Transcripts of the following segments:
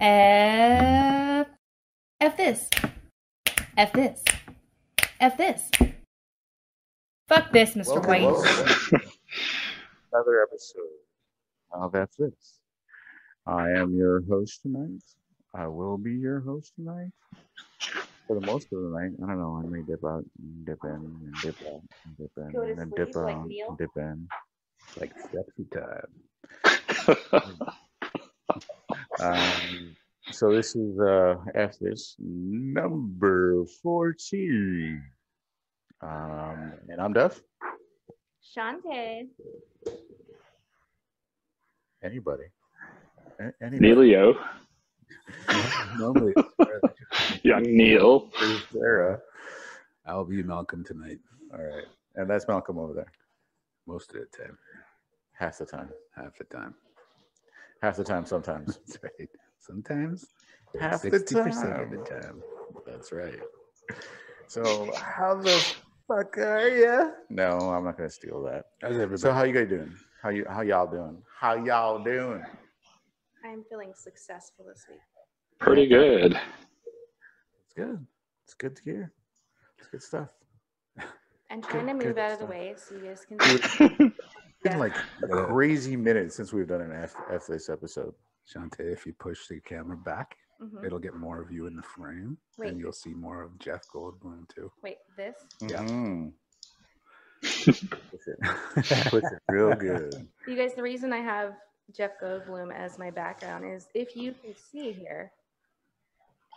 F. F this. F this. F this. Fuck this, Mr. Welcome, White. welcome. Another episode of F This. I am your host tonight. I will be your host tonight. For the most of the night, I don't know. I may dip out, and dip in, and dip out, and dip in, Go to and then dip like out, Neil? and dip in. like sexy time. Um, so this is uh, F This number 14. Um, and I'm Duff. Shantae. Anybody. Anybody. Neilio, Normally it's young Neil. Sarah. I'll be Malcolm tonight, All right. And that's Malcolm over there. most of the time, Half the time. half the time. Half the time, sometimes. That's right. Sometimes, Half the sixty percent time. of the time. That's right. So, how the fuck are ya? No, I'm not gonna steal that. How's everybody? So, how you guys doing? How you how y'all doing? How y'all doing? I'm feeling successful this week. Pretty good. It's good. It's good to hear. It's good stuff. I'm trying to move out of the way so you guys can see. It's been like a crazy minute since we've done an F, F this episode. Shantae, if you push the camera back, Mhm. it'll get more of you in the frame, Wait. and you'll see more of Jeff Goldblum too. Wait, this? Yeah. Mhm. Push it. Push it real good. You guys, the reason I have Jeff Goldblum as my background is if you can see here,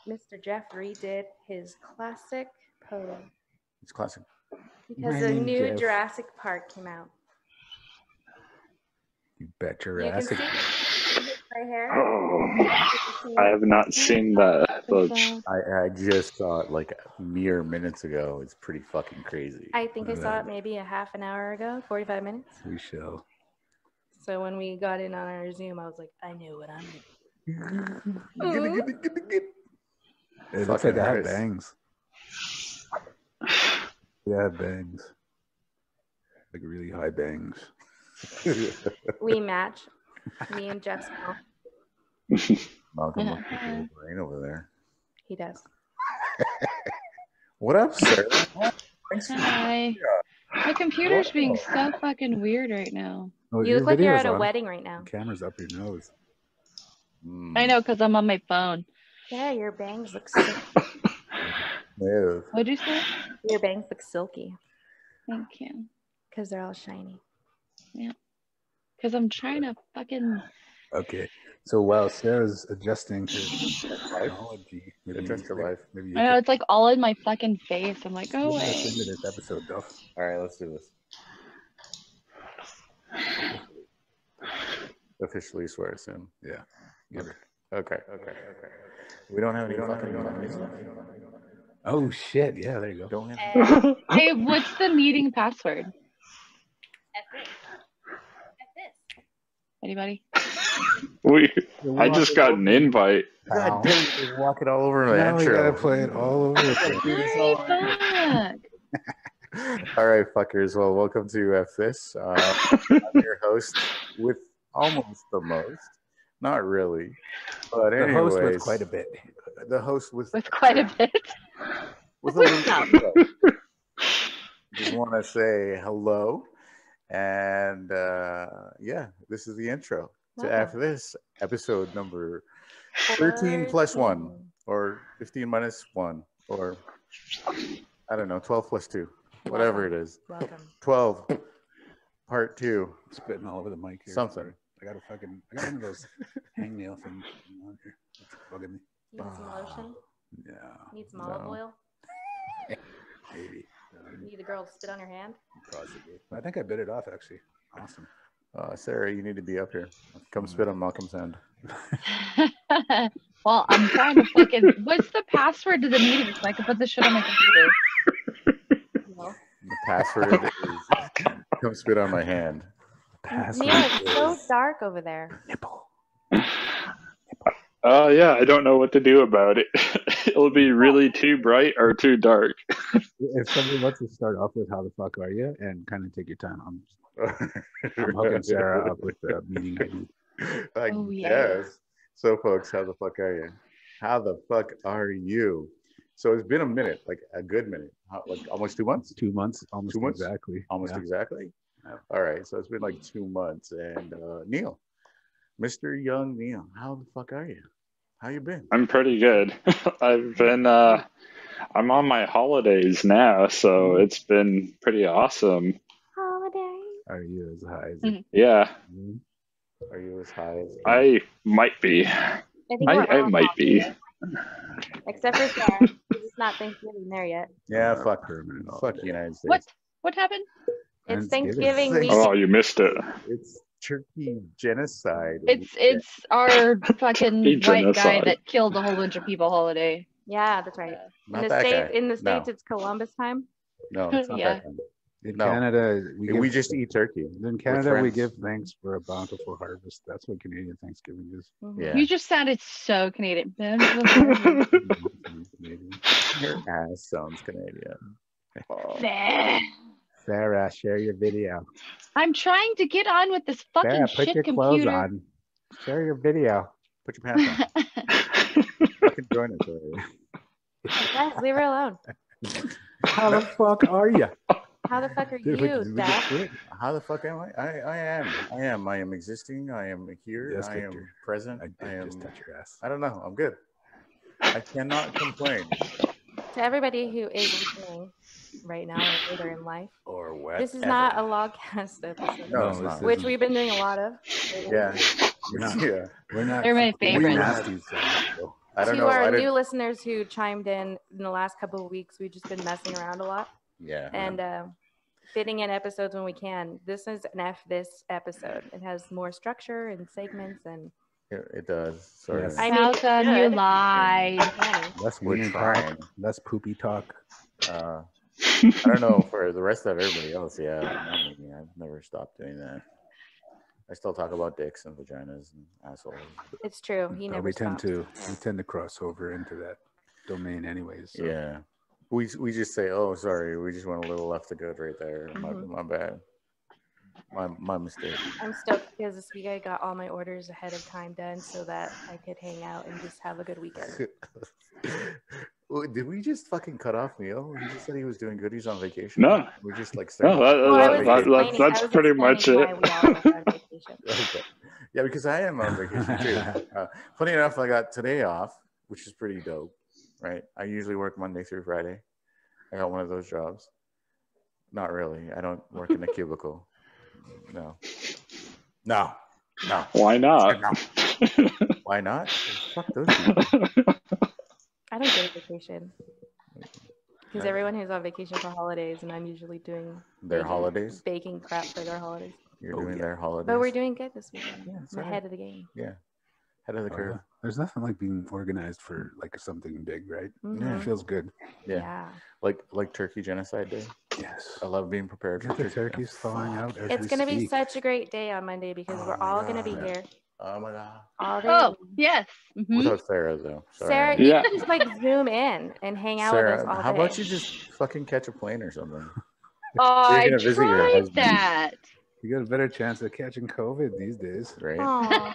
Mr. Jeff redid his classic pose It's classic. because My the new Jeff. Jurassic Park came out. You bet your You can ass. see my hair. Oh, I have not seen that. the I, I just saw it like mere minutes ago. It's pretty fucking crazy. I think I saw it maybe a half an hour ago, 45 minutes. we shall. So when we got in on our Zoom, I was like, I knew what I'm doing. It looks Fucking like I have hurts. bangs. Yeah, have bangs. Like really high bangs. We match. Me and Jeff's mom. Malcolm Yeah. looks like a little brain over there. He does. What up, Sarah? Thanks Hi. My computer's being so fucking weird right now. Oh, You look like you're at a on. wedding right now. Camera's up your nose. Mm, I know because I'm on my phone. Yeah, your bangs look sil- yeah. What'd you say? your bangs look silky Thank you. because they're all shiny. Because I'm trying to fucking. Okay. So while Sarah's adjusting to technology, maybe Adjust your life. Maybe you I know could it's like all in my fucking face. I'm like, go lead us away. into this episode, Duff. All right, let's do this. Officially swear soon. Yeah. Okay. Okay. Okay. Okay. We don't have any fucking music. Oh shit! Yeah, there you go. Don't have. Hey, what's the meeting password? Anybody? We. I just got an invite. God damn, you walk it all over the Now we gotta play it all over. the fuck. All right, fuckers. Well, welcome to F This. Uh, I'm your host with almost the most. Not really. But The anyways, host with quite a bit. the host with, With quite a bit. with a little bit. Just want to say hello. And uh, yeah, this is the intro to Wow. After This, episode number 13 plus 1, or 15 minus 1, or I don't know, 12 plus 2, whatever it is. Welcome. 12, part 2. Spitting all over the mic here. Something. I got a fucking. I got one of those hangnail things on here. It's bugging me. You need some lotion? Yeah, Need some olive No. oil? maybe. Need the girl to spit on your hand? possibly. I think I bit it off actually. Awesome. Uh, Sarah, you need to be up here. Come spit on Malcolm's hand. well, I'm trying to fucking. What's the password to the meeting so I can put this shit on my computer? No. The password is come spit on my hand. Password Neil, it's so dark over there. nipple. Uh, yeah, I don't know what to do about it. It'll be really too bright or too dark. If somebody wants to start off with how the fuck are you and kind of take your time, I'm, I'm hooking Sarah up with the meeting ID. I Oh, yeah. guess. So, folks, how the fuck are you? How the fuck are you? So it's been a minute, like a good minute, how, like almost two months, Two months, almost Two months? exactly. almost Yeah. exactly. Yeah. All right, so it's been like two months. And uh, Neil, Mr. Young Neil, how the fuck are you? How you been? I'm pretty good. I've been uh I'm on my holidays now, so it's been pretty awesome. Holiday. Are you as high as Mhm. Yeah, Mhm. Are you as high as I might be. I think I, we're I all might be. Except for Sarah. 'cause It's not Thanksgiving there yet. Yeah, Our fuck, permanent fuck holiday. United States. What? What happened? It's Thanksgiving. Thanksgiving week. Oh, you missed it. It's Turkey genocide. It's it's our fucking It's white guy that killed a whole bunch of people holiday. Yeah, that's right. not in the that states, guy. in the No. states, it's Columbus time. No, it's not Yeah. that guy. In No. Canada, we, We, just eat turkey. in Canada we give thanks for a bountiful harvest. That's what Canadian Thanksgiving is. Mhm. Yeah. You just sounded so Canadian. Canadian. Your ass sounds Canadian. Oh. Nah. Sarah, share your video. I'm trying to get on with this fucking Sarah, put shit your clothes on. Share your video. Put your pants on. Fucking join us already. Guys, leave her alone. How the fuck are you? How the fuck are Did you, we Dad? just? How the fuck am I? I, I am. I am. I am existing. I am here. Yes, I am Victor. present. I I, am. just touch your ass. I don't know. I'm good. I cannot complain. To everybody who is listening right now or later in life, Or what? this is not a logcast episode, No, it's this not. which we've been doing a lot of. Yeah. We're not- Yeah. We're not. They're my we're favorites. I don't to know. I our didn't- new listeners who chimed in in the last couple of weeks, we've just been messing around a lot yeah. and uh, fitting in episodes when we can. This is an F this episode. It has more structure and segments and It, it does. Sorry. Yes. I mean, Malcolm, you good. lied. Funny. Less We're trying. talk. Less poopy talk. Uh, I don't know for the rest of everybody else. Yeah, not me. I've never stopped doing that. I still talk about dicks and vaginas and assholes. It's true. He But never we tend stopped. to we tend to cross over into that domain anyways. So. Yeah, we we just say, "Oh, sorry, we just went a little left to good right there. My Mhm. my bad. My my mistake." I'm stoked because this week I got all my orders ahead of time done so that I could hang out and just have a good weekend. Well, Did we just fucking cut off Neil? He just said he was doing good. He's on vacation. No. we're just like No, that, Well, that- was that- explaining- that's pretty much it. why we all went on vacation. Okay. Yeah, because I am on vacation too. Uh, funny enough, I got today off, which is pretty dope, right? I usually work Monday through Friday. I got one of those jobs. Not really. I don't work in a cubicle. No. No. No. Why not? No. Why not? Fuck those people. I don't get a vacation because everyone who's on vacation for holidays, and I'm usually doing Their baking- holidays. baking crap for their holidays. You're Oh, doing yeah. their holidays. But we're doing good this weekend. Yeah, it's I'm ahead right. of the game. Yeah. Head of the Oh, curve. yeah. There's nothing like being organized for like something big, right? Mhm. It feels good. Yeah. Yeah. Like like Turkey Genocide Day. Yes. I love being prepared for the Turkey. turkeys thawing out. As It's we going to be such a great day on Monday because Oh we're all going to be God. here Oh my god. all. Oh, yes. Mhm. Without Sarah though. Sorry. Sarah, Yeah. you can just like zoom in and hang out Sarah, with us all how day. about you just fucking catch a plane or something? Oh, You're I gonna visit your tried husband. that. You got a better chance of catching COVID these days. Right? Aw,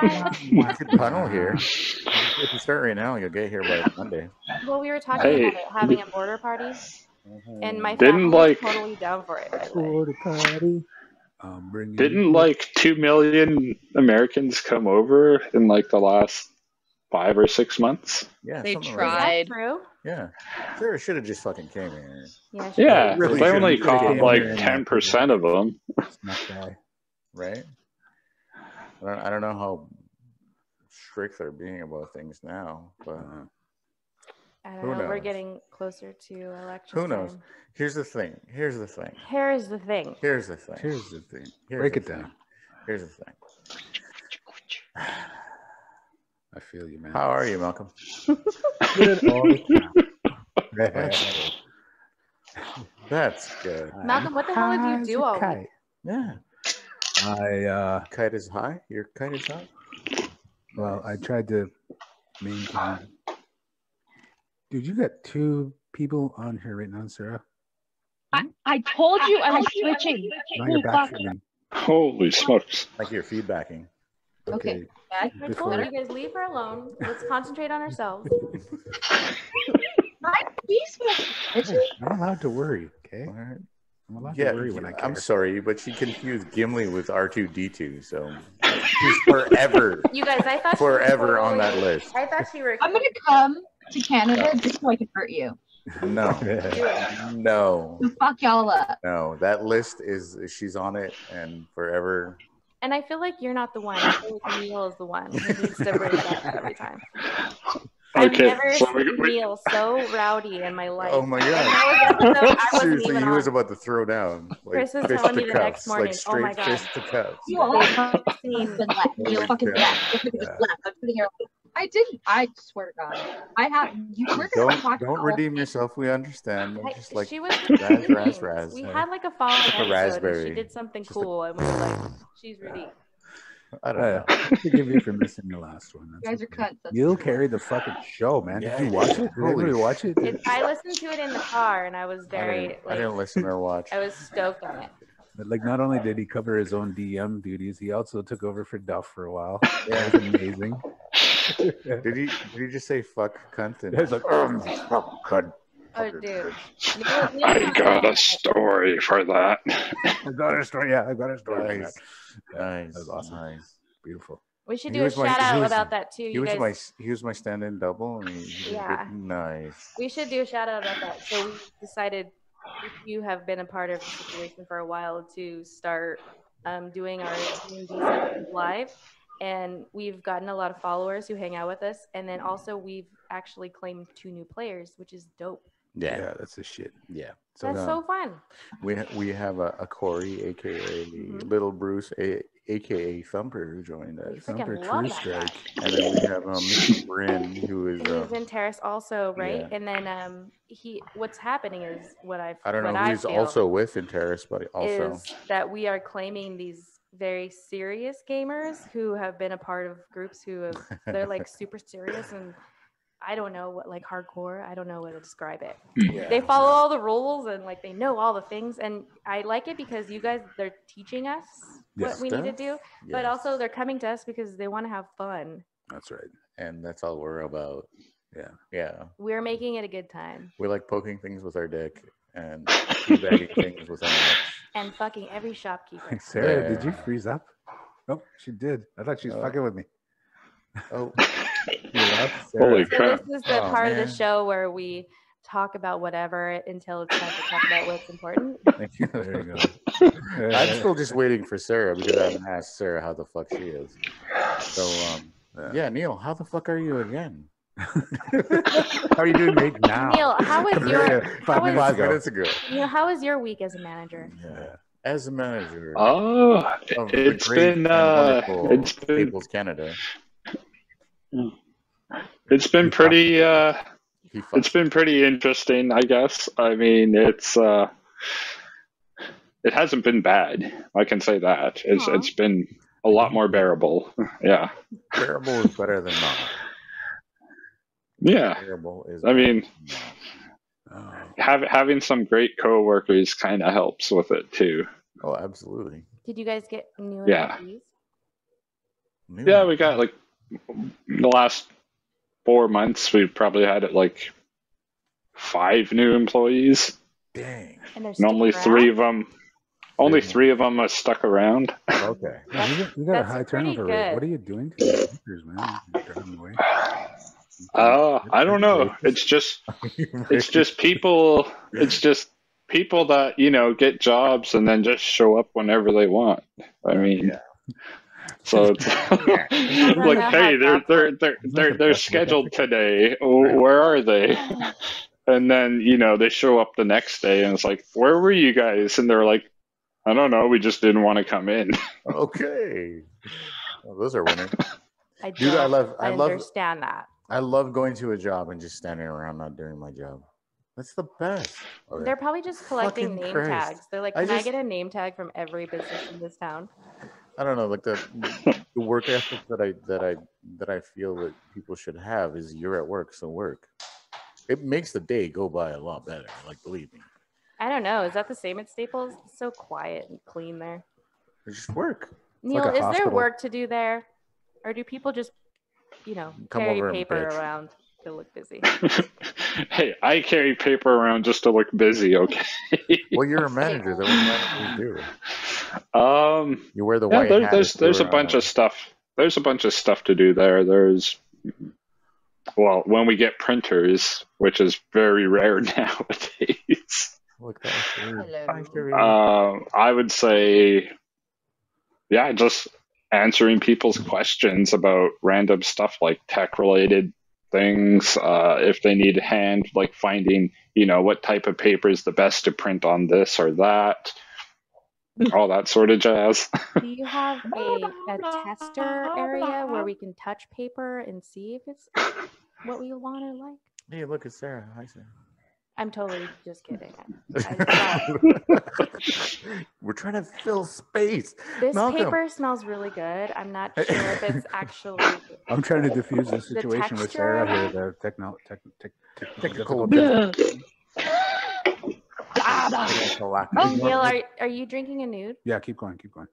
guys. You could tunnel here. If you start right now, you'll get here by Monday. well, we were talking Hey. about it, having a border party, and my Didn't, family like- was totally down for it. By the way. Porta potty. I'm bringing Didn't like two million Americans come over in like the last five or six months? yeah, They something Is like that. that tried. Yeah, Sarah should have just fucking came here. Yeah. Yeah, really they only shouldn't caught like ten percent of them. Snuck right? I don't, I don't know how strict they're being about things now, but Uh, I don't Who know. We're getting closer to election. Who knows? time. here's the thing. Here's the thing. Here's the thing. Here's the thing. here's the thing. Here's Break the it thing. down. Here's the thing. I feel you, man. How are you, Malcolm? Good all. That's, that's good. Malcolm, what the hell did you do your all week? Yeah. I uh Kite is high. Your kite is high. well, I tried to maintain. Dude, you got two people on here right now, Sarah. I, hmm? I told you I was switching. Now you're back streaming. Holy smokes! Like you're feedbacking. Okay. I Before- told you guys leave her alone. Let's concentrate on ourselves. My Facebook. bitches. I'm allowed to worry. Okay. All right. I'm allowed Yeah, to worry when I care. I'm sorry, but she confused Gimli with R2D2, so she's forever, You guys, I thought she was forever on that list. I thought she were. I'm gonna come to Canada just so I can hurt you. No, no, So fuck y'all up. no. That list is she's on it and forever. And I feel like you're not the one. I feel like Neil is the one who needs to bring it up every time. I've Okay, never so we, seen we, Neil so rowdy in my life. Oh my god! episode Seriously, even he was about to throw down. Like Chris was fist telling me the next morning, like oh my God. fist to cuffs. You all They've seen- been left. Fucking Yeah. left. You just. I'm sitting here. I didn't. I swear to God. I have. You, we're gonna Don't talk don't redeem yourself. We understand. I- Just like she was raz, raz, raz. We had like a following Just a episode and she did something Just a- cool and we were like, she's redeemed. I don't know. forgive me for missing the last one. You That's guys are okay. cunts. That's You'll for carry the fucking show, man. Yeah, Did you watch it? Did Holy everybody watch it? It, I listened to it in the car and I was I very didn't, I didn't listen or watch. I was stoked on it. But like, not only did he cover his own DM duties, he also took over for Duff for a while. That was amazing. Did he? Did he just say fuck cunt? And It's like, um, fuck cunt. Oh dude. bitch. Neil- Neil I got got a story for that. I got a story. Yeah, I got a story. Nice. that. Yeah, Nice. that was awesome. Nice. Beautiful. We should do a was my- shout out was- about that too. He You was guys my he was my stand-in double, and he, he did Yeah. good. Nice. we should do a shout out about that. So we decided if you have been a part of the situation for a while to start um, doing our D&D sessions live. And we've gotten a lot of followers who hang out with us. And then also we've actually claimed two new players, which is dope. Yeah, Yeah. that's the shit. Yeah. So, That's um, so fun. We we have a, a Corey, aka Mhm. Little Bruce, a, aka Thumper, who joined us, Thumper True Strike. and then we have um, Mr. Bryn, who is And uh, he's in Terrace also, right? yeah. And then um, he, what's happening is what I've, I don't know what he's also with in Terrace, but also is that we are claiming these very serious gamers who have been a part of groups who have they're like super serious and I don't know what like hardcore. I don't know what to describe it. yeah. They follow all the rules and like they know all the things and I like it because you guys they're teaching us Yes. what we need to do, but also they're coming to us because they want to have fun. That's right. and that's all we're about. Yeah. Yeah, We're making it a good time we like poking things with our dick and teabagging things with our nuts. And fucking every shopkeeper. Sarah, did you freeze up? Nope, she did. I thought she was Oh. fucking with me. Oh, You left, Sarah. Holy So crap. this is the Oh, part of the show where we talk about whatever until it's time to talk about what's important. thank you. There you go. I'm still just waiting for Sarah because I haven't asked Sarah how the fuck she is. So, um, Yeah. yeah, Neil, how the fuck are you again? How are you doing, Nate? Now, Neil, how was your five how was- minutes Five ago. minutes ago. Neil, how was your week as a manager? Yeah. As a manager Oh, of the it's great been and uh, wonderful it's been Staples Canada. it's been pretty uh, He it's fucked. been pretty interesting, I guess. I mean, it's uh, it hasn't been bad. I can say that. It's Aw. it's been a lot more bearable. Yeah, Bearable is better than not. Yeah. Bearable is. I mean, better. Oh, have, having some great coworkers kind of helps with it too. Oh, absolutely. Did you guys get new Yeah. employees? New Yeah, we got like the last four months. We've probably had like five new employees. Dang. And And only sticking three of them, only Three. three of them are stuck around. Okay. You got, you got a high turnover rate. What are you doing to your workers, man? You're driving away. Uh, I don't know. It's just it's just people. It's just people that you know get jobs and then just show up whenever they want. I mean, Yeah. so it's like, hey, they're they're they're they're they're scheduled today. Where are they? And then you know they show up the next day and it's like, where were you guys? And they're like, I don't know. We just didn't want to come in. Okay. Well, those are winners. I Dude, I don't love I love understand that. I love going to a job and just standing around not doing my job. That's the best. Okay. They're probably just collecting Fucking name Christ. tags. They're like, I can I, just- get a name tag from every business in this town? I don't know, like the the work ethic that I that I that I feel that people should have is you're at work, so work. It makes the day go by a lot better. Like believe me, I don't know. Is that the same at Staples? It's so quiet and clean there. it's just work. Neil, like is there work to do there? Or do people just, you know, Come carry over and paper around to look busy? hey, I carry paper around just to look busy. Okay. Well, you're a manager. That what managers do. um. You wear the Yeah, white there, hat. there's there's a bunch of stuff. There's a bunch of stuff to do there. There's well, when we get printers, which is very rare nowadays. Look, that was weird. Hello. Um, I would say, yeah, just answering people's questions about random stuff like tech related things. Uh, if they need a hand, like finding, you know, what type of paper is the best to print on this or that, all that sort of jazz. Do you have a, a tester area where we can touch paper and see if it's what we want to like? hey, look, it's Sarah. Hi, Sarah. I'm totally just kidding. I, I, We're trying to fill space. this Malcolm. paper smells really good. I'm not sure if it's actually. I'm trying to diffuse the situation with Sarah here. The techno, tech, tech, tech, Technical. Technical Oh, Neil, are, are you drinking a nude? Yeah, keep going, keep going.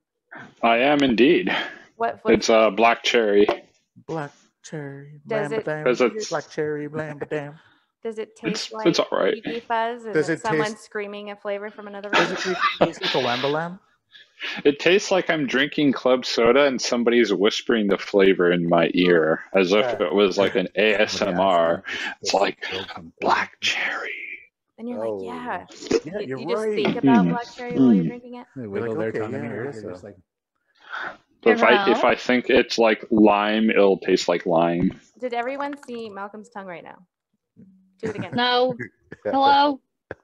I am indeed. What? what It's a black cherry. Black cherry, Does it- ba Does it- Black cherry, blam ba dam. Does it taste It's like? it's all right. BB fuzz? Is Does it, it someone taste- screaming a flavor from another room? Does it taste like a wamba lamb? It tastes like I'm drinking club soda and somebody's whispering the flavor in my ear as if it was like an ASMR. It's like black cherry. And you're Oh. like, yeah. Yeah, you, you're just right. think about Mm. black cherry while you're Mm. drinking it. They You're wiggle like, their okay, tongue in your ear. so- They're like, But if I if I think it's like lime, it'll taste like lime. Did everyone see Malcolm's tongue right now? Do it again. No. Hello.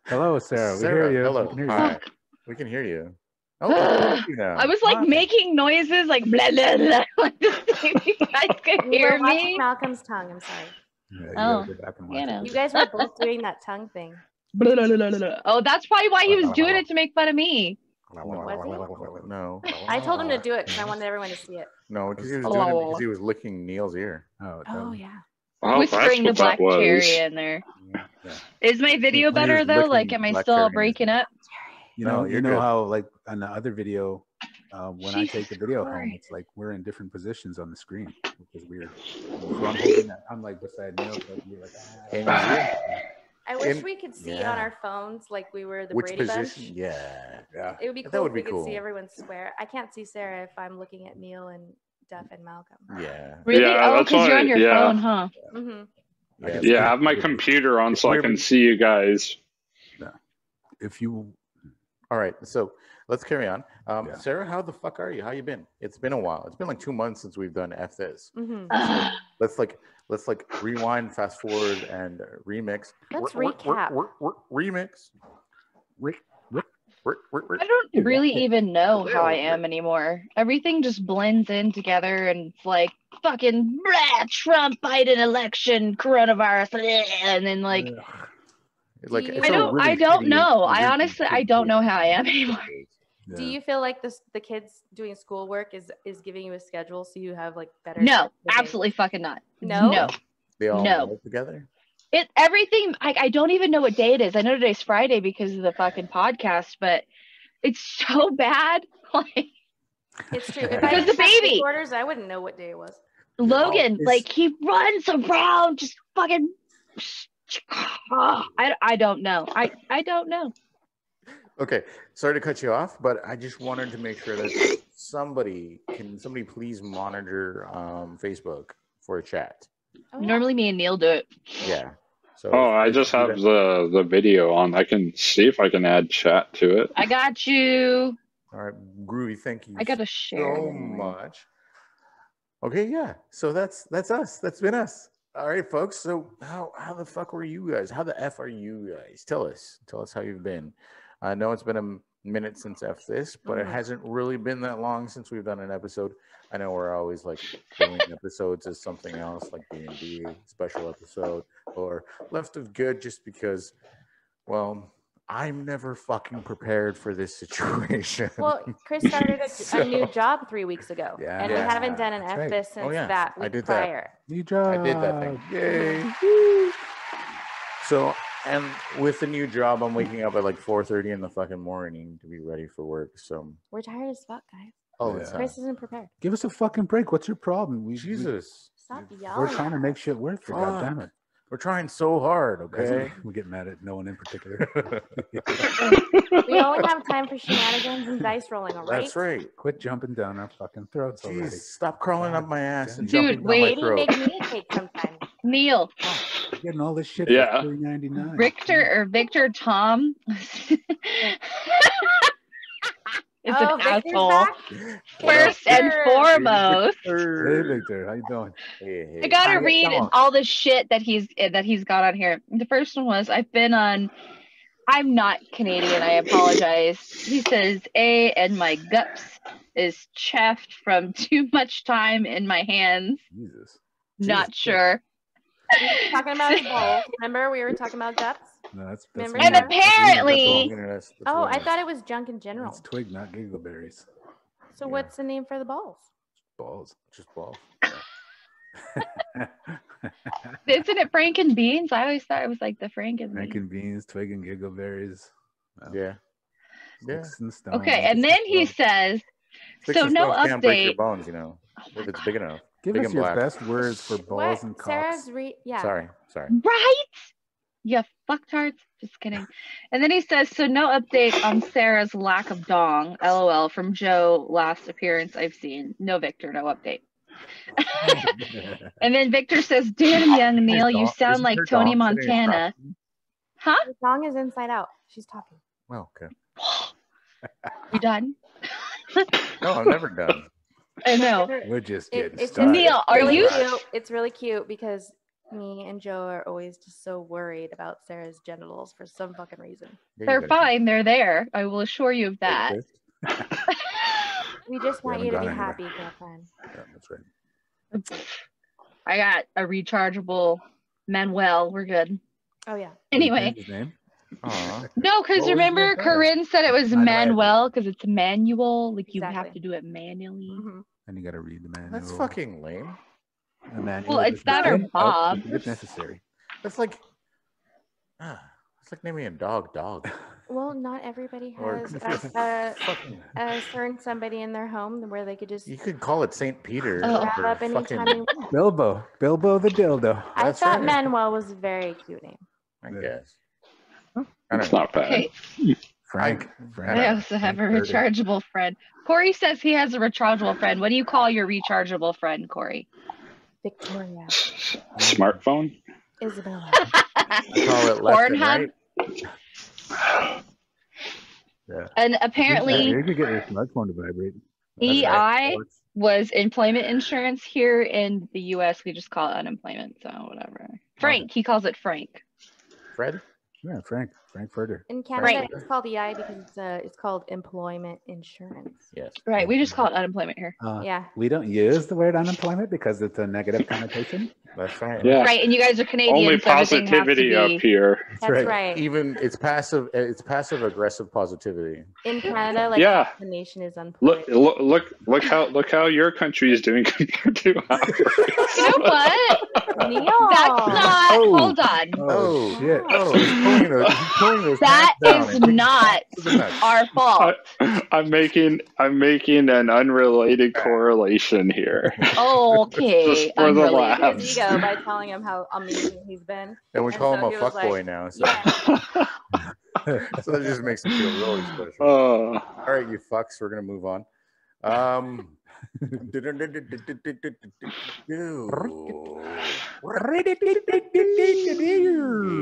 hello, Sarah. We Sarah, hear you. hello. We can hear you. Hi. We can hear you. Oh, we can hear you now. I was like Hi. making noises like blah blah blah. Like this thing. you guys could We hear were me. Malcolm's tongue. I'm sorry. Yeah, you Oh, gotta go back and watch you know. You guys were both doing that tongue thing. Blah, blah, blah, blah, blah. Oh, that's probably why he was doing it to make fun of me. No, I told him to do it because I wanted everyone to see it. no, because he was doing it Oh. because he was licking Neil's ear. Oh, Oh yeah. Oh, Whispering the black cherry in there. yeah. Is my video When better though? Like, am I still cherry in his breaking up? You know, you're you know good. how like on the other video, uh, when I take the Jesus video home, it's like we're in different positions on the screen, which is weird. So I'm that. I'm like beside Neil, but you're like, ah. In his. I wish In- we could see yeah. on our phones like we were the Which Brady position? Bunch. Yeah. yeah. It would be That cool would if we be could see cool. everyone swear. I can't see Sarah if I'm looking at Neil and Duff and Malcolm. Yeah. Really? Yeah, oh, that's because you're why- on your yeah. phone, huh? Yeah. Yeah, I have my computer on so I can see you guys. If you, All right. So let's carry on. Um, Yeah. Sarah, how the fuck are you? How you been? It's been a while. It's been like two months since we've done F this. hmm Let's like let's like rewind, fast forward, and uh, remix. Let's Work, work, work, recap. work, work, remix. Rick, Work, work, work. I don't really even know how I am anymore. Everything just blends in together and it's like fucking blah, Trump, Biden election, coronavirus, bleh, and then like ugh. Like Do it's you- I a don't really I don't know. I honestly I don't know how I am days. anymore. Do you feel like this the kids doing schoolwork is is giving you a schedule so you have like better? No, schedule absolutely fucking not. No? No. They all No. together. It everything I, I don't even know what day it is. I know today's Friday because of the fucking podcast, but it's so bad. Like It's true. If I Because the baby- orders, I wouldn't know what day it was. Logan, it's- like he runs around just fucking I, I don't know. I, I don't know. Okay, sorry to cut you off, but I just wanted to make sure that somebody can somebody please monitor um, Facebook for a chat. Oh, yeah. Normally me and Neil do it. Yeah. So Oh, I just have that- the the video on. I can see if I can add chat to it. I got you. All right, groovy. Thank you I gotta share. so much. Okay, yeah. So that's that's us. That's been us. All right, folks. So how how the fuck were you guys? How the f are you guys? Tell us. Tell us how you've been. I know it's been a minute since f this, but it hasn't really been that long since we've done an episode. I know we're always like doing episodes as something else, like D and D special episode or left of good, just because. Well, I'm never fucking prepared for this situation. Well, Chris started a, So- a new job three weeks ago, Yeah. and we haven't done an that's F right. this oh, since Oh, yeah, that I week did that. prior. New job. I did that thing. Yay. So, and with the new job, I'm waking up at like 4:30 in the fucking morning to be ready for work. So, We're tired as fuck, guys. Oh, Yeah. Chris isn't prepared. Give us a fucking break. What's your problem? We, we- Jesus, Stop we're trying to make shit work. For God damn it. We're trying so hard. Okay. We get mad at no one in particular. We only have time for shenanigans and dice rolling, all right? That's right. Quit jumping down our fucking throats Jeez, already. stop crawling up my ass and Dude, jumping down wait. my Maybe throat. make me a cake sometime. Neil, You're getting all this shit Yeah. for three ninety nine. Victor or Victor Tom is oh, an Victor's asshole. back? First and foremost, Hey Victor, how you doing? Hey, hey. I gotta Hey, read come all the shit that he's eh, that he's got on here. The first one was I've been on. I'm not Canadian. I apologize. He says a and my guts is chaffed from too much time in my hands. Jesus. Not Jesus. sure. We talking about his balls. Remember, we were talking about guts. No, that's, that's Remember And that? That's Wiener. apparently- That's that's Oh, I thought it was junk in general. It's twig, not giggleberries. So yeah. what's the name for the balls? Balls. just balls. Isn't it Frank and Beans? I always thought it was like the Frank and Frank Beans. and beans, twig and giggleberries. Well, Yeah. Yeah. and stones. Okay, and then he says, Sticks so no stones can't break your update. bones, you know, Oh if it's God. big enough. Give big us your black. best words for balls what? and cocks. Sarah's re- yeah. Sorry, sorry. Right? You fucktards. Just kidding. And then he says, so no update on Sarah's lack of dong. LOL from Joe last appearance I've seen. No Victor, no update. and then Victor says, damn young Neil, you sound like Tony dong sitting across Montana. Huh? The song is inside out. She's talking. Well, okay. You done? No, I'm never done. I know. We're just It- getting it's started. Neil, are really you- Cute. It's really cute because me and Joe are always just so worried about Sarah's genitals for some fucking reason. They're better- fine. They're there. I will assure you of that. We just want haven't you to be anywhere. happy, girlfriend. Yeah, that's right. I got a rechargeable Manuel. We're good. Oh yeah. Anyway, His name? Aw. no, because remember? Corinne said it was Manuel. Manuel because it's manual. Like you have to do it manually. Mhm. And you got to read the manual. That's fucking lame. The Well, it's that or. Bob. If necessary. That's like, ah, it's like naming a dog dog. Well, not everybody Or- has a, a, Fucking- a certain somebody in their home where they could just you could call it Saint Peter. Oh. grab or up anytime fucking, you want. Bilbo. Bilbo the dildo. I That's thought right. Manuel was a very cute name. I guess. I It's don't know. not bad. Okay, Frank. Frank. I also have a Frank Furter. rechargeable friend. Corey says he has a rechargeable friend. What do you call your rechargeable friend, Corey? Victoria. Smartphone. Isabella. Call it left and Pornhub? right. Yeah. And apparently, you could get your smartphone to vibrate. EI right. was employment insurance here in the US. We just call it unemployment. So whatever. Frank, he calls it Frank. Fred? Yeah, Frank. Frank Furter. In Canada, Right. it's called the EI because it's, uh, it's called employment insurance. Yes. Right. We just call it unemployment here. Uh, Yeah. We don't use the word unemployment because it's a negative connotation. That's right. Yeah. Right. And you guys are Canadian. Only so everything has to positivity be- up here. That's right. Even it's passive. It's passive aggressive positivity. In Canada, like Yeah. the nation is Look, unemployed. look, look, look how look how your country is doing compared to ours. You know what? Neil. That's not. Oh. Hold on. Oh, shit. Oh, he's pulling those. He's pulling those That pants down is and putting not to the nuts. our fault. I, I'm making I'm making an unrelated correlation here. Okay. Just for the unrelated. laugh. his ego by telling him how amazing he's been. And we And call so him a was fuckboy like, now. So, Yeah. so that just makes him feel really special. Oh, All right, you fucks. We're gonna move on. Um.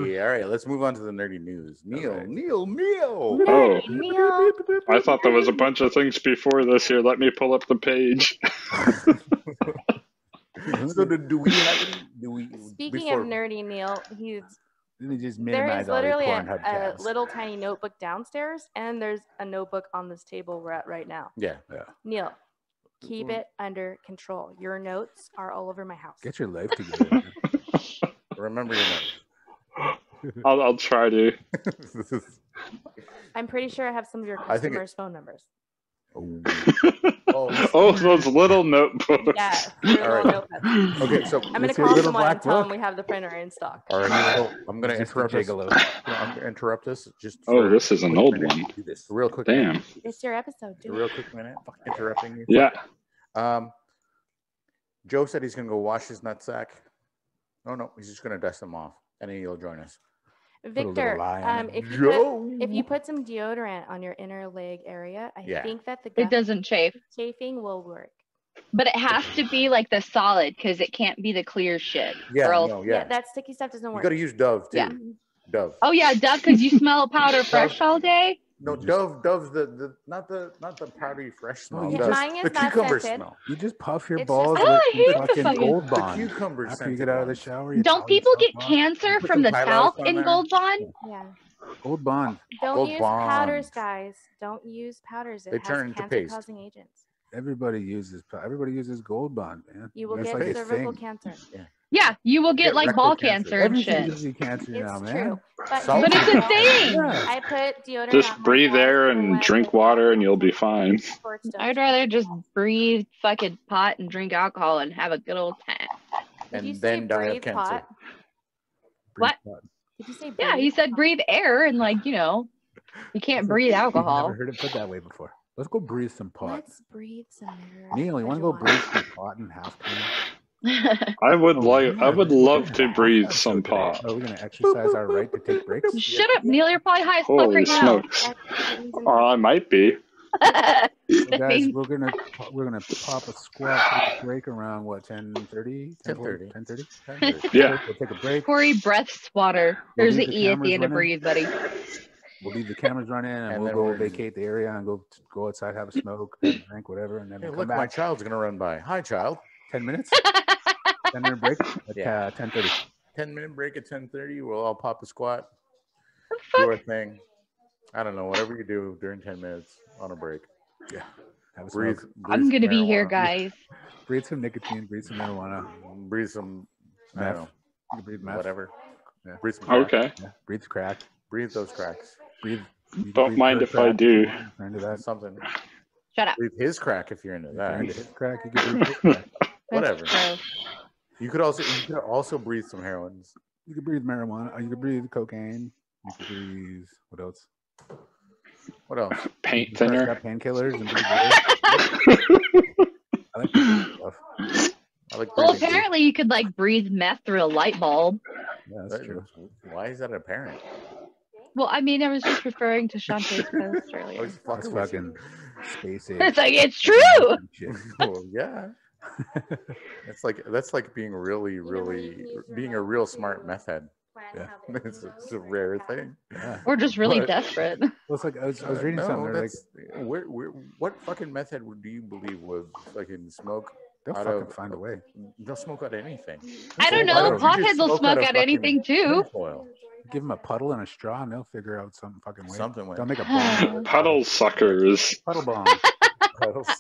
Yeah, all right, let's move on to the nerdy news. Neil, Okay. Neil, Neil. oh! Neil. I thought there was a bunch of things before this. Here, let me pull up the page. so do, do we have any? Do we? Speaking before- of nerdy Neil, he's Let me just minimize is literally Pornhub a, a little tiny notebook downstairs, and there's a notebook on this table we're at right now. Yeah, yeah. Neil, keep mm-hmm. it under control. Your notes are all over my house. Get your life together. Remember your notes. I'll, I'll try to. I'm pretty sure I have some of your I think it- customers' phone numbers. Oh, oh, those little notebooks. Yeah. your All little right. notepads. okay. So I'm gonna call someone and tell them we have the printer in stock. all right. So I'm gonna It's just a interrupt this. gigolo. I'm gonna interrupt this just. Oh, for this is an old minute. one. Do this. A real quick. Damn. Minute. It's your episode. A Do real quick minute. Fuck interrupting you. Yeah. Um, Joe said he's gonna go wash his nutsack. Oh no, he's just gonna dust them off, and then he'll join us. Little Victor, um, if you put, if you put some deodorant on your inner leg area, I Yeah. think that the It doesn't chafe, chafing will work. but it has to be like the solid because it can't be the clear shit. yeah, or else- no, Yeah, yeah. that sticky stuff doesn't work. you work. gotta use Dove too. Yeah. Dove. Oh yeah, Dove, because you smell powder fresh all day. No, Dove. Dove's the, the not the not the powdery fresh smell. Yeah, the, mine is the not cucumber scented. smell. You just puff your It's balls just- Oh, I with the fucking fucking- Gold The Bond. cucumber After you scented get out of the ones. shower, you Don't towel people get yourself cancer Put from some the highlights talc on in there. Gold Bond? Yeah. Gold Bond. Don't Gold use powders, Bonds. guys. Don't use powders. It They has turn into paste. cancer-causing agents. Everybody uses everybody uses Gold Bond, man. You will It's get like a cervical thing. cancer. Yeah, you will get Get like ball cancer. cancer and shit. gives you cancer It's now, man. true. But, But it's a I- thing. Yeah. I put deodorant. Just breathe air and drink water and you'll be fine. I'd rather just breathe fucking pot and drink alcohol and have a good old time. And then die of cancer. pot? What? Did you say? Yeah, he said breathe air and like, you know, you can't breathe I've alcohol. never heard it put that way before. Let's go breathe some pot. Let's breathe some air. Neil, you want to go breathe some pot in half time? I would Oh, like. I would love to breathe some pot. Are we going to exercise our right to take breaks? Shut up, Neil. You're probably high as fuck Holy right now. smokes! Oh, I might be. So guys, we're gonna we're gonna pop a squat break around what 10 30 10:30. 10 30 Yeah. we'll take a break Corey breaths water. We'll There's leave an the E at the cameras end of breathe, buddy. we'll leave the cameras running and, And we'll go we're- vacate the area and go go outside have a smoke drink whatever and then Hey, we'll look, come my child's gonna run by. Hi, child. 10 minutes 10 minute break at Yeah. uh, 10 30 Ten minute break at ten thirty. We'll all pop a squat. The Do our thing. I don't know. Whatever you do during ten minutes on a break. yeah have a Breathe. smoke I'm gonna be here, guys. breathe some nicotine breathe some marijuana Breathe some. I meth don't know. you breathe meth Whatever. Yeah. Breathe some. crack. Okay. yeah. breathe crack Breathe those cracks. breathe Don't breathe mind her if I do. you're into that Something. Shut up. Breathe his crack if you're into If you're that. into his crack you can breathe his crack. Whatever. That's You could also you could also breathe some heroines. You could breathe marijuana. Uh, you could breathe cocaine. You can breathe what else? What else? Paint You thinner. out painkillers and breathe. I like stuff. I like Well, breathing too. apparently you could like breathe meth through a light bulb. Yeah, that's That- true. Why is that apparent? Well, I mean, I was just referring to Shantae's post earlier. Oh, was That's fucking with fucking space age. It's like it's true. Shit. well, yeah. It's like that's like being really, you really can being a real smart meth head. Yeah. It's, it's a rare thing. Yeah. We're just really What? desperate. Well, it's like I was, I was Uh, reading no, something. Like, where, where, what fucking meth head do you believe would fucking smoke? they'll out fucking of- find a way. They'll smoke out anything. I don't know. don't Potheads will smoke smoke out out anything too. tinfoil? Give them a puddle and a straw, and they'll figure out some fucking way. Something like They'll make a bomb. Puddle suckers. puddle bomb.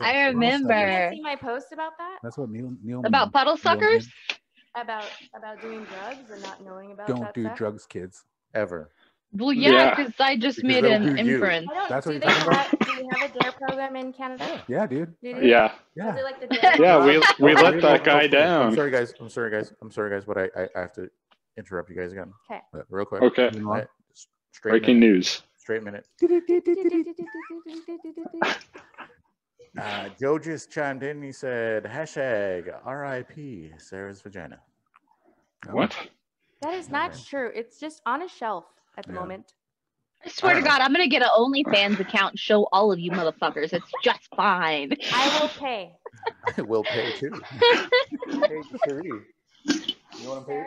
I You remember see my post about that? That's what Neil Neil about means. puddle suckers. About about doing drugs and not knowing about Don't that do stuff? drugs, kids. ever. Well, yeah, Yeah. because I just Because made an do inference. I don't, That's do what you're talking have, do they have a DARE program in Canada? Yeah, dude. Do they? Yeah. Is Yeah. it like the Yeah, we we Oh, let that guy no, I'm down. sorry, guys. I'm sorry, guys. I'm sorry, guys. But I, I, I have to interrupt you guys again. 'Kay. But Real quick. Okay. Moving. Right, Straight Breaking minute. news. Straight minute. Uh, Joe just chimed in. He said, hashtag RIP Sarah's vagina. What? That is not true. It's just on a shelf at the Yeah. moment. I swear to don't know. God, I'm gonna get an OnlyFans account and show all of you motherfuckers. It's just fine. I will pay. I will pay too. Pay three. You want to pay?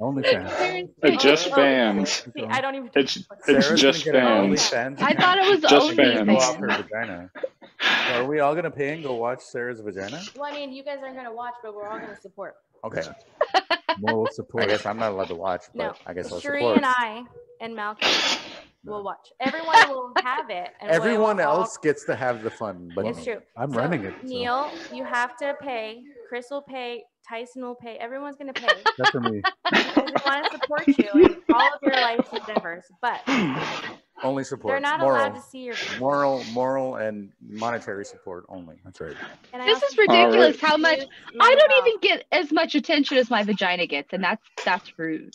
Only fans. It just fans. See, I don't even. It's Sarah's it's just gonna get an fans. I thought it was Just and fans. Show off her vagina. So are we all gonna pay and go watch Sarah's vagina? Well, I mean, you guys aren't gonna watch, but we're all gonna support. Okay. we'll support. I guess I'm not allowed to watch, but No, I guess I'll Sheree support. and I and Malcolm will watch. Everyone will have it. And we Everyone will all- else gets to have the fun, but It's true. I'm So, running it. so Neil, you have to pay. Chris will pay. Tyson will pay. Everyone's gonna pay. Except for me. because we want to support you in all of your life endeavors. But only support. They're not moral, allowed to see your. moral, moral, and monetary support only. That's right. And This is ridiculous. How much? I don't even get as much attention as my vagina gets, and that's that's rude.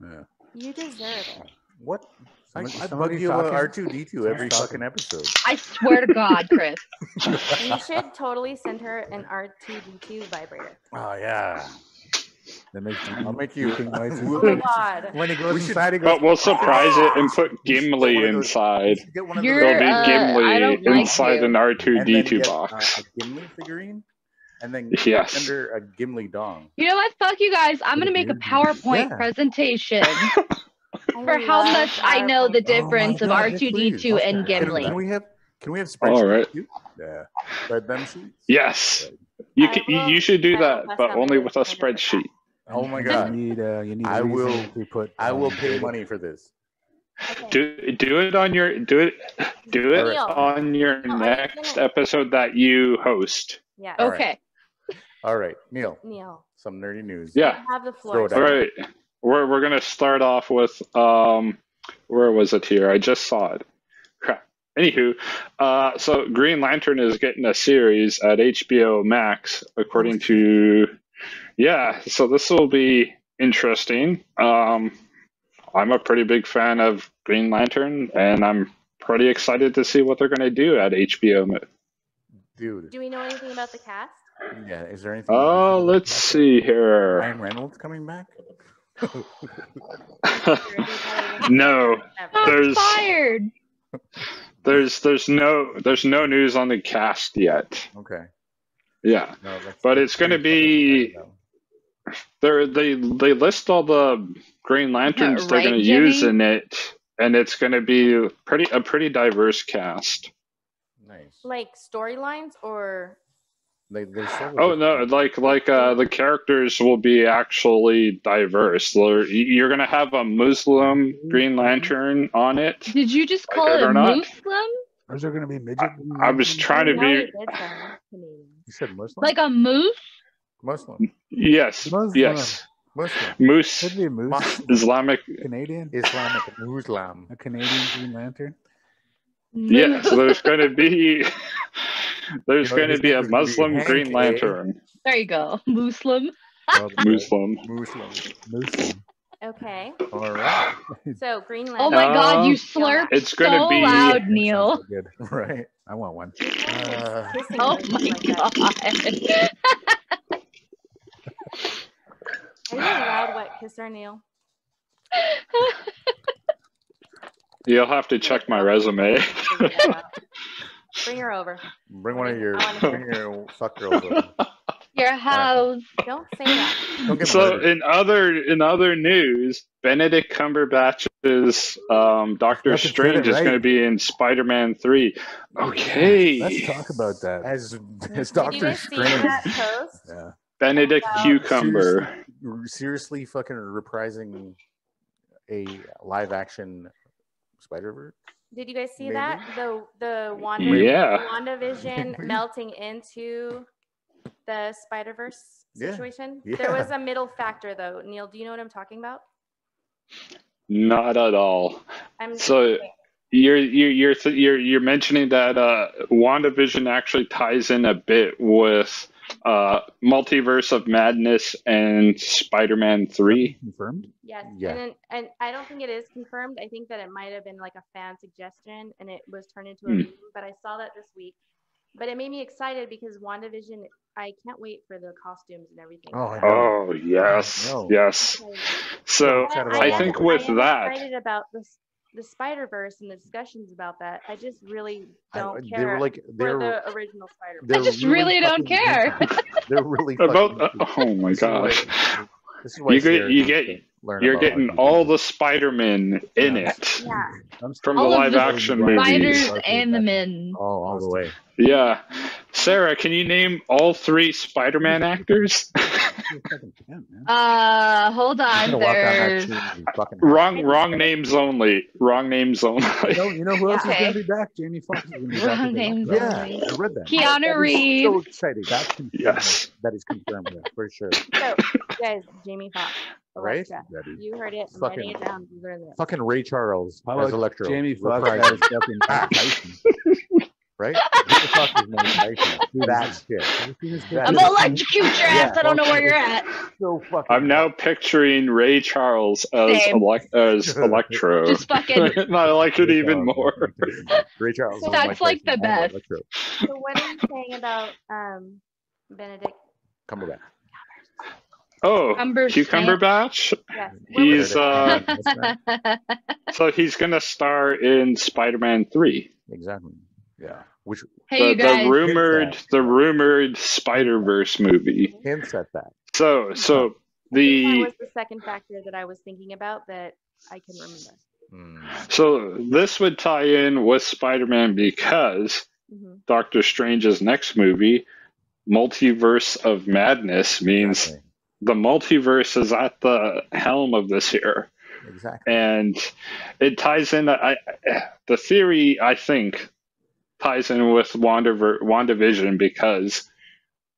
Yeah. You deserve it. What? I, Somebody- I bug somebody's you about talking. R two D two every fucking episode. I swear to God, Chris. You should totally send her an R2D2 vibrator. Oh yeah. That makes I'll make you. beeping noises. Oh my god. when he goes We should- inside, he goes. But we'll surprise it and put Gimli One those- inside. You should get one of You're, There'll be uh, I Gimli don't like inside you. an those, and then R2D2 get, box. Uh, a Gimli figuring, and then Yes. under a Gimli dong. You know what? Fuck you guys. I'm gonna make a PowerPoint Yeah. presentation I for how love much I know the difference of Oh my God. R2D2 and Can, Gimli. can we have can we have All spreadsheets? right. too? Yeah. Spread them sheets. Yes. You can, you- will- you should do that, but only with a agenda for that. spreadsheet. Oh my You god. need, uh, you need I a reason will- To put, I will um, pay money for this. Okay. Do do it on your do it do it Neil. on your No, next episode that you host. Yeah. Okay. All right, Neil. Neil. Some nerdy news. Yeah. You have the floor. it All out. right. We're we're gonna start off with um where was it here? I just saw it. Crap. Anywho, uh so Green Lantern is getting a series at HBO Max according to yeah, so this will be interesting. Um I'm a pretty big fan of Green Lantern and I'm pretty excited to see what they're gonna do at HBO. Ma- Dude. Do we know anything about the cast? Yeah. Is there anything? Oh, let's see here. Ryan Reynolds coming back? No, There's- I'm fired. there's there's no there's no news on the cast yet. Okay. Yeah. No, But it's gonna be- They're, they they list all the Green Lanterns they're going to use in it, and it's going to be pretty a pretty diverse cast. nice. Like storylines or They, they're so Oh no, like like uh, the characters will be actually diverse. You're going to have a Muslim Green Lantern on it. Did you just call Like it it or a not. Muslim? Is there going to be midget? I was trying to be you did sound Canadian. You said Muslim? Like a moose? Muslim. yes, Muslim. yes, Muslim. Moose Could be a moose. Mus- Islamic. Canadian. Islamic. Muslim. A Canadian Green Lantern. Yeah, so there's going to be there's You know, going to be a is gonna be Muslim Green? Lantern. There you go. Muslim. Muslim. Muslim. Muslim. Okay. All right. So Green Lantern. Oh my god, you Um, slurp It's gonna so be- loud, Neil. Sounds Good. Right. I want one. Uh, Kissing Oh noises my god. Are you a loud wet kisser, Neil? You'll have to check my resume. Bring her over. bring one of your I bring your fuck girls over. Your house. Don't say that. Don't so murdered. in other in other news, Benedict Cumberbatch's um, Doctor Have to get Strange it is going to be in Spider-Man Three. Okay, Let's talk about that. as as Doctor guys see Strange that post? Yeah. Benedict Wow. Cucumber. seriously fucking reprising a live action Spider Verse. Did you guys see Maybe. that? The the Wanda Yeah. WandaVision melting into the Spider Verse Yeah. situation. Yeah. There was a middle factor though. Neil, do you know what I'm talking about? Not at all. I'm So you're you're you're you're you're mentioning that uh, WandaVision actually ties in a bit with uh, Multiverse of Madness and Spider-Man Three. Confirmed. Yes, Yeah. and then, and I don't think it is confirmed. I think that it might have been like a fan suggestion, and it was turned into a Hmm. meme. But I saw that this week. But it made me excited because WandaVision. I can't wait for the costumes and everything. Oh, Oh yes, yes. So Excited But I think Wanda. with I am that, excited about this the Spider Verse and the discussions about that. I just really don't they care were like they for were the original Spider they're Verse. I just really don't care. goofy. They're really about uh, oh my This is why- gosh, This is why You get- you get learn you're getting fucking- all the Spider-Man in Yeah. it Yeah, from the All of live the action Spiders movies. and the men. Oh, all the way. Yeah, Sarah, can you name all three Spider-Man actors? You fucking can, man. Uh, hold on. gonna walk on that There's tune and fucking- wrong, wrong names only. Wrong names only. You know, you know who else Okay. is going to be back? Jamie Foxx is going to be back. Wrong as the names Doctor. Yeah. I read that. Keanu That is So Reeves. exciting. That's confirmed. Yes. That is confirmed yeah, for sure. so guys, Jamie Foxx. Right? Electra. That is- You heard it. I'm Fucking- it down. You learned it. Fucking Ray Charles How as about Electro. Jamie Foxx reprised, as fucking Mike Tyson? Right? Who the fuck is Mike Tyson? That shit. Have you seen his That I'm is- gonna electrocute your ass. Yeah. I don't know where you're at. So fucking. I'm now picturing Ray Charles as Same. elec- as Electro. Just fucking. and I like it Ray even Charles, more. Ray Charles. as That's like the best. So what are you saying about um Benedict? Cumberbatch. Oh, Cumber Cucumberbatch. Yes. He's uh, so he's gonna star in Spider-Man Three. Exactly. Yeah. Which hey, The, the rumored, that. the rumored Spider-Verse movie. hints at that. So, so I think that the was the second factor that I was thinking about that I can remember. Hmm. so this would tie in with Spider-Man because hmm Doctor Strange's next movie, Multiverse of Madness, means Exactly. the multiverse is at the helm of this here. Exactly. and it ties in. I, the theory, I think, ties in with Wanda WandaVision because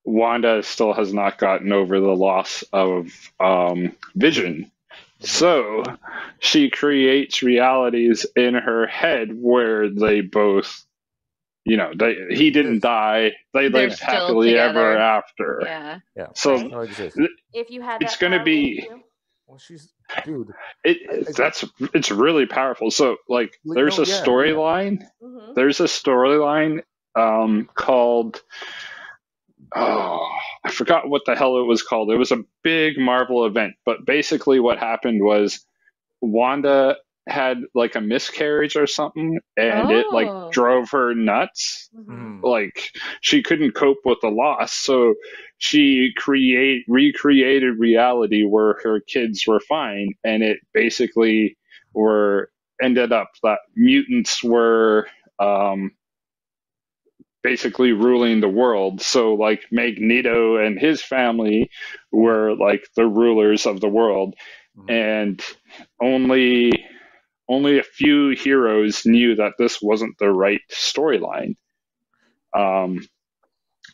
Wanda still has not gotten over the loss of um, Vision. So she creates realities in her head where they both, you know, they he didn't die. They They're lived still happily ever after. Yeah. Yeah. So No, it. If you had It's gonna be- you? Well, she's dude. it that's it's really powerful. So like, Like, there's no, a yeah, yeah. storyline Mhm. there's a storyline um, called oh i forgot what the hell it was called it was a big marvel event but basically what happened was wanda had like a miscarriage or something and it Oh. like drove her nuts Mhm. Mhm. like she couldn't cope with the loss so she create recreated reality where her kids were fine and it basically were ended up that mutants were um basically ruling the world. So like magneto and his family were like the rulers of the world. Mhm. and only only a few heroes knew that this wasn't the right storyline. Um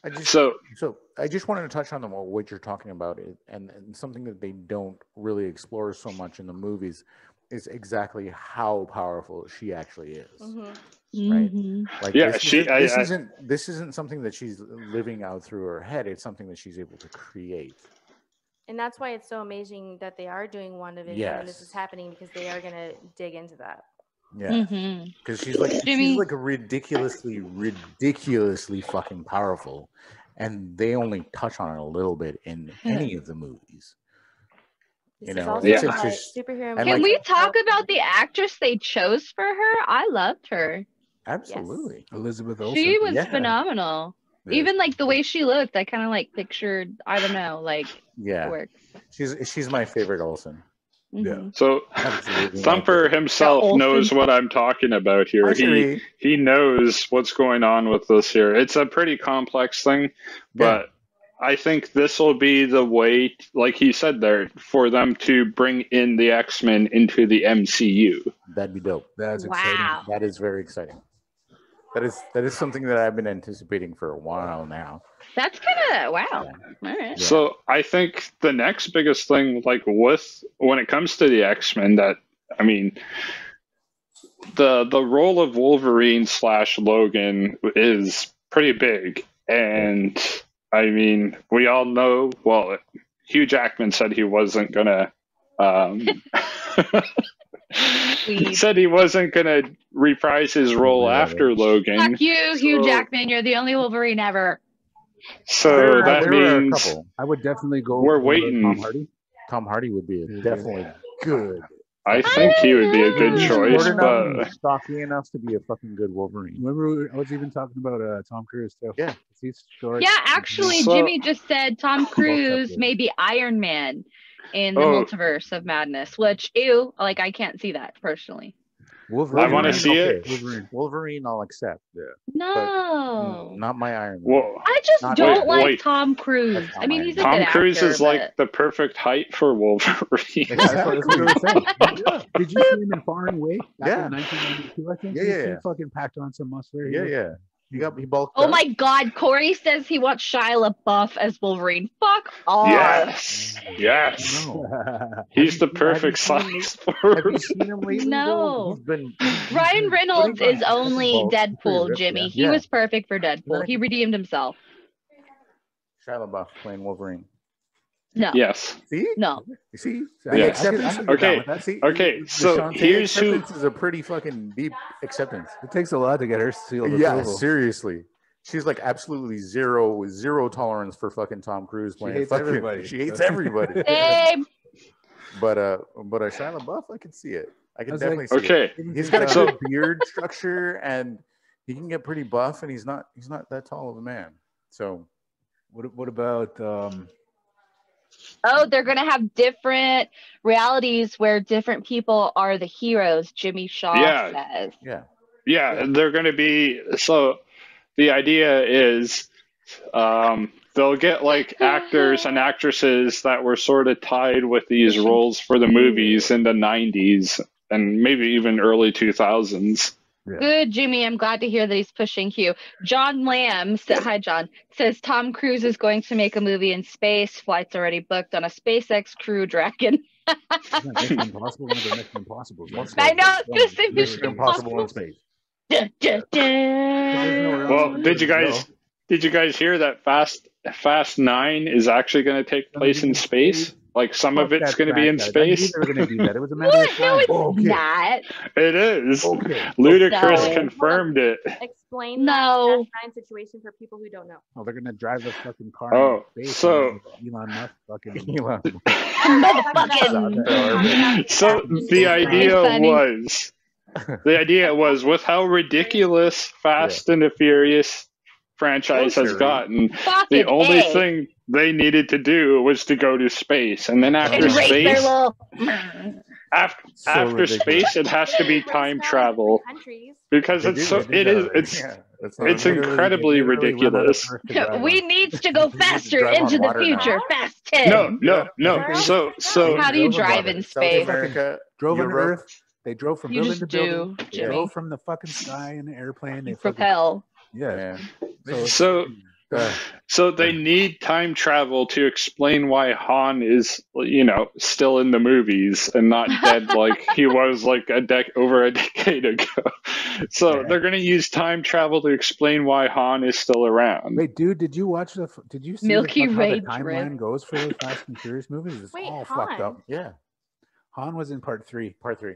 I just so So I just wanted to touch on the, what you're talking about, it, and, and something that they don't really explore so much in the movies is exactly how powerful she actually is. Mhm. Right. Mhm. Like Yeah, this, she- isn't, I- this I- isn't this isn't something that she's living out through her head. It's something that she's able to create. And that's why it's so amazing that they are doing WandaVision and this is happening because they are going to dig into that. Yeah, because she's like Jimmy- she's like ridiculously, ridiculously fucking powerful, and they only touch on it a little bit in any of the movies. You is know, also it's why superhero Can like- we talk so- about the actress they chose for her? I loved her. Absolutely. Elizabeth Olsen. She was Yeah. phenomenal. Yeah. Even like the way she looked, I kind of like pictured. I don't know, like Yeah, work. she's she's my favorite Olsen. Mhm. so Absolutely. thumper himself Olsen. knows what i'm talking about here he Actually, he knows what's going on with this here it's a pretty complex thing but I think this will be the way, like he said there, for them to bring in the X Men into the MCU. that'd be dope. That's exciting. That is very exciting. That is that is something that I've been anticipating for a while now. That's kind of wow. All right. So I think the next biggest thing, like with when it comes to the X Men, that I mean, the the role of Wolverine slash Logan is pretty big, and I mean, we all know. Well, Hugh Jackman said he wasn't gonna. Um, We- said he wasn't gonna reprise his role Yeah, after Logan. Fuck you, Hugh Jackman. You're the only Wolverine ever. So There that there are a means couple. I would definitely go. We're waiting. Tom Hardy. Tom Hardy would be Yeah. definitely good. I think he would be a good He's choice, Short enough and but stocky enough to be a fucking good Wolverine. Remember, I was even talking about uh, Tom Cruise too. Yeah. he's short. Yeah, actually, So- Jimmy just said Tom Cruise good. may be Iron Man in the Oh. multiverse of madness. Which, ew, like I can't see that personally. Wolverine. I wanna see okay. it. Wolverine. Wolverine, I'll accept. Yeah. No, Mm, Not my Iron Man. whoa. I just Not- don't wait, like wait. Tom Cruise. I mean, he's a Tom good Cruise actor, is like the perfect height for Wolverine. Exactly. That's what I was. Yeah. Did you see him in Far and Away? Yeah. 1992, I think. Yeah, He- yeah, he yeah. fucking packed on some muscle. Yeah, yeah. He got he bulked Oh up. my God, Corey says he wants Shia LaBeouf as Wolverine. Fuck off. Yes, yes. No. He's the Have you- have perfect seen him size Have for. you seen him lately? No. He's been, he's Ryan been Reynolds is only bulk. Deadpool, ripped, Jimmy. yeah. He Yeah. was perfect for Deadpool. He redeemed himself. Shia LaBeouf playing Wolverine. No, Yes. See? no. You see? I The Yeah. I could- I acceptance. could get down Okay. See, okay, so Shantae here's who- acceptance is a pretty fucking deep acceptance. It takes a lot to get her seal of Yeah, approval. seriously. She's like absolutely zero zero tolerance for fucking Tom Cruise playing. She hates fucking, everybody. She hates everybody. Same. but uh but a Shia LaBeouf, I can see it. I I can was definitely like, see it. Okay. He's got a So- good beard structure and he can get pretty buff and he's not he's not that tall of a man. So What, what about um, Oh, they're gonna have different realities where different people are the heroes. Jimmy Shaw Yeah. says. yeah. Yeah, they're going to be. So the idea is um, they'll get like actors and actresses that were sort of tied with these roles for the movies in the 90s and maybe even early 2000s. Good, Jimmy. I'm glad to hear that he's pushing Hugh. John Lamb said, "Hi, John." Says Tom Cruise is going to make a movie in space. Flights already booked on a SpaceX Crew Dragon. Mission Impossible? One of the Mission Impossibles. I know. I was gonna say Mission Mission Impossible in space. Dun, dun, dun. Well, did you guys did you guys hear that Fast Fast 9 is actually going to take place in space? Like some of it's going to be in trash, guys. I knew space. they were going to do that. It was a matter of What? No, time. it's Okay. not. It is. Okay. Ludacris No. confirmed it. Explain No. that situation for people who don't know. Oh, they're going to drive the fucking car Oh, in space. so- Elon Musk fucking. Elon. Motherfucking. So the idea was the idea was with how ridiculous Fast and the Furious franchise has gotten, Fucking the only A. thing they needed to do was to go to space, and then after and space, little. after, So after ridiculous. space, it has to be time travel because They it's do- so they it do is that. it's Yeah, that's it's incredibly they literally run out of ridiculous. Earth to drive we on. needs to go faster drive on into the water now. future. Fast ten. no no no. Where So so How do you drive in space? America, drove on Earth. They drove from You building just to building. do, They drove from the fucking sky in an airplane. They propel. Yeah. Yeah. so Uh, So they need time travel to explain why Han is, you know, still in the movies and not dead like he was like a dec- over a decade ago. So Yeah. they're going to use time travel to explain why Han is still around. Wait, dude, did you watch the? Did you see Milky the, how Way the timeline drip. goes for the Fast and Furious movies? It's Wait, all Han. fucked up. yeah. Han was in part three, Part three.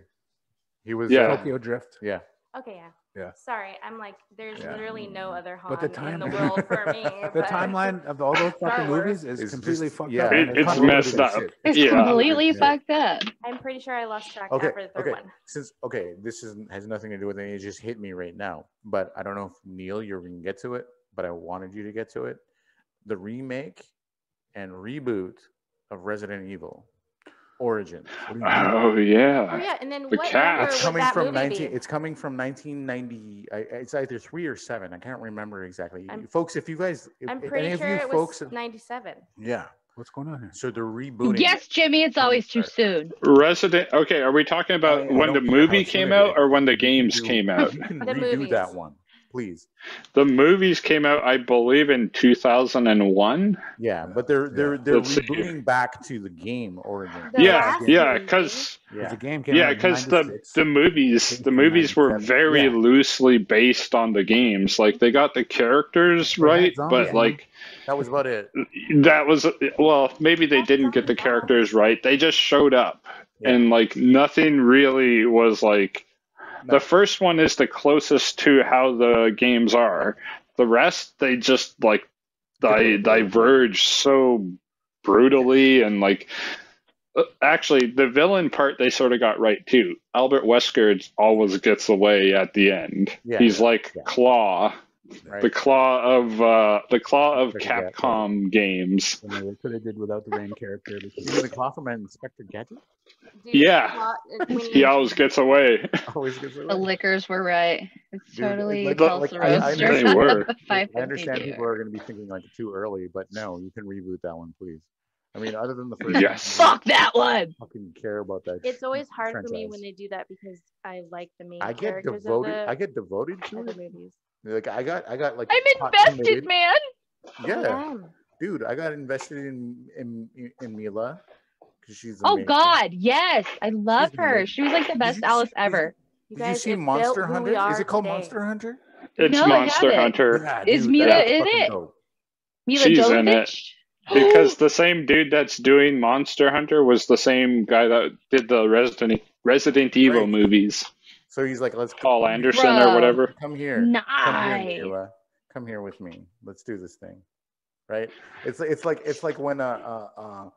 He was. Yeah. Tokyo Drift. yeah. Okay, yeah. Yeah. Sorry, I'm like, there's Yeah. literally no mm-hmm. other Han But the in the world for me. the timeline of all those fucking movies is It's completely just- fucked yeah, up. It- and it's messed up. shit. It's Yeah. completely Yeah. fucked up. I'm pretty sure I lost track Okay. after the third Okay. one. Since okay, this is has nothing to do with it. It just hit me right now. But I don't know if Neil you're going to get to it. But I wanted you to get to it. The remake and reboot of Resident Evil Origins. What do you mean? Oh, Oh yeah. yeah, and then The what cat. It's coming from 19. be? It's coming from 1990. It's either three or seven. I can't remember exactly. I'm- folks, if you guys, if, I'm if any pretty of sure you it folks, was 97. yeah. What's going on here? So they're rebooting. Yes, Jimmy, it's always too soon. Resident. Okay, are we talking about I- I when the don't care how movie came out or when the games do- came out? You can The redo movies. that one, please. The movies came out, I believe, in 2001. Yeah, but they're they're they're Let's see. rebooting back to the game Origin. The Yeah, last yeah, movie? because The Yeah, game came yeah, because the the movies the movies were very Yeah. loosely based on the games. Like they got the characters They right, zombies but in like that was about it. that was well, maybe they didn't get the characters right. They just showed up, Yeah. and like nothing really was like. No. The first one is the closest to how the games are. The rest, they just like di- diverge so brutally and like. uh, Actually, the villain part they sort of got right too. Albert Wesker always gets away at the end. Yeah. He's like Yeah. Claw, Right. the Claw of uh, the Claw of Inspector Gadget. Capcom games. And they could have did without the main character. You the claw from Inspector Gadget? Dude, Yeah. plot- He always gets away. Always gets away. The liquors were right. It's Dude, totally like- Tulsa like, I- I understand- They were. I understand people are going to be thinking like too early, but no, you can reboot that one, please. I mean, other than the first Yes. one, Fuck that one. I fucking care about that. It's always hard for me when they do that because I like the main I get devoted. the I get devoted to other it, movies. Like I got, I got like. I'm invested, man. Yeah, Yeah. dude, I got invested in in in Mila because she's. Oh. God, yes, I love She's her. amazing. She was like the best Alice see- ever. You Did you see Monster Hunter? Is it called today. Monster Hunter? It's No, Monster. Hunter Yeah, Is Mila in it? dope. Mila She's in it. Because the same dude that's doing Monster Hunter was the same guy that did the Resident Resident Evil Right. movies. So he's like, let's call Anderson Bro. or whatever. Come here. Come here, nice. Mila. Come here with me. Let's do this thing. Right? It's it's like it's like when uh uh, uh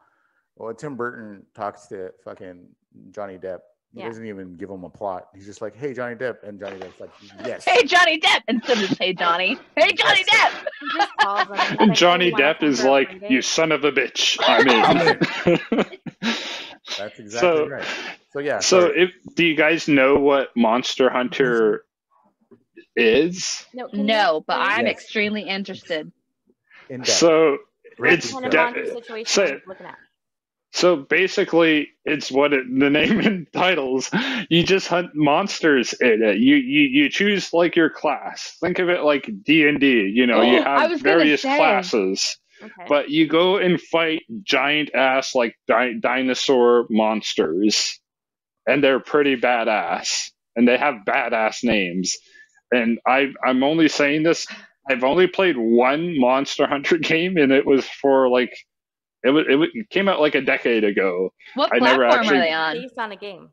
well Tim Burton talks to fucking Johnny Depp. He Yeah. doesn't even give him a plot. He's just like, hey Johnny Depp, and Johnny Depp's like, yes. Hey Johnny Depp instead of Hey Johnny. Hey Johnny Depp. Just and And Johnny Depp is like, "You son of a bitch, I'm in." That's exactly so, right. So yeah. so sorry. if do you guys know what Monster Hunter is? No, No, but I'm Yes. extremely interested. in. So it's what de- monster situation say are it. you looking at? So basically, it's what it, the name entitles. You just hunt monsters in it. You, you you choose like your class. Think of it like D and D. You know, you Oh, I have various say. classes, Okay. but you go and fight giant ass like di- dinosaur monsters, and they're pretty badass, and they have badass names. And I I'm only saying this. I've only played one Monster Hunter game, and it was for like. It, was, it came out like a decade ago. What I never platform actually- are they on? Based on a game.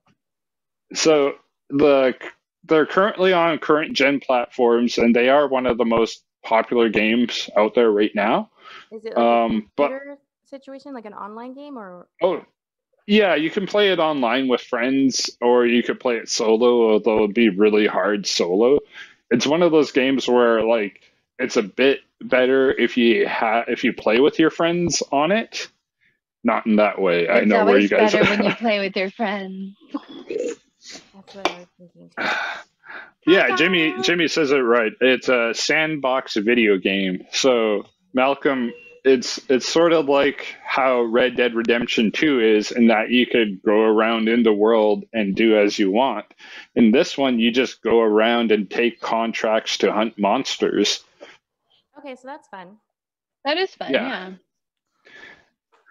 So the they're currently on current gen platforms, and they are one of the most popular games out there right now. Is it like Um, a but computer situation, like an online game, or oh, yeah, you can play it online with friends, or you could play it solo. Although it'd be really hard solo. It's one of those games where like it's a bit better if you ha- if you play with your friends on it. Not in that way. I know where you always guys better are. when you play with your friends. that's what I was thinking too. Yeah, Jimmy Jimmy says it right. It's a sandbox video game. So Malcolm, it's it's sort of like how Red Dead Redemption 2 is in that you could go around in the world and do as you want. In this one, you just go around and take contracts to hunt monsters. Okay, so that's fun. That is fun, Yeah. yeah.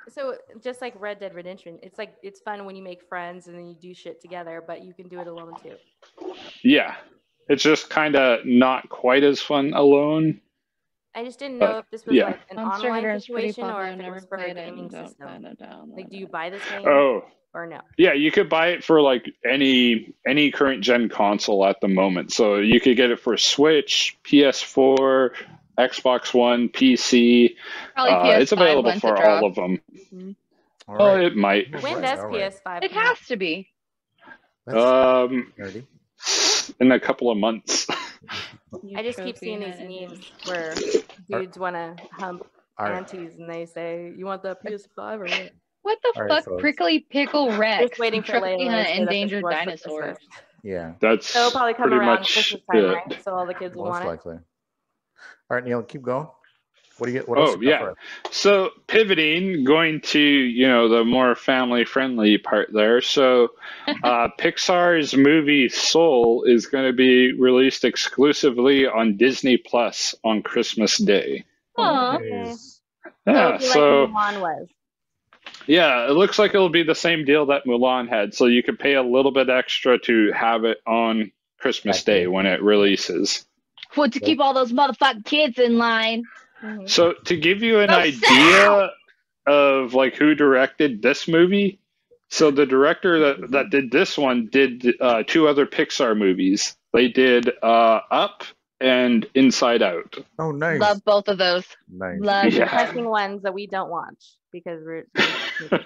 So just like Red Dead Redemption, it's like it's fun when you make friends and then you do shit together, but you can do it alone too. Yeah. It's just kind of not quite as fun alone. I just didn't know But, if this was yeah. like an Monster online Hunter situation or popular. if it was for a played it. gaming system. down Like, do you buy this game Oh, or no? Yeah, you could buy it for like any any current gen console at the moment. So you could get it for Switch, PS4, Xbox One, PC. Probably Uh, PS5 it's available for all of them. All Oh, right. it might. When does all right. PS5? It come out? has to be. Um, nerdy. in a couple of months. I just keep seeing these memes where dudes want to hump All right. aunties and they say, "You want the PS5 or what?" What the All right, fuck? folks. Prickly Pickle Rex. Just waiting for Trophy Layla to hunt say that this endangered was for dinosaurs. Yeah, That's So it'll probably come pretty around much Christmas time, it. right? So all the kids will most want it. likely. All right, Neil, keep going. What do you get? What else Oh, you yeah. for? So pivoting, going to you know the more family-friendly part there. So uh, Pixar's movie Soul is going to be released exclusively on Disney Plus on Christmas Day. Aw. Okay. Yeah, so like Mulan was. yeah, it looks like it'll be the same deal that Mulan had. So you could pay a little bit extra to have it on Christmas Day when it releases. What to keep all those motherfucking kids in line? Mhm. So to give you an Oh, idea of like who directed this movie, so the director that, that did this one did uh, two other Pixar movies. They did uh, Up and Inside Out. Oh, nice. Love both of those. nice. Love Yeah. Depressing ones that we don't watch because we're. But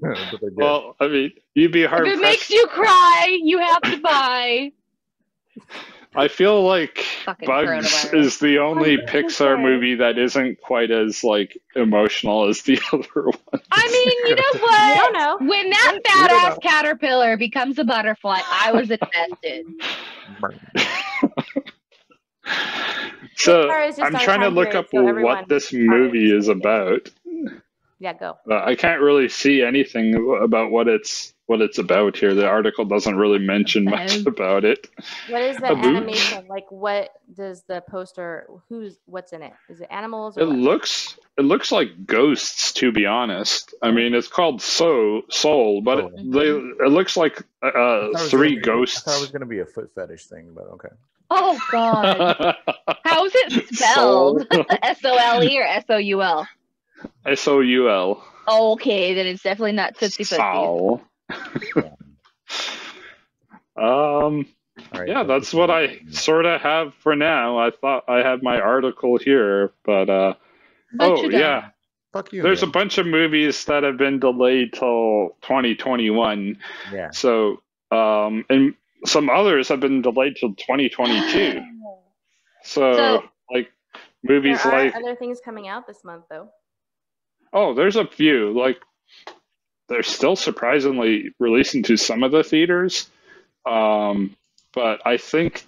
they're good. Well, I mean, you'd be hard If it makes you cry, you have to buy. I feel like Fucking Bugs is the only Pixar movie that isn't quite as like emotional as the other ones. I mean, you know You what? don't know. When that badass caterpillar becomes a butterfly, I was invested. So Pixar is just I'm trying to look up so what this movie is about. Yeah, go. Uh, I can't really see anything about what it's what it's about here. The article doesn't really mention much about it. What is the A animation? Like, what does the poster? Who's what's in it? Is it animals or It what? looks it looks like ghosts, to be honest. I mean, it's called So Soul, but it, Oh. they it looks like uh, I thought it was three gonna be- I ghosts. thought it was going to be a foot fetish thing, but okay. Oh God. How is it spelled? S O L E or S O U L? S O U L. Okay, then it's definitely not Tootsie Footsie. Soul. Um. All right. Yeah, that's what I sort of have for now. I thought I had my article here, but uh. But oh yeah, Fuck you. there's a bunch of movies that have been delayed till 2021. Yeah. So um, and some others have been delayed till 2022. So, So- like movies There are like other things coming out this month, though. Oh, there's a few like they're still surprisingly releasing to some of the theaters. Um, but I think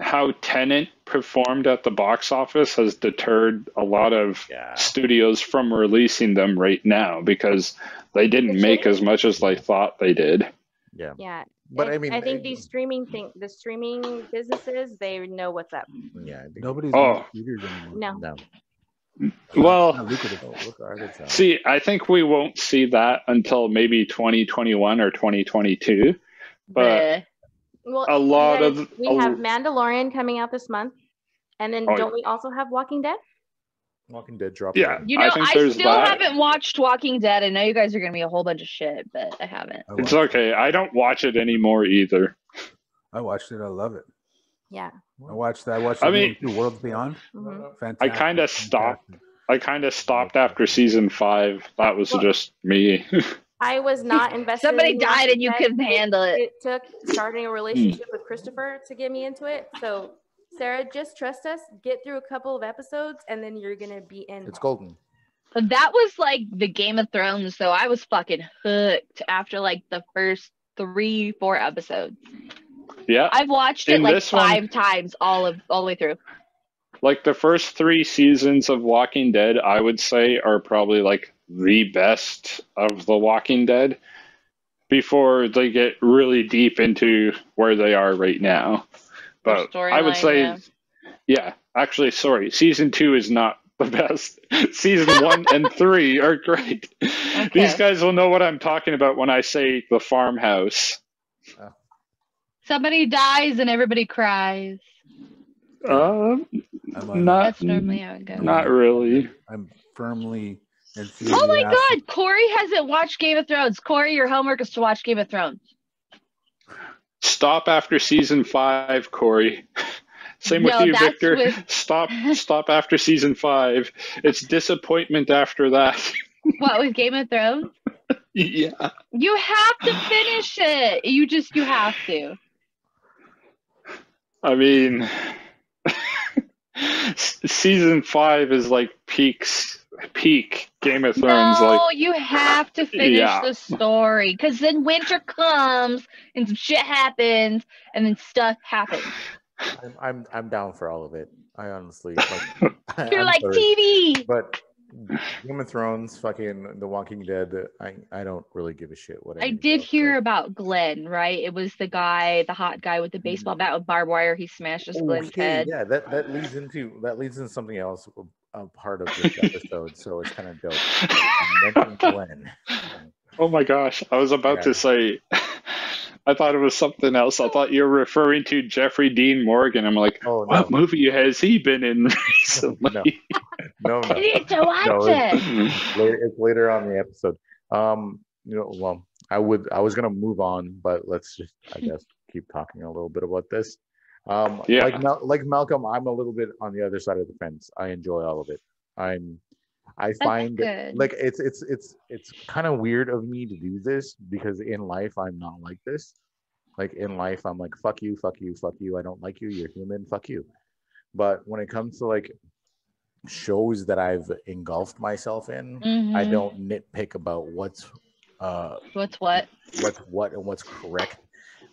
how Tenet performed at the box office has deterred a lot of Yeah. studios from releasing them right now because they didn't make as much as they thought they did. Yeah. Yeah, But And I mean, I think uh, these streaming thing, the streaming businesses, they know what's up. Yeah. Nobody's Oh. in theaters anymore. No, No. Well, Not lucrative. Look, Arkansas. See, I think we won't see that until maybe 2021 or 2022. But well, a lot guys- of we a- have Mandalorian coming out this month, and then Oh, don't we also have Walking Dead? Walking Dead dropped. Yeah. already. You I know, think I, still that. haven't watched Walking Dead. I know you guys are gonna be a whole bunch of shit, but I haven't. I it's watched, okay. I don't watch it anymore either. I watched it. I love it. Yeah. I watched. That. I watched. I I mean- mean, Worlds Beyond. hmm Fantastic. kinda stopped. fantastic. I kind of stopped after season five. That was Well- just me. I was not invested. Somebody in died and you couldn't handle it. It took starting a relationship with Christopher to get me into it. So, Sarah, just trust us. Get through a couple of episodes, and then you're gonna be in. It's golden. That was like the Game of Thrones, so I was fucking hooked after like the first three, four episodes. Yeah. I've watched it In like this one- five times all of all the way through. like the first three seasons of Walking Dead, I would say are probably like the best of the Walking Dead before they get really deep into where they are right now. But I would storyline, say, yeah. yeah. actually, sorry, season two is not the best. season one and three are great. These guys will know what I'm talking about when I say the farmhouse. Oh. Somebody dies and everybody cries. Um, I'm, not That's normally how it goes. not really. I'm firmly. Oh my god, Corey hasn't watched Game of Thrones. Corey, your homework is to watch Game of Thrones. Stop after season five, Corey. Same with No, you, Victor. with- Stop stop after season five. It's disappointment after that. What with Game of Thrones? yeah. You have to finish it. You just you have to. I mean season five is like peaks peak Game of Thrones no, like you have to finish Yeah. the story because then winter comes and some shit happens and then stuff happens. I'm, I'm I'm down for all of it. I honestly like. You're I'm like sorry, TV. But Game of Thrones, fucking The Walking Dead. I I don't really give a shit what. I anyone did else hear says. about Glenn, right? It was the guy, the hot guy with the mm-hmm. baseball bat with barbed wire. He smashed his Glenn's Okay, head. Yeah, that that leads into that leads into something else. A part of this episode, so it's kind of dope. Glenn. Oh my gosh, I was about Yeah. to say I thought it was something else. I thought you were referring to Jeffrey Dean Morgan. I'm like, Oh no, what movie has he been in recently? no, no. I need to watch No, it. later, it's later on in the episode. Um, you know, well, I would, I was gonna move on, but let's just, I guess, keep talking a little bit about this. Um, Yeah. like like Malcolm, I'm a little bit on the other side of the fence. I enjoy all of it. I'm, I find like it's it's it's it's kind of weird of me to do this because in life I'm not like this. Like in life, I'm like, fuck you, fuck you, fuck you. I don't like you. You're human. Fuck you. But when it comes to like shows that I've engulfed myself in, I Mhm. don't nitpick about what's uh What's what? what's what and what's correct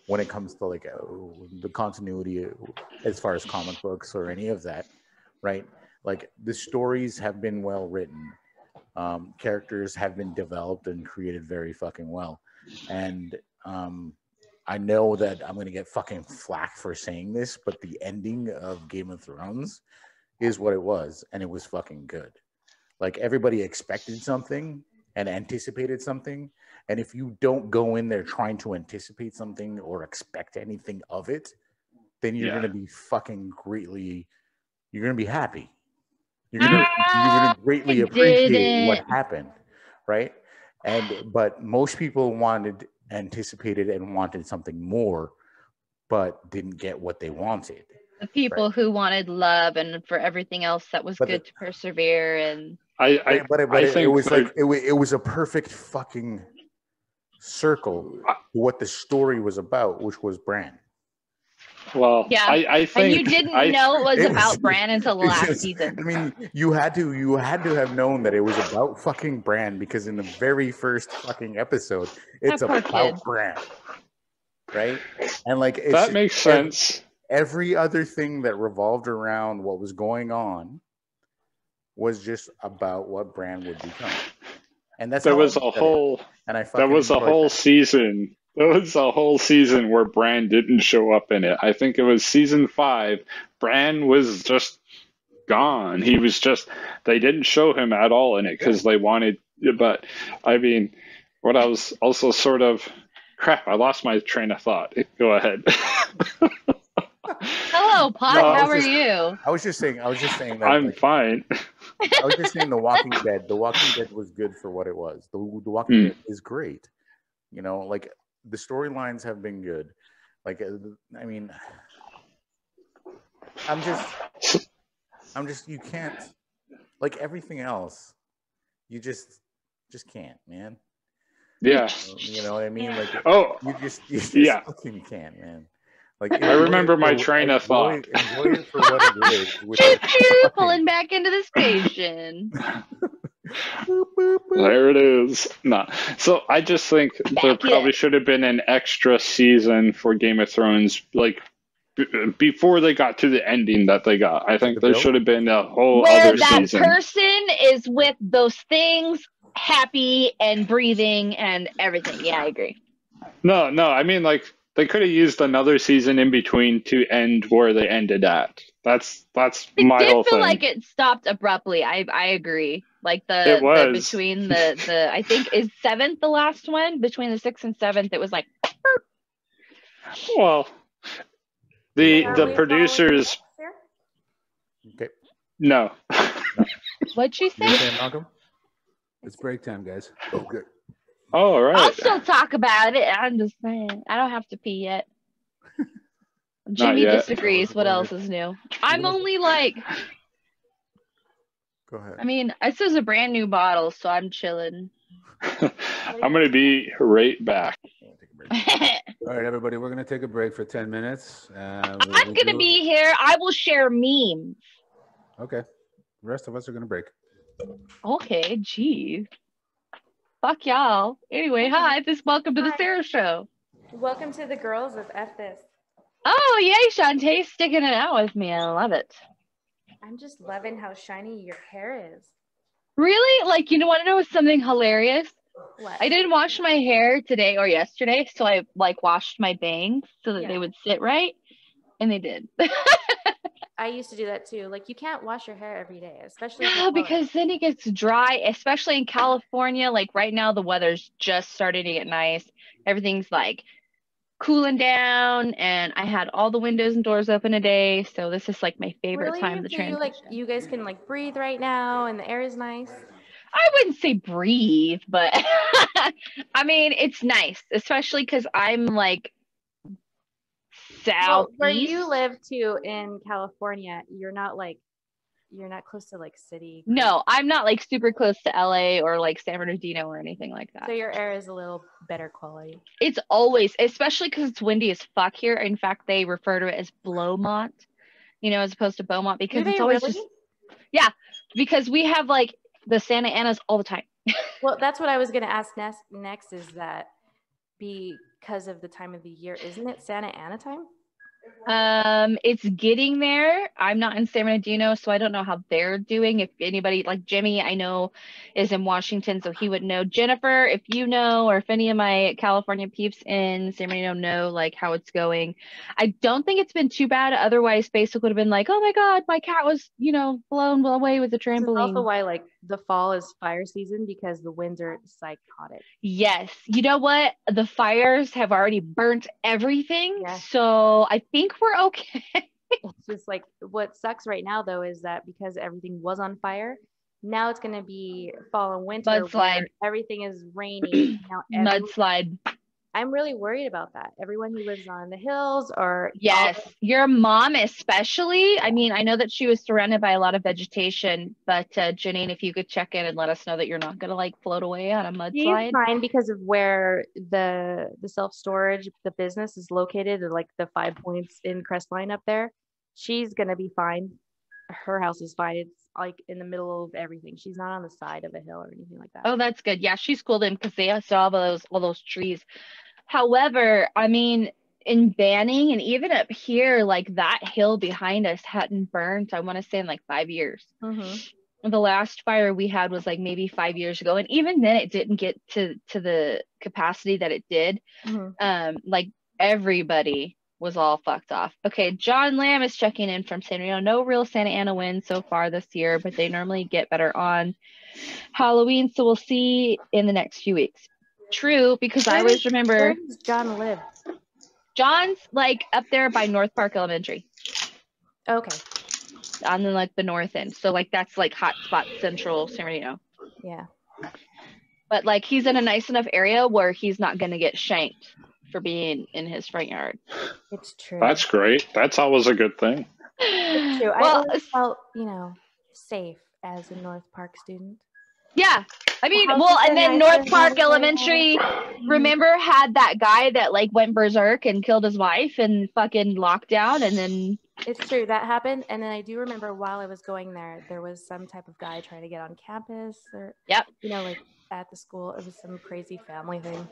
when it comes to like uh, the continuity as far as comic books or any of that, right? Like the stories have been well written, Um, characters have been developed and created very fucking well, and um, I know that I'm gonna get fucking flack for saying this, but the ending of Game of Thrones is what it was, and it was fucking good. Like everybody expected something and anticipated something, and if you don't go in there trying to anticipate something or expect anything of it, then you're Yeah. gonna be fucking greatly. You're gonna be happy. You're gonna, you're gonna ah, greatly appreciate what happened, right? And but most people wanted, anticipated, and wanted something more, but didn't get what they wanted. The people who wanted love and for everything else that was But good the- to persevere and I, I, but it, but I it, it was like it, it was a perfect fucking circle to what the story was about, which was Bran. Well, Yeah. I, I and you didn't I, know it was it was- about Bran until the last just- season. I mean, you had to you had to have known that it was about fucking Bran because in the very first fucking episode, it's about kid. Bran, right? And like it's, that makes sense. Every other thing that revolved around what was going on was just about what Bran would become, and that's There was a looked at it. whole and I that was a whole that. season. There was a whole season where Bran didn't show up in it. I think it was season five. Bran was just gone. He was just they didn't show him at all in it because they wanted. But I mean, what I was also sort of crap. I lost my train of thought. Go ahead. Hello, Pot. No, How was are just- you? I was just saying. I was just saying that. I'm like, fine. I was just saying The Walking Dead. The Walking Dead was good for what it was. The, the Walking Hmm. Dead is great. You know, like the storylines have been good. Like, uh, I mean, I'm just, I'm just. You can't, like everything else. You just, just can't, man. Yeah. You know what I mean? Like, Oh, you just, you just Yeah. fucking can't, man. Like, I remember my train of enjoy- thought. Enjoy it for what it is. which Choo choo, pulling back into the station. There it is. No. So I just think there Back probably it. should have been an extra season for Game of Thrones, like b- before they got to the ending that they got. I think The there should have been a whole Where other that season. person is with those things, happy and breathing and everything. Yeah, I agree. no, no. I mean, like they could have used another season in between to end where they ended at. That's that's It my did whole feel thing. like it stopped abruptly. I I agree. Like the, It the between the the I think is seventh the last one between the sixth and seventh. It was like well, the Are the producers. Okay. No. what'd you You say? saying, Malcolm? It's break time, guys. Oh, okay. Oh, all I'll still talk about it. I'm just saying. I don't have to pee yet. Jimmy yet. disagrees. What else is new? I'm only like, Go ahead. I mean, this is a brand new bottle, so I'm chilling. I'm gonna be right back. I'll take a break. I'm All right, everybody, we're going to take a break for 10 minutes. Uh, we'll- we'll gonna do- be here. I will share memes. Okay. The rest of us are going to break. Okay, geez. Fuck y'all. Anyway, hi. This welcome to the Sarah Show. Welcome to the girls of F this. Oh yay, Shantae sticking it out with me. I love it. I'm just loving how shiny your hair is. Really? Like, you know, want to know something hilarious? What? I didn't wash my hair today or yesterday, so I like washed my bangs so that Yeah. they would sit right, and they did. I used to do that too. Like you can't wash your hair every day, especially no, because then it gets dry, especially in California. Like right now, the weather's just starting to get nice. Everything's like cooling down, and I had all the windows and doors open today, so this is like my favorite really? time of the transition. you like you guys can like breathe right now, and the air is nice. I wouldn't say breathe, but I mean it's nice, especially because I'm like Well, south. where you live too in California, you're not like you're not close to like city. No, I'm not like super close to LA or like San Bernardino or anything like that. So your air is a little better quality. It's always, especially because it's windy as fuck here. In fact, they refer to it as Blowmont, you know, as opposed to Beaumont because it's always really? just yeah, because we have like the Santa Anas all the time. Well, that's what I was gonna ask next. Next is that because of the time of the year, isn't it Santa Ana time? Um, it's getting there. I'm not in San Bernardino, so I don't know how they're doing. If anybody like Jimmy, I know is in Washington, so he would know. Jennifer, if you know, or if any of my California peeps in San Bernardino know like how it's going, I don't think it's been too bad. Otherwise, Facebook would have been like, "Oh my God, my cat was, you know, blown away with the trampoline." also why like the fall is fire season because the winds are psychotic. Yes. You know what? The fires have already burnt everything. Yeah. So I think we're okay. It's just like what sucks right now though is that because everything was on fire, now it's gonna be fall and winter. Mudslide. Everything is raining. Mudslide. I'm really worried about that. Everyone who lives on the hills or Yes. Your mom, especially. I mean, I know that she was surrounded by a lot of vegetation, but uh, Janine, if you could check in and let us know that you're not going to like float away on a mudslide. She's fine because of where the the self storage the business is located, like the five points in Crestline up there. She's gonna be fine. Her house is fine. It's like in the middle of everything. She's not on the side of a hill or anything like that. Oh, that's good. Yeah, she's cool then because they have all those all those trees. However, I mean, in Banning and even up here, like that hill behind us hadn't burnt. I want to say in like five years. Mhm. the last fire we had was like maybe five years ago and even then it didn't get to to the capacity that it did Mhm. um like everybody was all fucked off okay john lamb is checking in from san diego no real santa ana winds so far this year but they normally get better on halloween so we'll see in the next few weeks true because i always remember Where does John live? john's like up there by north park elementary Okay. on the like the north end so like that's like hot spot central san Bernardino. Yeah. but like he's in a nice enough area where he's not going to get shanked for being in his front yard. It's true. That's great. That's always a good thing. It's true. I Well, always felt, you know, safe as a North Park student. yeah. I mean, how's well, and then nice North Park have you Elementary, remember, had that guy that like went berserk and killed his wife and fucking lockdown, and then It's true that happened, and then I do remember while I was going there, there was some type of guy trying to get on campus, or Yep. you know, like at the school. It was some crazy family thing.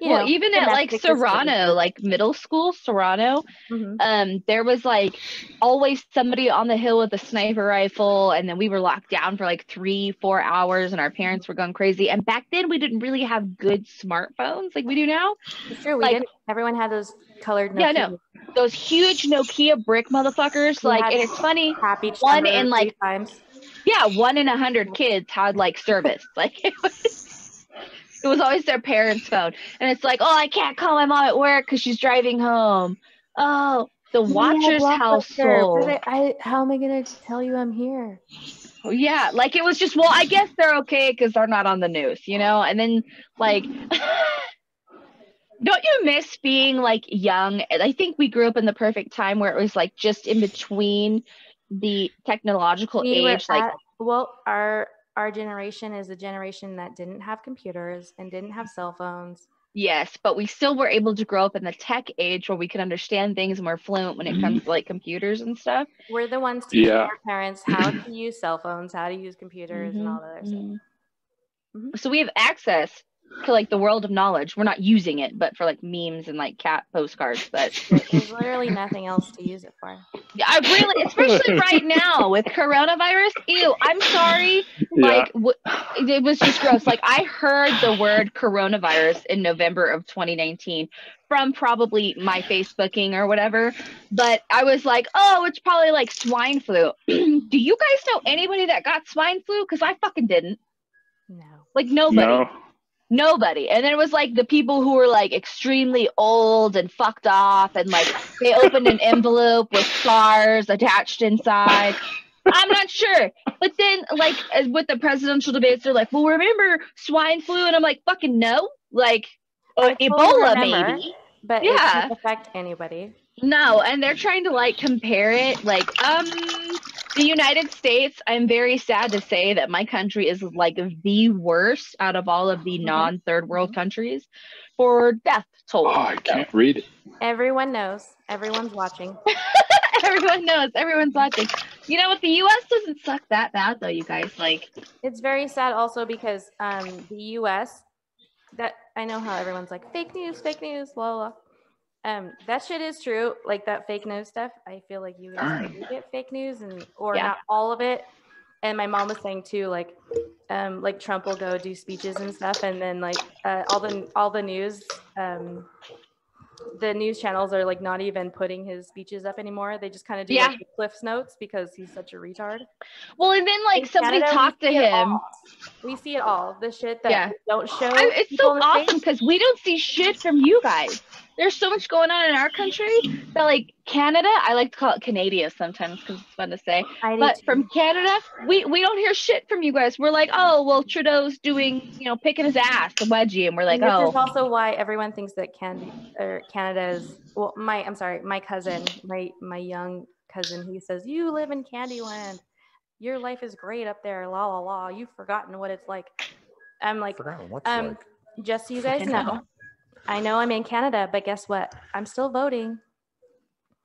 You well, know, even at like. Serrano, like middle school Serrano, Mhm. um, there was like always somebody on the hill with a sniper rifle, and then we were locked down for like three, four hours, and our parents were going crazy. And back then, we didn't really have good smartphones like we do now. It's true. We like- didn't. Everyone had those colored. Yeah, no, Those huge Nokia brick motherfuckers, We like, and it's funny. Each One in, like, times. Yeah, one in a hundred kids had like service. Like it was, it was always their parents' phone, and it's like, oh, I can't call my mom at work because she's driving home. Oh, the Watcher's household. But I, I, how am I gonna tell you I'm here? Yeah, like it was just, well, I guess they're okay because they're not on the news, you know? And then, like, don't you miss being like young? And I think we grew up in the perfect time where it was like just in between the technological We age. Like, well, our our generation is a generation that didn't have computers and didn't have cell phones. yes, but we still were able to grow up in the tech age where we could understand things and we're fluent when it comes to like computers and stuff. We're the ones teaching Yeah. our parents how to use cell phones, how to use computers, and all that other stuff. Mhm. Mhm. So we have access to like the world of knowledge. We're not using it, but for like memes and like cat postcards. But There's literally nothing else to use it for. Yeah, I really, especially right now with coronavirus. Ew, I'm sorry. Like, w- it was just gross. Like, I heard the word coronavirus in November of 2019 from probably my Facebooking or whatever. But I was like, oh, it's probably like swine flu. Do you guys know anybody that got swine flu? Because I fucking didn't. No. Like, nobody. No. Nobody. And then it was like the people who were like extremely old and fucked off and like they opened an envelope with scars attached inside. I'm not sure. But then like as with the presidential debates, they're like, well, remember swine flu? And I'm like, fucking no. Like or Ebola remember. maybe. But Yeah. it can't affect anybody. No, and they're trying to like compare it like um the United States, I'm very sad to say that my country is like the worst out of all of the Mhm. non third world countries for death toll. Oh, I can't read it. Everyone knows. Everyone's watching. Everyone knows, everyone's watching. You know what? The US doesn't suck that bad though, you guys. Like, It's very sad also because um, the U.S. that I know how everyone's like fake news, fake news, blah blah. Blah. Um, that shit is true. Like that fake news stuff. I feel like you guys get fake news, and or Yeah. not all of it. And my mom was saying too, like, um, like Trump will go do speeches and stuff, and then like uh, all the all the news, um, the news channels are like not even putting his speeches up anymore. They just kind of do Yeah. like Cliff's notes because he's such a retard. Well, and then like In somebody Canada, talked to him. We see it all. The shit that Yeah. don't show. I, it's so awesome because we don't see shit from you guys. There's so much going on in our country that, like Canada, I like to call it Canada sometimes because it's fun to say. I But too. from Canada, we we don't hear shit from you guys. We're like, oh well, Trudeau's doing, you know, picking his ass, the wedgie, and we're like, And this oh, is also why everyone thinks that Canada or Canada's well, my I'm sorry, my cousin, my my young cousin, he says, You live in Candyland. Your life is great up there, la la la. You've forgotten what it's like. I'm like, um, like. just so you guys I know. Know, I know I'm in Canada, but guess what? I'm still voting.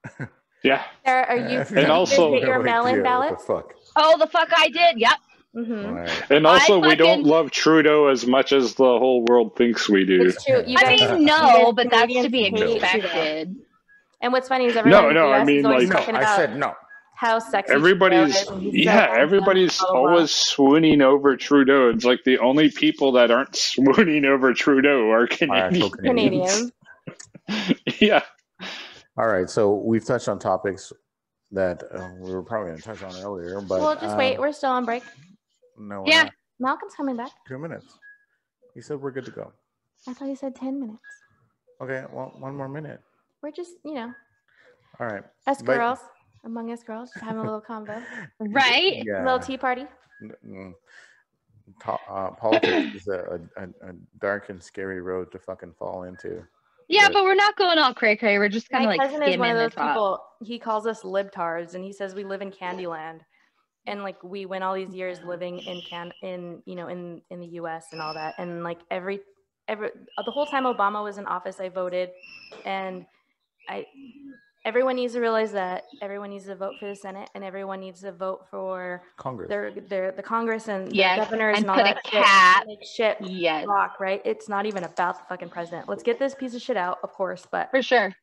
Yeah. Sarah, are you And did you also- your mail-in idea what? The fuck. oh the fuck I did. Yep. Mm-hmm. Alright. And I also, we don't love Trudeau as much as the whole world thinks we do. True. You I guys, mean, no, but that's to be expected. And what's funny is everyone in no, the I mean, is always like- No, talking I said no. How sexy Everybody's Trudeau is, and he's so yeah, everybody's always swooning over Trudeau. It's like the only people that aren't swooning over Trudeau are Our actual Canadians. Canadians. yeah. All right, so we've touched on topics that uh, we were probably going to touch on earlier, but well, just um, wait. We're still on break. No, Yeah. not. Malcolm's coming back. two minutes. He said we're good to go. I thought you said 10 minutes. Okay, well, one more minute. We're just, you know, All right. us But- girls, among us girls, just having a little convo, Right? Yeah. little tea party. Mm. To- uh, politics is a, a, a dark and scary road to fucking fall into. Yeah, But- but we're not going all cray cray. We're just kind of My like cousin is one of those top. people, he calls us libtards and he says we live in Candyland. And like we went all these years living in can in you know in in the US and all that and like every every the whole time Obama was in office I voted and I everyone needs to realize that everyone needs to vote for the Senate and everyone needs to vote for Congress. their their the Congress and Yes, the governors and and, all put a that shit. cap. Make shit Yes, rock, right? It's not even about the fucking president. Let's get this piece of shit out, of course, but for sure.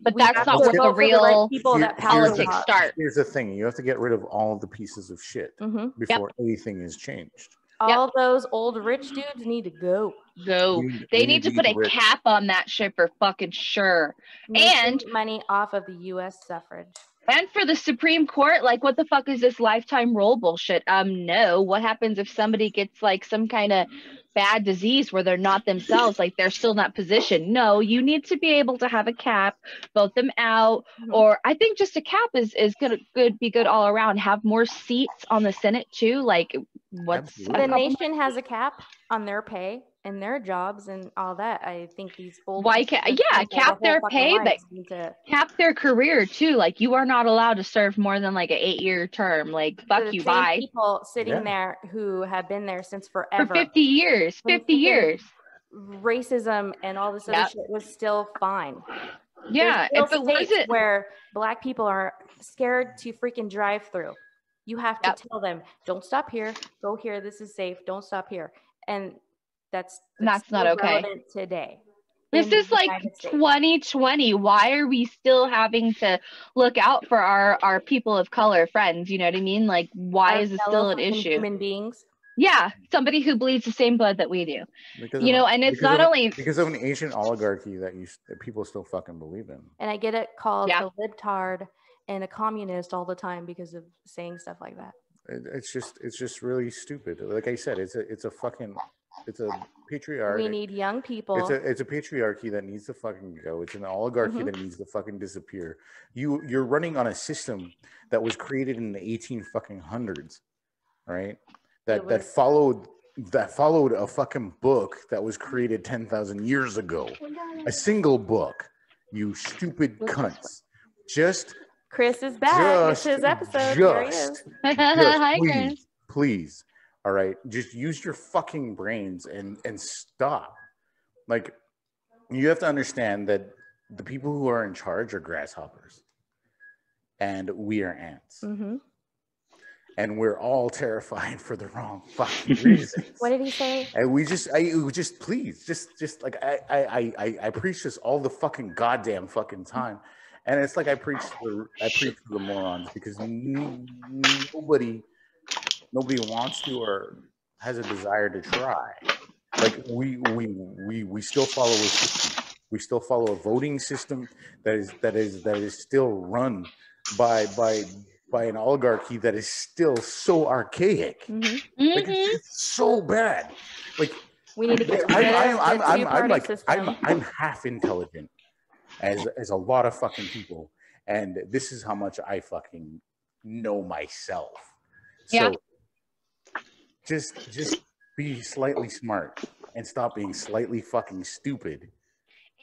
But that's not to where the vote for right real people Here- that here's the- politics start. Here's the thing: you have to get rid of all the pieces of shit hmm before anything is changed. All those old rich dudes need to go. Go. We- They we need to put a rich. cap on that shit for fucking sure. Making And- money off of the U.S. suffrage. And for the Supreme Court, like what the fuck is this lifetime role bullshit? Um, no. What happens if somebody gets like some kind of bad disease where they're not themselves, like they're still in that position? No, you need to be able to have a cap, vote them out, Mhm. or I think just a cap is is gonna good be good all around. Have more seats on the Senate too. Like what's the nation has a cap on their pay and their jobs and all that. I think these old Why ca- rich yeah, cap their pay, but- to- cap their career too. Like you are not allowed to serve more than like an eight year term. Like fuck the you, same bye. People sitting Yeah. there who have been there since forever For forever. 50 years, 50 years. Racism and all this other Yep. shit was still fine. Yeah, There's if still it wasn't, where black people are scared to freaking drive through. You have to Yep. tell them, don't stop here, go here, this is safe, don't stop here. And that's That's not okay. today. this is like States. 2020. Why are we still having to look out for our our people of color friends? You know what I mean? Like, why Our is it fellow still an issue? Human beings. Yeah, somebody who bleeds the same blood that we do. Because You of- know, and it's not of- only because of an ancient oligarchy that you that people still fucking believe in. And I get it called Yeah. a libtard and a communist all the time because of saying stuff like that. It, it's just it's just really stupid. Like I said, it's a it's a fucking it's a patriarchy. We need young people. It's a it's a patriarchy that needs to fucking go. It's an oligarchy Mhm. that needs to fucking disappear. You you're running on a system that was created in the eighteen fucking hundreds, right? That that followed that followed a fucking book that was created ten thousand years ago. A single book. You stupid cunts. Just Chris is back. it's just his episode. There he is. just Hi, just Chris. please, please, all right, just use your fucking brains and and stop. Like, you have to understand that the people who are in charge are grasshoppers, and we are ants. hmm and we're all terrified for the wrong fucking reasons. What did he say? And we just, I just please, just, just like I, I, I, I, preach this all the fucking goddamn fucking time, and it's like I preach, to the, I preach to the morons because nobody, nobody wants to or has a desire to try. Like we, we, we, we still follow a system. We still follow a voting system that is that is that is still run by by by an oligarchy that is still so archaic. hmm Like Mhm. it's so bad. Like We need to get rid I'm, of I'm, I'm, I'm, I'm two-party like system. I'm, I'm half intelligent as as a lot of fucking people, and this is how much I fucking know myself. Yeah. Just just be slightly smart and stop being slightly fucking stupid.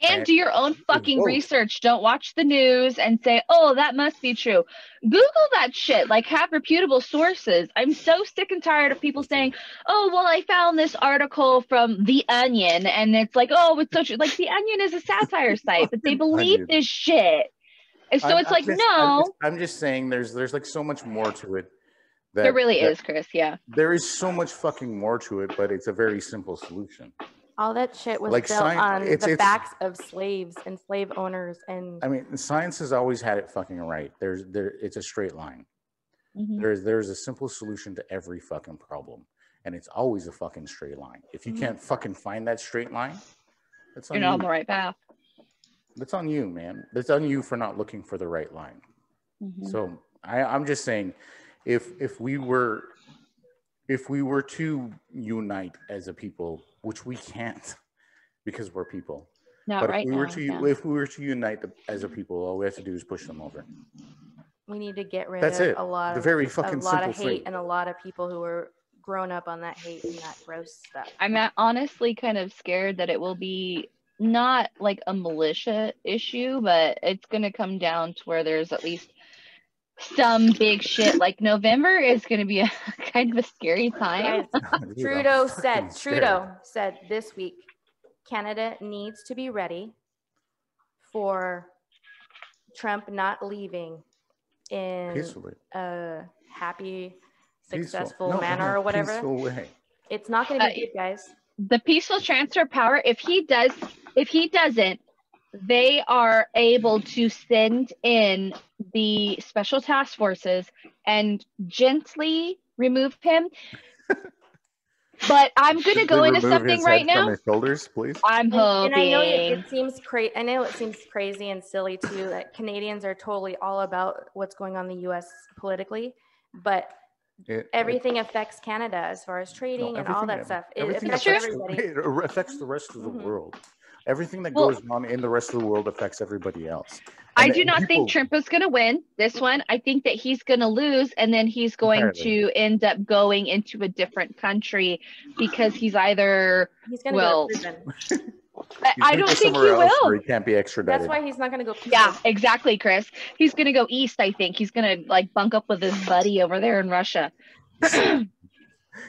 And do your own oh, fucking vote. research. Don't watch the news and say, oh, that must be true. Google that shit. Like, have reputable sources. I'm so sick and tired of people saying, oh, well, I found this article from The Onion. And it's like, oh, it's so true. Like, The Onion is a satire site, but they believe this shit. And so I'm- it's I'm like, just- I'm no, just, I'm just saying there's there's like so much more to it. That, there really that- is, Chris. Yeah. There is so much fucking more to it, but it's a very simple solution. All that shit was Like built sci- on it's- the it's- backs of slaves and slave owners and I mean, science has always had it fucking right. There's there it's a straight line. Mhm. There's there's a simple solution to every fucking problem, and it's always a fucking straight line. If you Mhm. can't fucking find that straight line, that's on You're not on the right path. That's on you, man. That's on you for not looking for the right line. Mhm. So I, I'm just saying, if if we were if we were to unite as a people, which we can't because we're people, Not but right if we now. were to yeah. if we were to unite the, as a people, all we have to do is push them over. we need to get rid That's of it. a lot The of very a fucking lot simple of hate thing. and a lot of people who were grown up on that hate and that gross stuff. I'm honestly kind of scared that it will be not like a militia issue, but it's going to come down to where there's at least some big shit. Like November is going to be a kind of a scary time. Guys, Trudeau said. Trudeau said this week Canada needs to be ready for Trump not leaving in peacefully, a happy, Peaceful. successful No, manner no, or whatever. It's not going to be Uh, good, guys. The peaceful transfer of power, if he does, if he doesn't, they are able to send in the special task forces and gently remove him. but I'm going to Should go we into remove something his right head from now. his shoulders, please. I'm And, hoping. and I know it, it seems crazy. I know it seems crazy and silly too that Canadians are totally all about what's going on in the U.S. politically, but It- everything affects Canada as far as No, trading and all everything- that stuff. It affects affects everybody. The, it affects the rest of the Mhm. world. Everything that Well- goes on in the rest of the world affects everybody else. I do not people- think Trump is going to win this one. I think that he's going to lose, and then he's going Entirely. to end up going into a different country because he's either. He's going to Well, go to prison. I, I don't think he will. He can't be extradited. That's why he's not going to go. Yeah, exactly, Chris. He's going to go east. I think he's going to like bunk up with his buddy over there in Russia.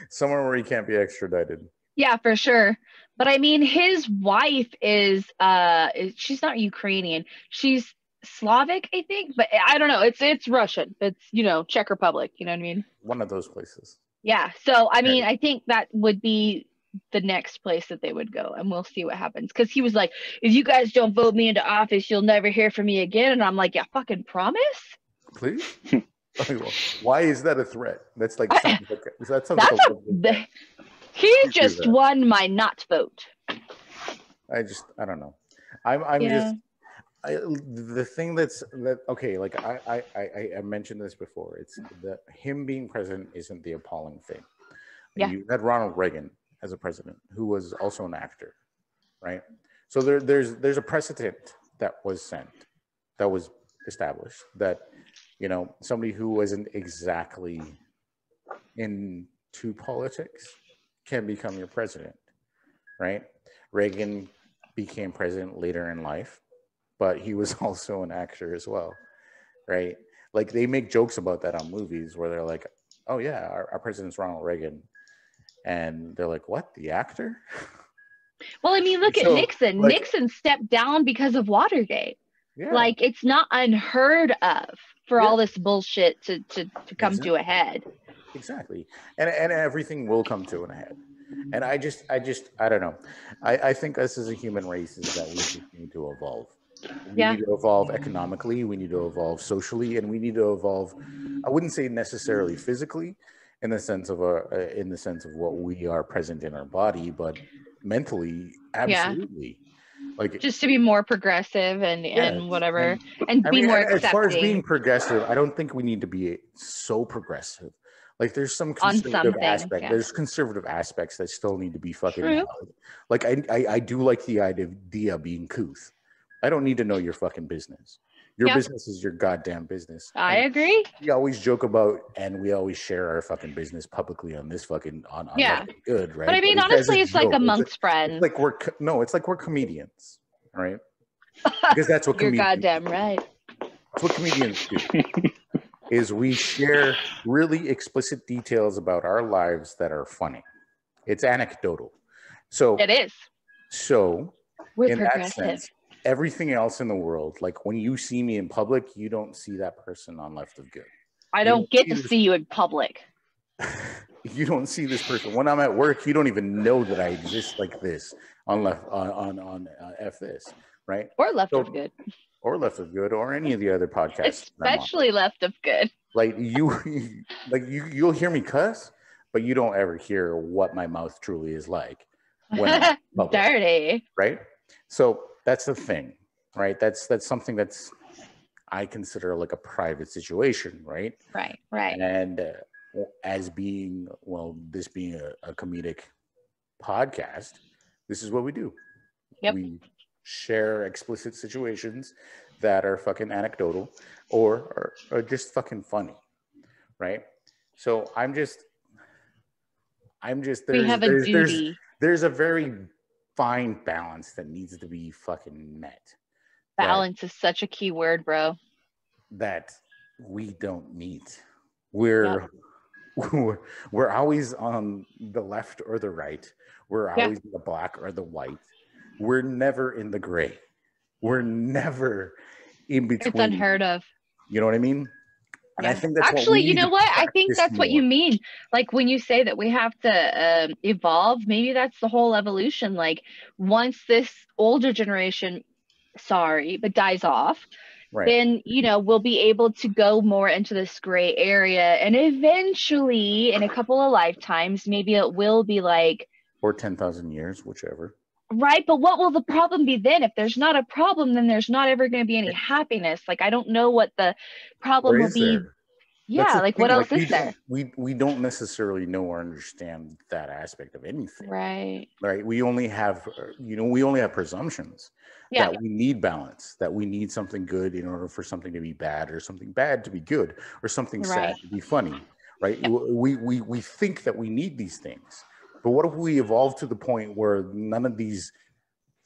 Somewhere where he can't be extradited. Yeah, for sure. But I mean, his wife is uh, she's not Ukrainian. She's Slavic, I think, but I don't know. It's it's Russian. It's you know Czech Republic. You know what I mean? One of those places. Yeah. So I mean, I think that would be the next place that they would go, and we'll see what happens. Because he was like, "If you guys don't vote me into office, you'll never hear from me again." And I'm like, "Yeah, fucking promise." Please. why is that a threat? That's like, I- like that sounds That's like a. a, The, he just won my not vote. I just I don't know. I'm I'm Yeah. just I, the thing that's that okay. Like I I I, I mentioned this before. It's that him being president isn't the appalling thing. Yeah. You had Ronald Reagan as a president, who was also an actor, right? So there there's there's a precedent that was sent, that was established that you know somebody who wasn't exactly into politics can become your president, right? Reagan became president later in life, but he was also an actor as well, right? Like they make jokes about that on movies where they're like, "Oh yeah, our, our president's Ronald Reagan," and they're like, "What? The actor?" Well, I mean, look So, at Nixon. like- Nixon stepped down because of Watergate. Yeah, Like it's not unheard of for Yeah. all this bullshit to to, to come to a head. Exactly and and everything will come to an end. and i just i just i don't know i i think us as a human race is that we just need to evolve we Yeah. need to evolve economically we need to evolve socially and we need to evolve i wouldn't say necessarily physically in the sense of our uh, in the sense of what we are present in our body but mentally absolutely. Yeah. like Just to be more progressive and Yeah, and whatever, and- and be mean, more as far as being progressive, I don't think we need to be so progressive. Like there's some conservative aspect. yeah. There's conservative aspects that still need to be fucking. True. valid. Like I, I, I do like the idea of being couth. I don't need to know your fucking business. Your Yeah. business is your goddamn business. I And agree. we always joke about and we always share our fucking business publicly on this fucking on, on Yeah. Good, right? But I mean, it's honestly, it's like joke. It's amongst friends. like we're co- no, it's like we're comedians, right? Because that's what You're comedians goddamn right. that's what comedians do. is we share really explicit details about our lives that are funny. It's anecdotal. So It is. so We're in that sense, everything else in the world, like when you see me in public, you don't see that person on left of good. I don't don't get to see you in public. you don't see this person when I'm at work. You don't even know that I exist like this on left on on, on uh, f this right Or left So- of good. Or left of good or any of the other podcasts. that I'm on. Especially left of good. like you like you you'll hear me cuss but you don't ever hear what my mouth truly is like when public, Dirty. right so that's the thing right that's that's something that's i consider like a private situation right Right, right. and uh, as being well this being a, a comedic podcast this is what we do Yep. we share explicit situations that are fucking anecdotal or are, are just fucking funny right so i'm just i'm just we there's, have a there's, there's, duty. there's a very fine balance that needs to be fucking met Balance is such a key word, bro. that we don't meet. We're we're, we're always on the left or the right. We're always in the black or the white. We're never in the gray. We're never in between. It's unheard of. You know what I mean? And I think that's Actually, you know what? I think that's what you mean. Like when you say that we have to um, evolve, maybe that's the whole evolution. Like once this older generation, sorry, but dies off, Right. then you know we'll be able to go more into this gray area, and eventually, in a couple of lifetimes, maybe it will be like or 10,000 years, whichever. Right, but what will the problem be then? If there's not a problem, then there's not ever going to be any happiness. Like I don't know what the problem will be. there? Yeah, like what thing, else is there? We, we don't necessarily know or understand that aspect of anything. Right. right we only have you know we only have presumptions Yeah. that we need balance that we need something good in order for something to be bad or something bad to be good or something sad to be funny right Yeah. We, we we think that we need these things but what if we evolve to the point where none of these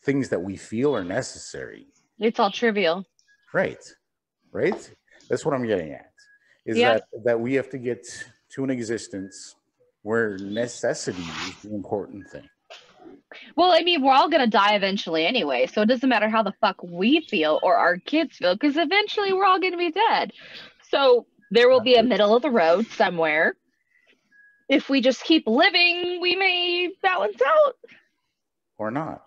things that we feel are necessary It's all trivial. right right that's what i'm getting at is Yeah. that that we have to get to an existence where necessity is the important thing Well, I mean, we're all going to die eventually anyway, so it doesn't matter how the fuck we feel or our kids feel because eventually we're all going to be dead. So there will be a middle of the road somewhere. If we just keep living, we may balance out or not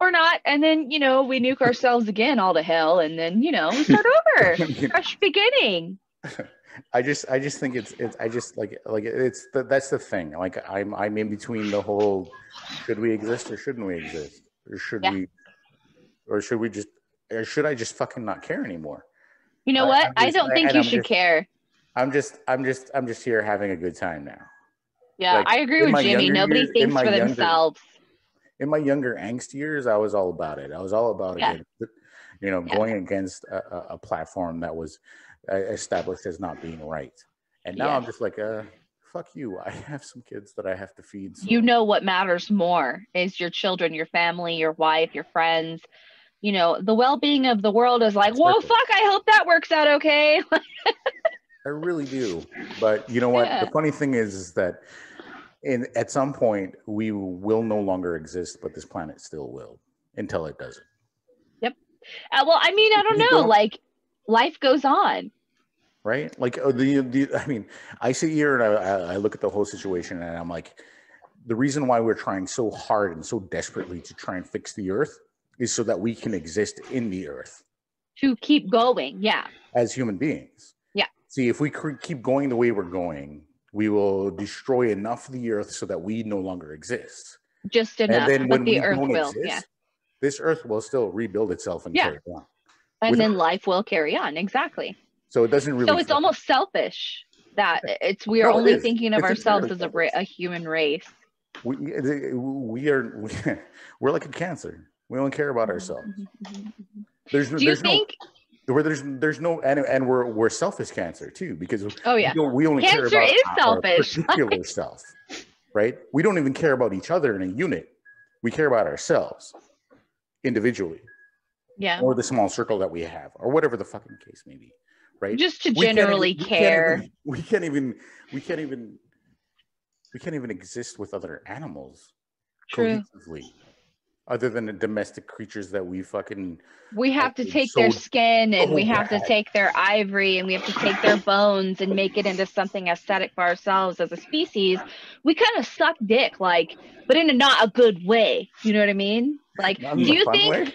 or not. And then, you know, we nuke ourselves again all to hell and then, you know, we start over. Fresh beginning. I just I just think it's it's I just like like it's the, that's the thing. Like I'm I'm in between the whole should we exist or shouldn't we exist? Or should Yeah. we or should we just or should I just fucking not care anymore? You know what? I'm I don't think and you should just- care. I'm just I'm just I'm just here having a good time now. Yeah, like, I agree with Jimmy. Nobody years- thinks for younger- themselves. In my younger angst years, I was all about it. I was all about Yeah. against, you know, Yeah. going against a, a, platform that was uh, established as not being right. And now Yeah. I'm just like, uh, fuck you. I have some kids that I have to feed. so- You know what matters more is your children, your family, your wife, your friends. You know, the well being of the world is like, well, Circle. fuck, I hope that works out okay. I really do. But you know what? Yeah. The funny thing is, is that in at some point we will no longer exist, but this planet still will until it doesn't. Uh, well, I mean, I don't You know. don't- Like, life goes on. right? Like uh, the the I mean, I sit here and I I look at the whole situation and I'm like, the reason why we're trying so hard and so desperately to try and fix the earth is so that we can exist in the earth To keep going. Yeah. as human beings. See, if we keep going the way we're going, we will destroy enough of the earth so that we no longer exist. Just enough. and then when the we earth will. exist, Yeah. this earth will still rebuild itself and Yeah. carry on. And with- then life will carry on. Exactly. So it doesn't really. So it's almost selfish that it's we are No, only is. thinking of It's ourselves as a, ra- a human race. we we are we, we're like a cancer. We only care about ourselves. Mhm, mhm, mhm. There's no, Do you there's think? no where there's there's no and, and we're we're selfish cancer too because Oh yeah. we, we only Cancer care about is selfish. particular self, right? We don't even care about each other in a unit. We care about ourselves individually Yeah. or the small circle that we have or whatever the fucking case may be, right? Just to We can't generally we can't care. even- We can't even we can't even we can't even exist with other animals True. cohesively, other than the domestic creatures that we fucking We have to take their skin and so we oh, have to take their ivory and we have to take their bones and make it into something aesthetic for ourselves as a species. We kind of suck dick, like, but in a not a good way. You know what I mean? Like, do you think? way.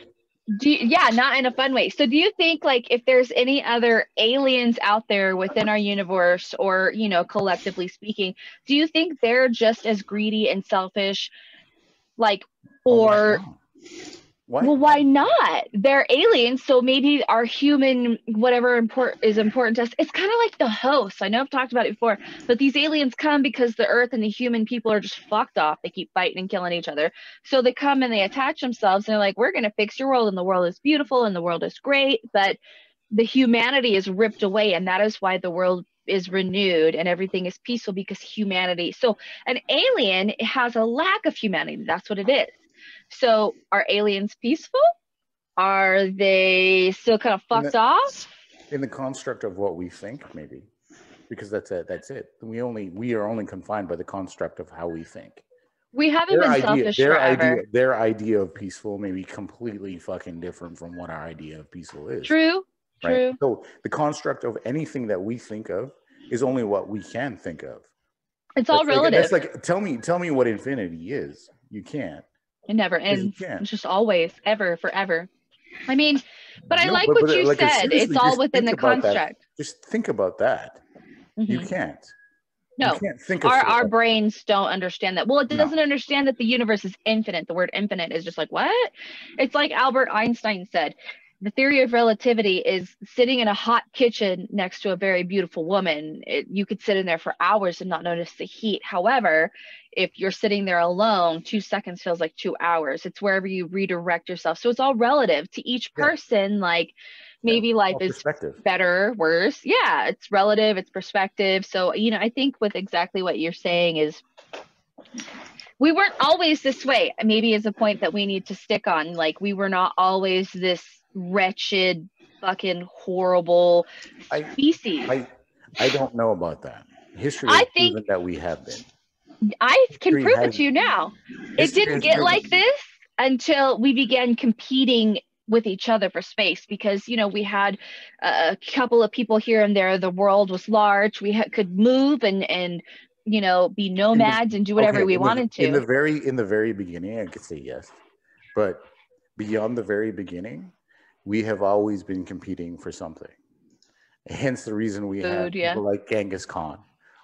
Do you, yeah, not in a fun way. So do you think like if there's any other aliens out there within our universe or, you know, collectively speaking, do you think they're just as greedy and selfish like Oh, Oh, or not? why? well why not? They're aliens, so maybe our human whatever import is important to us. It's kind of like the host. I know I've talked about it before, but these aliens come because the earth and the human people are just fucked off. They keep fighting and killing each other. So they come and they attach themselves and they're like, we're going to fix your world and the world is beautiful and the world is great. But the humanity is ripped away. And that is why the world is renewed and everything is peaceful because humanity. So an alien has a lack of humanity. That's what it is. So are aliens peaceful? Are they still kind of In fucked the- off? in the construct of what we think, maybe, because that's it. That's it. We only we are only confined by the construct of how we think. We haven't been idea, selfish their forever. idea, their idea of peaceful may be completely fucking different from what our idea of peaceful is. True. right? True. So the construct of anything that we think of is only what we can think of. It's all That's like- relative. that's like tell me, tell me what infinity is. You can't. It never you ends. It's just always, ever, forever. I mean, but I No, like but- what but, you like, said. It's all within the about that. construct. Just think about that. You Mhm. can't. No. You can't think Our our brains don't understand that. Well, it doesn't understand that the universe is infinite. The word infinite is just like what? It's like Albert Einstein said. The theory of relativity is sitting in a hot kitchen next to a very beautiful woman. It, you could sit in there for hours and not notice the heat. However, if you're sitting there alone, two seconds feels like two hours. It's wherever you redirect yourself. So it's all relative to each Yeah. person. Like maybe life is better, worse. Yeah, it's relative, it's perspective. So, you know, I think with exactly what you're saying is we weren't always this way. Maybe is a point that we need to stick on. Like we were not always this wretched, fucking horrible species. I, I I don't know about that. History I think- proven that we have been. I can history prove it to you now. It didn't get like this until we began competing with each other for space because you know we had a couple of people here and there the world was large we ha- could move and and you know be nomads and do whatever Okay, we in the- wanted to In the very in the very beginning, I could say yes, but beyond the very beginning, we have always been competing for something. Hence the reason we have Food, yeah. people like Genghis Khan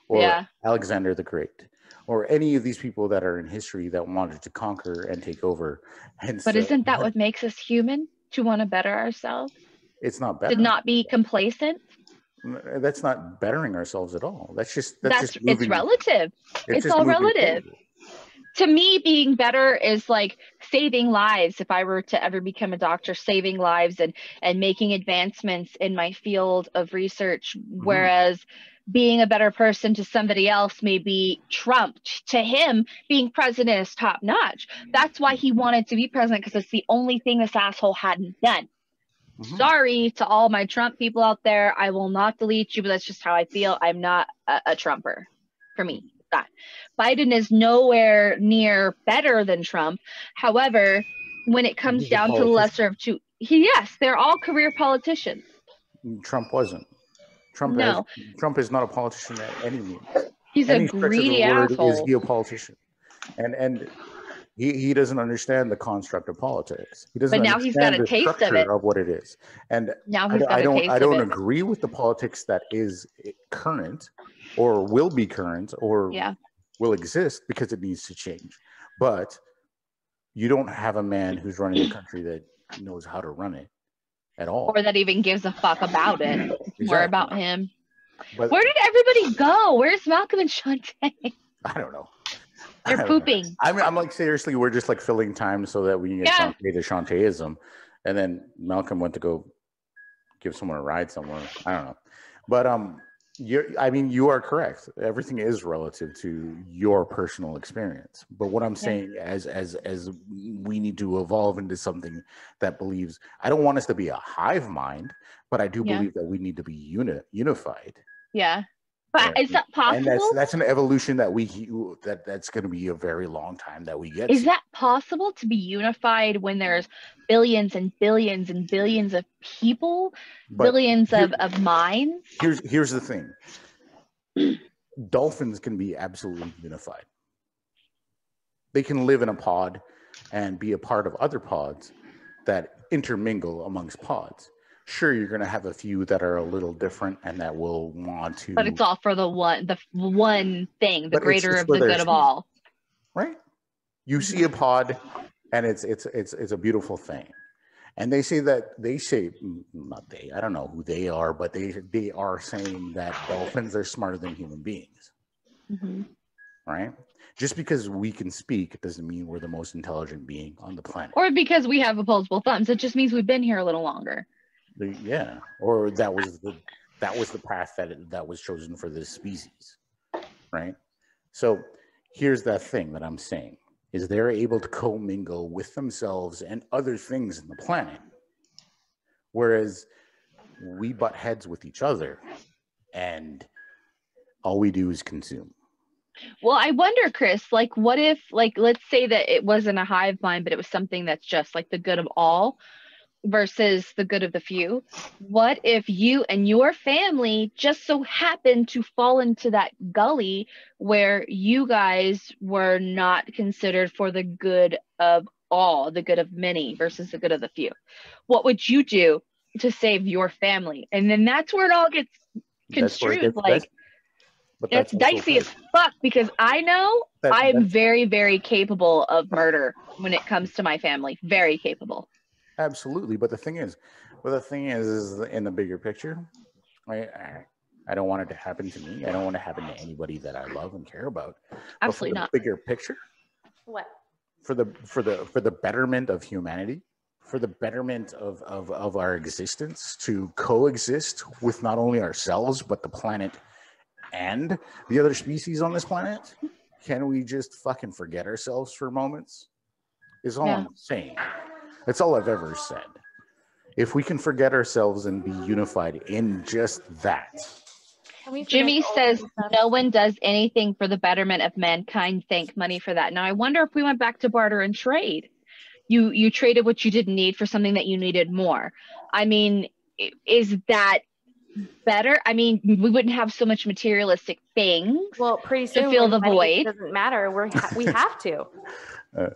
or Yeah. Alexander the Great. Or any of these people that are in history that wanted to conquer and take over. Hence, but uh, isn't that what makes us human to want to better ourselves it's not better. to not be complacent That's not bettering ourselves at all. That's just that's, that's, just it's relative it's just all relative. To me being better is like saving lives. If i were to ever become a doctor saving lives and and making advancements in my field of research Mm-hmm. whereas being a better person to somebody else may be trumped to him being president is top notch that's why he wanted to be president because it's the only thing this asshole hadn't done. Mhm. sorry to all my trump people out there. I will not delete you but that's just how i feel. I'm not a, a trumper for me that biden is nowhere near better than trump however when it comes He's down to the lesser of two he yes they're all career politicians Trump wasn't. Trump No. has, Trump is not a politician at any means. He's any a stretch of the greedy asshole. Is he a politician? And and he, he doesn't understand the construct of politics. He doesn't But now he's got a the taste of it. of what it is. And now I, he's got I a don't I don't agree with the politics that is eh, current or will be current or Yeah. will exist because it needs to change. But you don't have a man who's running a country that knows how to run it at all. Or that even gives a fuck about it. It's More about him. But Where did everybody go? Where's Malcolm and Shantae? I don't know. They're pooping. I'm, I'm like seriously, we're just like filling time so that we can get Yeah. Shantae to Shantaeism, and then Malcolm went to go give someone a ride somewhere. I don't know, but um, you're. I mean, you are correct. Everything is relative to your personal experience. But what I'm saying, as as as we need to evolve into something that believes. I don't want us to be a hive mind, but I do Yeah. believe that we need to be uni- unified. Yeah. But is that And that's possible? that's an evolution that we that that's going to be a very long time that we get. Is to. that possible to be unified when there's billions and billions and billions of people, But billions here- of, of minds? here's here's the thing dolphins can be absolutely unified they can live in a pod and be a part of other pods that intermingle amongst pods sure you're going to have a few that are a little different and that will want to But it's all for the one, the one thing, the But it's- greater it's of the good of all. right you see a pod and it's it's it's it's a beautiful thing and they say that they say mm, not they i don't know who they are but they they are saying that dolphins are smarter than human beings Mhm. right? Just because we can speak doesn't mean we're the most intelligent being on the planet. Or because we have opposable thumbs, it just means we've been here a little longer. Yeah, or that was the that was the path that that was chosen for this species, right? So here's that thing that I'm saying is they're able to commingle with themselves and other things in the planet, whereas we butt heads with each other, and all we do is consume. Well, I wonder, Chris, like, what if, like, let's say that it wasn't a hive mind, but it was something that's just like the good of all versus the good of the few. What if you and your family just so happened to fall into that gully where you guys were not considered for the good of all, the good of many versus the good of the few? What would you do to save your family? And then that's where it all gets That's construed. gets- Like, that's- but it's that's dicey as fuck because I know I am very, very capable of murder when it comes to my family. Very capable. Absolutely, but the thing is, well, the thing is, is in the bigger picture, right? I, I don't want it to happen to me. I don't want it to happen to anybody that I love and care about. But for Absolutely the not. Bigger picture, What? for the for the for the betterment of humanity, for the betterment of of of our existence, to coexist with not only ourselves but the planet and the other species on this planet. Can we just fucking forget ourselves for moments? Is all Yeah. I'm saying. That's all I've ever said. If we can forget ourselves and be unified in just that, Can we forget Jimmy says no one does anything for the betterment of mankind. Thank money for that. Now I wonder if we went back to barter and trade. You you traded what you didn't need for something that you needed more. I mean, is that better? I mean, we wouldn't have so much materialistic things. Well, pretty to soon fill the money void. doesn't matter. We're ha- we have to. Uh,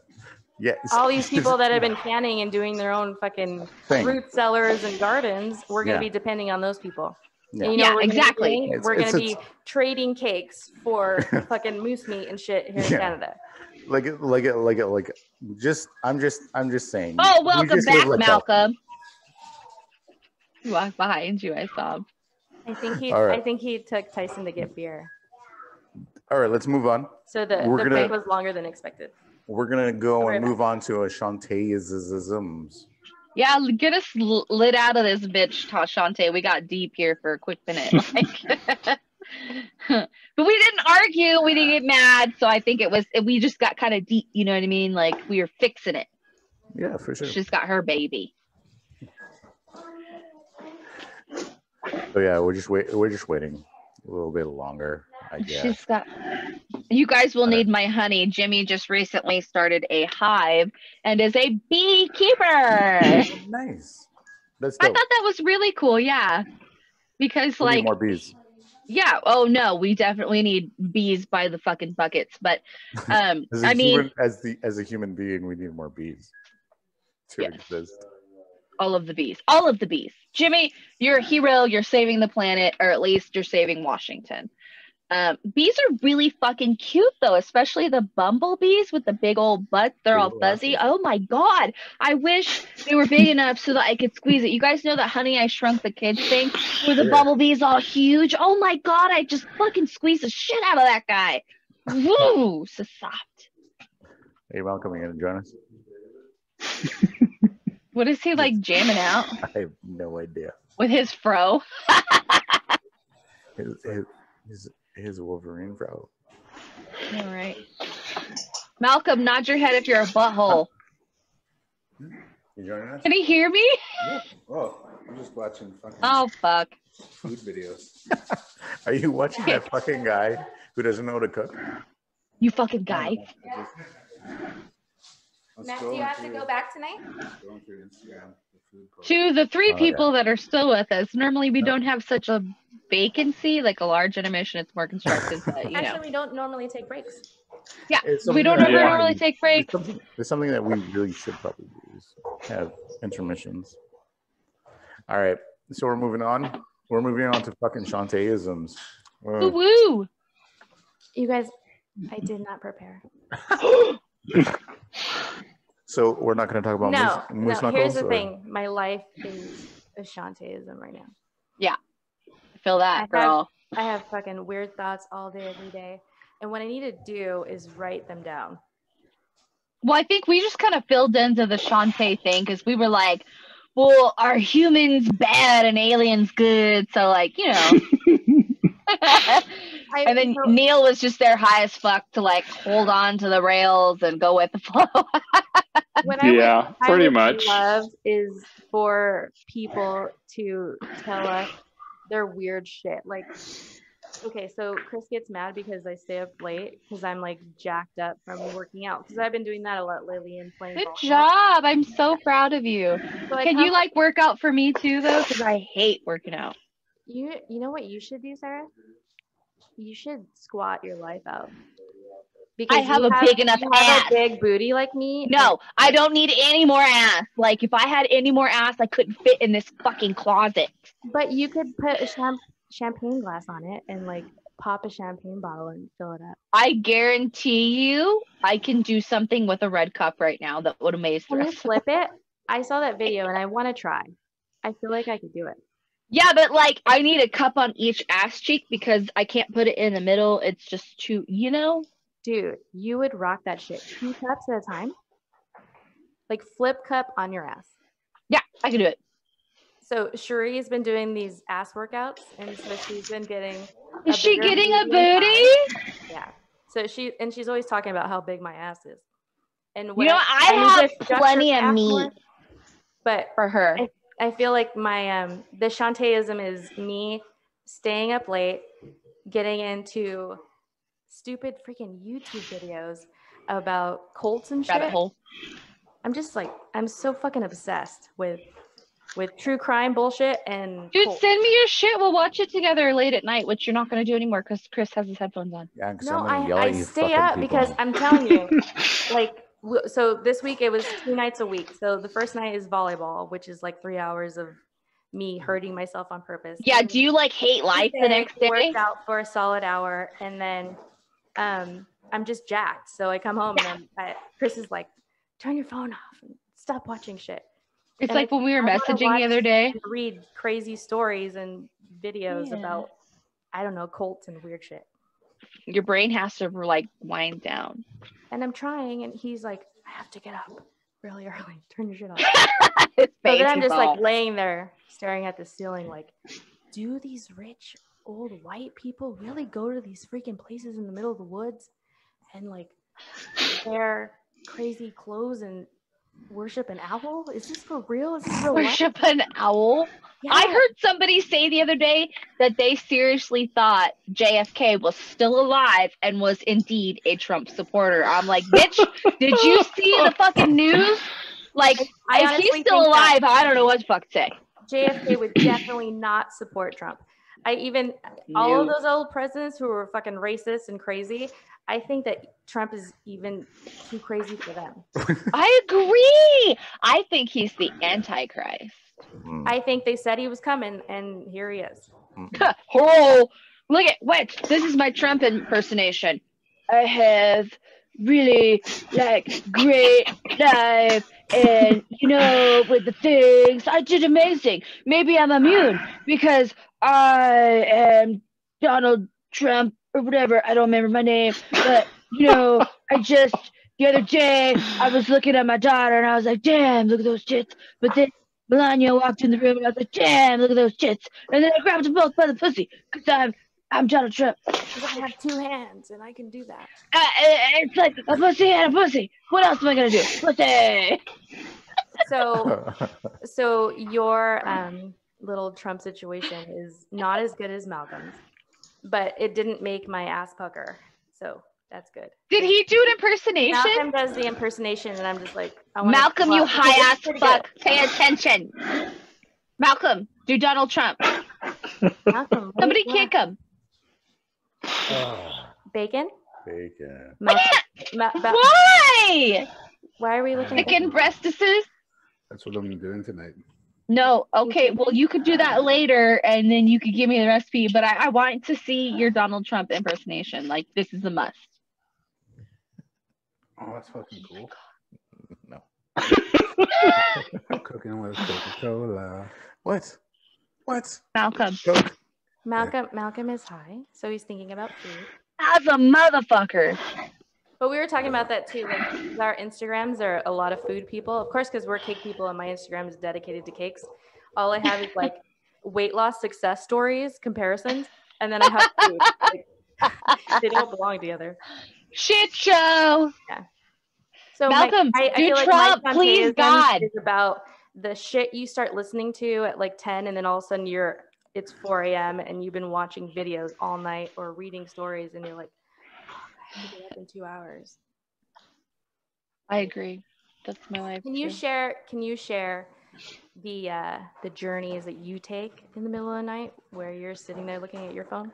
yes. All these people that have been canning and doing their own fucking Thing. fruit cellars and gardens, we're gonna Yeah. be depending on those people. Yeah. And you know Yeah, we're gonna be exactly. It's- we're gonna be trading cakes for fucking moose meat and shit here in Yeah. Canada. like it, like it, like it, like it. Just, I'm just, I'm just saying. Oh, welcome back, like. Malcolm. He walked behind you. I saw. him. I think he All right. I think he took Tyson to get beer. All right, let's move on. So the, We're the gonna- break was longer than expected. We're gonna go Right and back. move on to a Shantaeisms. Yeah, get us lit out of this bitch, Tashante. We got deep here for a quick minute. Like, but we didn't argue. We didn't get mad. So I think it was, we just got kind of deep. You know what I mean? Like we were fixing it. Yeah, for sure. She's got her baby. So yeah, we're just wait. We're just waiting a little bit longer. I guess. She's got. You guys will need my honey. Jimmy just recently started a hive and is a beekeeper. I nice. That's thought that was really cool. Yeah. because We like more bees. yeah oh no we definitely need bees by the fucking buckets but um I i mean as the as a human being, we need more bees to Yes. exist. All of the bees all of the bees. Jimmy you're a hero. You're saving the planet or at least you're saving washington. Um, bees are really fucking cute though especially the bumblebees with the big old butts they're all fuzzy. oh my god. I wish they were big enough so that i could squeeze it. You guys know that honey i shrunk the kids thing where the bumblebee's all huge? Oh my god i just fucking squeeze the shit out of that guy. Woo, so soft Hey, Mel coming in and join us. what is he like jamming out I have no idea. with his fro His his his, his Wolverine fro. All right. Malcolm, nod your head if you're a butthole. You joining us? Can he hear me? Oh, I'm just watching fucking Oh fuck. food videos. Are you watching that fucking guy who doesn't know how to cook? You fucking guy. I'm Matt, do you scrolling have to go back tonight? Going through Instagram, the food posts. To the three Oh, yeah. people that are still with us, normally we Yeah. don't have such a vacancy, like a large intermission. It's more constructive, but you know. Actually, we don't normally take breaks. Yeah, It's we don't that ever Yeah. normally take It's breaks. something, it's something that we really should probably do is have intermissions. All right, so we're moving on. We're moving on to fucking Shantaeisms. Woo woo. You guys, I did not prepare. so we're not going to talk about no, moose, moose no. Here's the or- thing: my life is a Shantaeism right now. Yeah. I Feel I that, have- girl. I have fucking weird thoughts all day, every day, and what I need to do is write them down. Well, I think we just kind of filled into the Shantae thing because we were like, well, are humans bad and aliens good? So, like, you know. I, and then so- Neil was just there high as fuck to like hold on to the rails and go with the flow. what I would- Yeah, I pretty would much. Love is for people to tell us their weird shit. Like, okay, so Chris gets mad because I stay up late because I'm like jacked up from working out because I've been doing that a lot lately and playing. Good golf. job. I'm so proud of you. So Can come- you like work out for me too though? Because I hate working out. You you know what you should do, Sarah? You should squat your life out. Because I have a big enough you have ass. a big booty like me. No, I don't need any more ass. Like if I had any more ass, I couldn't fit in this fucking closet. But you could put a cham- champagne glass on it and like pop a champagne bottle and fill it up. I guarantee you I can do something with a red cup right now that would amaze Can you flip it? I saw that video and I want to try. I feel like I could do it. Yeah, but like I need a cup on each ass cheek because I can't put it in the middle. It's just too, you know? Dude, you would rock that shit. Two cups at a time. Like flip cup on your ass. Yeah, I can do it. So Cherie's been doing these ass workouts, and so she's been getting. Is she getting a booty time. Yeah. So she and she's always talking about how big my ass is. And You know, I use have plenty of meat But for her. I feel like my um the Shantaeism is me staying up late, getting into stupid freaking YouTube videos about cults and shit. Rabbit hole. I'm just like I'm so fucking obsessed with with true crime bullshit and Dude, cults. send me your shit. We'll watch it together late at night, which you're not going to do anymore because Chris has his headphones on. Yeah, 'cause No, I'm I, yell I at you stay up people. because I'm telling you, like, w- so this week it was two nights a week. So the first night is volleyball, which is like three hours of me hurting myself on purpose. Yeah, do you like hate life the next day? Worked out for a solid hour, and then um, I'm just jacked. So I come home and I, Chris is like, "Turn your phone off and stop watching shit." It's and like I- when we were I messaging the other day. And read crazy stories and videos Yeah. about, I don't know, cults and weird shit. Your brain has to like wind down. And I'm trying, and he's like, I have to get up really early. Turn your shit off. So then I'm just like laying there staring at the ceiling, like, do these rich old white people really go to these freaking places in the middle of the woods and like wear crazy clothes and worship an owl? Is this for real? Is this real life? worship an owl. I heard somebody say the other day that they seriously thought JFK was still alive and was indeed a Trump supporter. I'm like, bitch, did you see the fucking news? Like, I if he's still alive, I don't know what to fuck say. JFK would definitely not support Trump. I even all of those old presidents who were fucking racist and crazy. I think that Trump is even too crazy for them. I agree. I think he's the Antichrist. Mm, I think they said he was coming, and here he is. mm, oh, look at what this is my Trump impersonation. I have really like great life and you know with the things I did amazing. Maybe I'm immune because I am Donald Trump or whatever. I don't remember my name, but you know, I just the other day I was looking at my daughter and I was like, damn, look at those tits. But then Melania walked in the room and I was like, damn, look at those tits. And then I grabbed them both by the pussy because I'm I'm Donald Trump. Because I have two hands, and I can do that. Uh, uh, it's like a pussy and a pussy. What else am I gonna do? Pussy. So, so your um, little Trump situation is not as good as Malcolm's, but it didn't make my ass pucker. So that's good. Did he do an impersonation? Malcolm does the impersonation, and I'm just like, I Malcolm, you clap. high ass It's pretty fuck. Pay attention. Malcolm, do Donald Trump. Malcolm, Somebody yeah. kick him. Bacon. bacon. Malcolm, Ma- Ba- Why? why are we looking at Chicken breastises? That's what I'm doing tonight. No. Okay. Well, you could do that later, and then you could give me the recipe. But I, I want to see your Donald Trump impersonation. Like this is a must. Oh, that's fucking cool. No. Cooking with Coca Cola. What? What? Malcolm, Coke. Malcolm, Malcolm is high, so he's thinking about food. as a motherfucker. But we were talking about that too. Like our Instagrams are a lot of food people, of course, because we're cake people, and my Instagram is dedicated to cakes. All I have is like weight loss success stories, comparisons, and then I have food. Like, they don't belong together. Shit show. Yeah. So Malcolm, my, I, I do like Trump, please, God. is about the shit you start listening to at like 10 and then all of a sudden you're it's 4 a.m and you've been watching videos all night or reading stories and you're like to get up in two hours I agree. That's my life. can you too. share can you share the uh the journeys that you take in the middle of the night where you're sitting there looking at your phone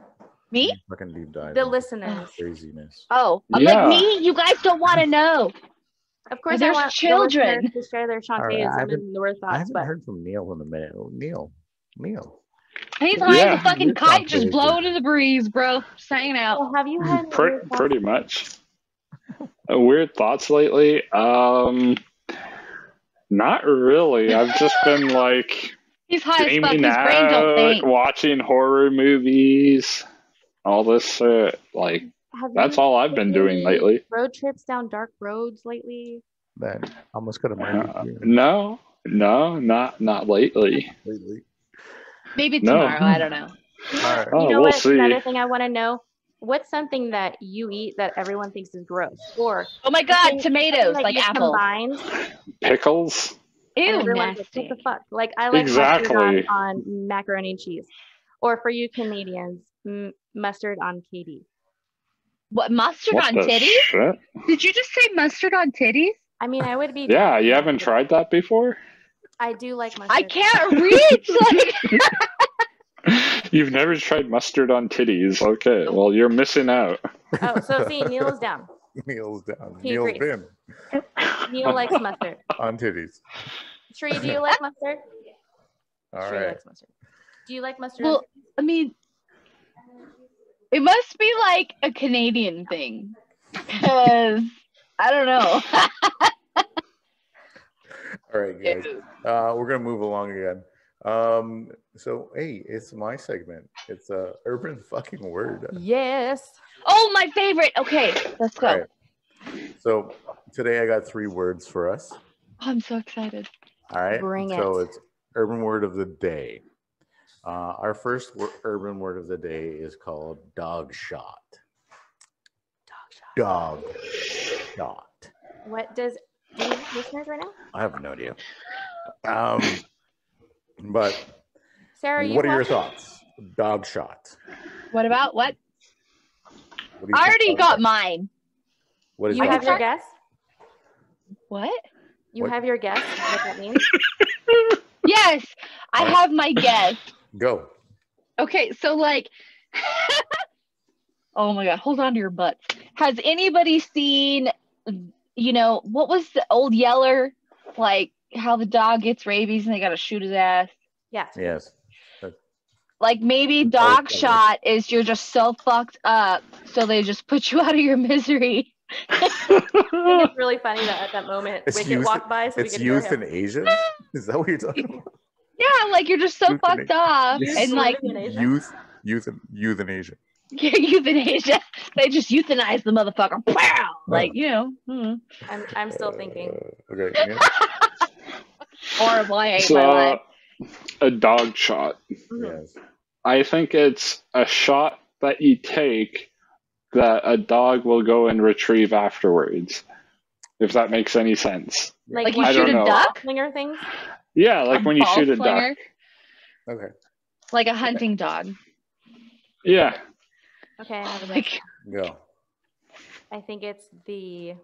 me? Fucking deep dive. the into listeners Craziness. Oh, I'm Yeah. like me. You guys don't want to know. of course I there's want the children. listeners to share their right, I Shantaeism haven't- and their thoughts. I haven't but heard from Neil in a minute. Oh, Neil. Neil. He's high as Yeah. a fucking kite, just blowing in the breeze, bro. Just hanging out. well, have you had Pre- pretty much. Uh, weird thoughts lately? Um, not really. I've just been like He's high as fuck. His gaming brain don't think. watching horror movies, all this shit. Like Have that's all I've been doing lately. Road trips down dark roads lately. That almost could have Uh, murdered no, no, not not lately. lately. Maybe No. tomorrow. I don't know. All right. Oh, you know we'll what? see. Another thing I want to know: what's something that you eat that everyone thinks is gross, or Oh my god, something- tomatoes like you apple. combined, Pickles. Ew, everyone's like, nasty. what the fuck? Like I like Exactly. mustard on, on macaroni and cheese, or for you Canadians, m- mustard on KD. What mustard What on the titties? shit? Did you just say mustard on titties? I mean, I would be. Yeah, you haven't tried that before. I do like mustard. I can't reach. Like, You've never tried mustard on titties. Okay, well you're missing out. Oh, so see, Neil is down. Neil's down. He Neil's agrees. been Neil likes mustard. on titties. Tree, do you like mustard? All Tree right. likes mustard. Do you like mustard? well, I mean, it must be like a Canadian thing, because I don't know. All right, guys. Uh, we're gonna move along again. Um, so hey, it's my segment. It's a urban fucking word. yes. oh, my favorite. Okay, let's go. All right. So today I got three words for us. I'm so excited. All right. Bring so it. it's urban word of the day. Uh, our first wor- urban word of the day is called dog shot. Dog shot. Dog shot. What does do you have listeners right now? I have no idea. Um, but Sarah, you what are your watching? thoughts? Dog shot. What about what? What you I already got shot- mine. What is You dog have your guess? What? You What? have your guess what that means? Yes, I have my guess. Go. Okay, so like, oh my god, hold on to your butts. Has anybody seen, you know, what was the old Yeller? Like how the dog gets rabies and they gotta shoot his ass. Yes. Yes. Like maybe dog okay. shot is you're just so fucked up, so they just put you out of your misery. It's really funny that at that moment It's Wicket youth- walked by so we It's could hear youth him. in Asia. Is that what you're talking about? Yeah, like you're just so Euthanasia. fucked up Youth and like euthanasia. Youth, youth, euthanasia. euthanasia. They just euthanize the motherfucker. Pow! Like you know, mm, I'm, I'm still thinking. Uh, okay. yeah. horrible. I hate So, my life. a dog shot. Mhm. Yes. I think it's a shot that you take that a dog will go and retrieve afterwards. If that makes any sense. Like you I shoot a know. duck, Slinger things. Yeah, like when you shoot a slinger? duck. Okay. like a hunting dog. Yeah. Okay, I have a guess. Like Go. I think it's the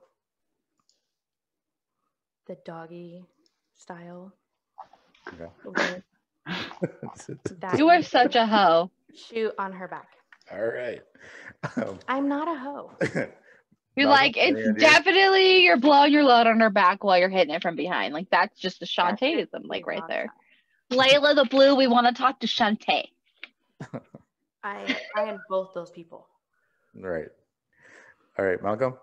the doggy style. Okay. you are such a hoe. shoot on her back. All right. Um, I'm not a hoe. You're Malcolm, like, it's ideas? definitely you're blowing your load on her back while you're hitting it from behind. Like that's just a That's it. Shantaeism, like right there. Layla the Blue, we want to talk to Shantae. I I am both those people. right. All right, Malcolm.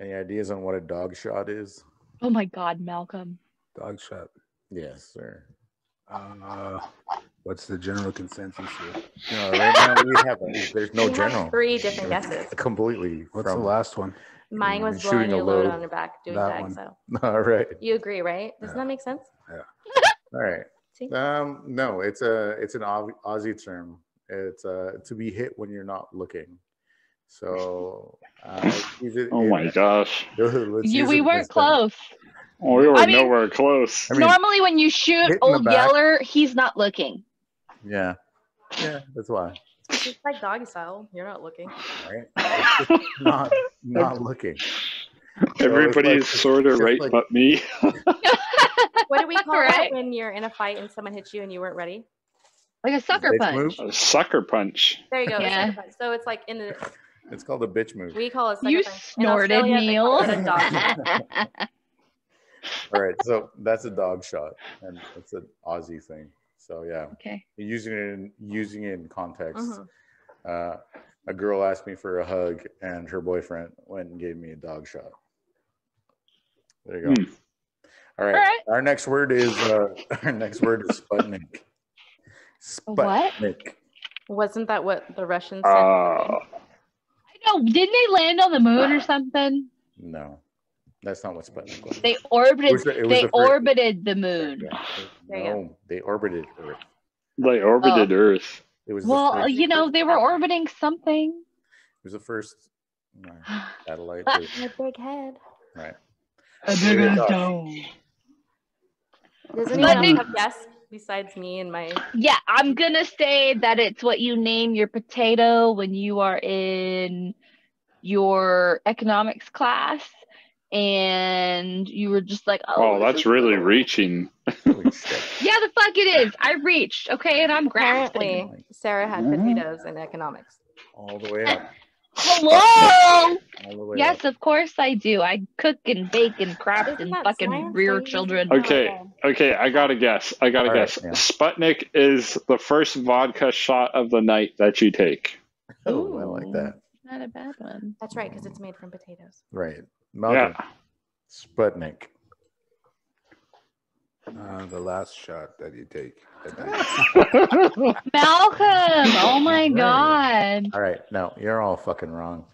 Any ideas on what a dog shot is? Oh my God, Malcolm. Dog shot. Yes, sir. Uh, what's the general consensus here? No, right now we have there's no We have general. three different guesses. Completely. What's from- the last one? Mine was Shooting blowing a load load. on your back, doing That that. one. So All right. you agree, right? Doesn't Yeah. that make sense? Yeah. All right. See? Um, no, it's a it's an Aussie term. It's uh to be hit when you're not looking. So uh, it Oh in- my gosh. You, we weren't instead. close. We were I mean- nowhere close. I mean, Normally, when you shoot Old back- Yeller, he's not looking. Yeah, yeah, that's why. It's like doggy style. You're not looking. Right? Not not looking. Everybody's like- sort of right like- but me. What do we call Right. it when you're in a fight and someone hits you and you weren't ready? Like a sucker Bitch punch. move? A sucker punch. There you go. Yeah. punch. So it's like in the It's called a bitch move. we call it sucker You punch. In snorted, Australia, Neil. call it a dog shot. All right, so that's a dog shot, and it's an Aussie thing. So yeah, okay. using it in using it in context. Mhm. Uh, a girl asked me for a hug, and her boyfriend went and gave me a dog shot. There you go. Hmm. All right. All right. Our next word is uh, our next word is Sputnik. What? Sputnik. Wasn't that what the Russians said? Uh, I know. Didn't they land on the moon or something? No, that's not what Sputnik was. They orbited. It was the- it was they the orbited the moon. There you go. No, they orbited Earth. they orbited Oh. Earth. It was Well, first, you know, they were orbiting something. it was the first uh, satellite. that- My big head. right. A bigger stone. Does But anyone else did- have guess besides me and my? Yeah, I'm gonna say that it's what you name your potato when you are in your economics class, and you were just like, "Oh, Oh, that's really cool." reaching. Yeah, the fuck it is. I reached, okay, and I'm grasping. Apparently, Sarah had Mhm. potatoes in economics. All the way up. Hello. All the way Yes, up. of course I do. I cook and bake and craft Isn't and fucking rear children. Okay, okay, I gotta guess. I gotta All right, guess. yeah. Sputnik is the first vodka shot of the night that you take. Oh, I like that. Not a bad one. That's right, because it's made from potatoes. Right. Malcolm. Yeah. Sputnik. Uh, the last shot that you take. Malcolm, oh my Right. god. All right. No, you're all fucking wrong.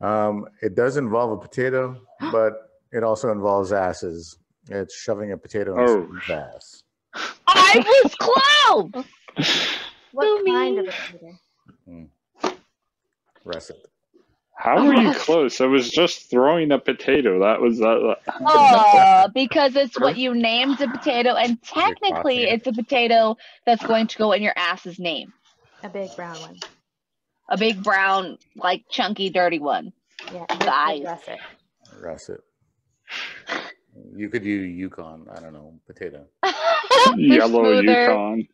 Um, it does involve a potato, but it also involves asses. It's shoving a potato in Oh. someone's ass. I was close. What Boomy. kind of a potato? Russet. How were you close? I was just throwing a potato. That was that. Oh, because it's what you named a potato, and technically coffee. it's a potato that's going to go in your ass's name. A big brown one. A big brown, like chunky, dirty one. Yeah. Guys. Russet. Russet. You could do Yukon. I don't know. Potato. Yellow smoother. Yukon.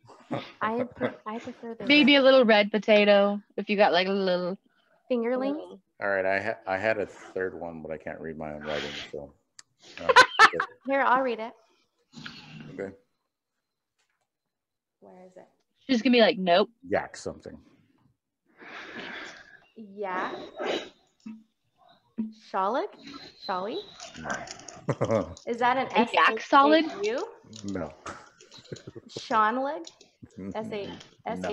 I pre- I prefer the Maybe a little red potato if you got like a little. fingerlings. All right, I ha- I had a third one, but I can't read my own writing, so. uh, Here, I'll read it. okay. Where is it? She's gonna be like, nope. Yak something. Yeah. Shalik? Shali? No. Is that an A S yak solid? U? no. Seanlig? S A S No.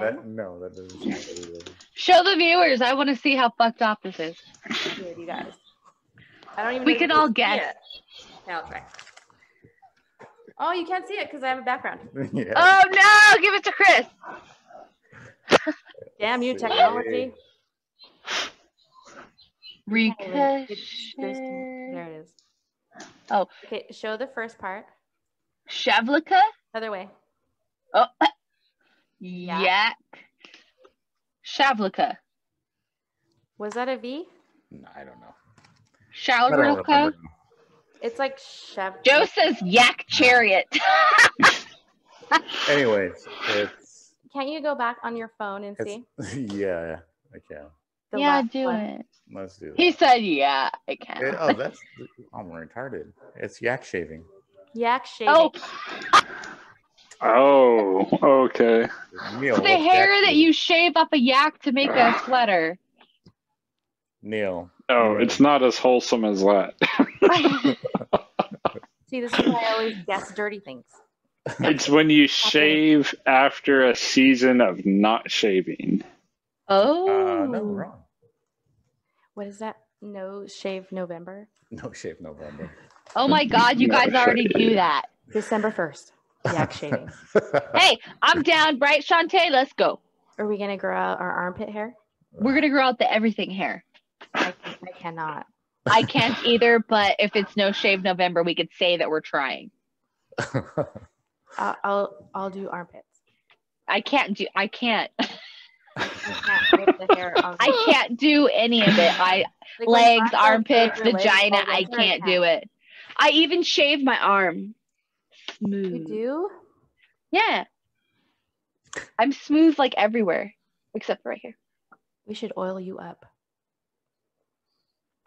That, no, that doesn't sound very good. Show the viewers. I want to see how fucked up this is. Good, you guys. I don't even. We can all see guess. it. Yeah, I'll try. Oh, you can't see it because I have a background. yeah. Oh no! Give it to Chris. Damn you, technology. It's- Ricochet. there's- There it is. Oh. Okay, show the first part. Shavlika. Other way. Oh. Yak. Yak. Shavlika. Was that a V? No, I don't know. I Shavlika. It's like Chev. Joe says yak chariot. Anyways, it's Can't you go back on your phone and see? yeah, I can. The yeah, do one? it. Let's do that. He said, yeah, I can. It- oh, that's I'm retarded. It's yak shaving. Yak oh. shaving. oh, Oh, okay. Neil, the hair that shaving? you shave up a yak to make a sweater. Neil. Oh, it's not as wholesome as that. See, this is why I always guess dirty things. it's when you shave after a season of not shaving. oh. Uh, no, wrong. What is that? No shave November, No shave November. Oh my god, you guys already do that. December first. Yak shaving. Hey, I'm down, right, Shantae? Let's go. Are we gonna grow out our armpit hair? We're gonna grow out the everything hair. I, I cannot. I can't either, but if it's no shave November, we could say that we're trying. I'll I'll, I'll do armpits. I can't do I can't I can't the hair. I can't do any of it. I Like, legs, armpits, shave legs vagina, I can't do it. I even shave my arm. You do? Yeah. I'm smooth like everywhere. Except for right here. We should oil you up.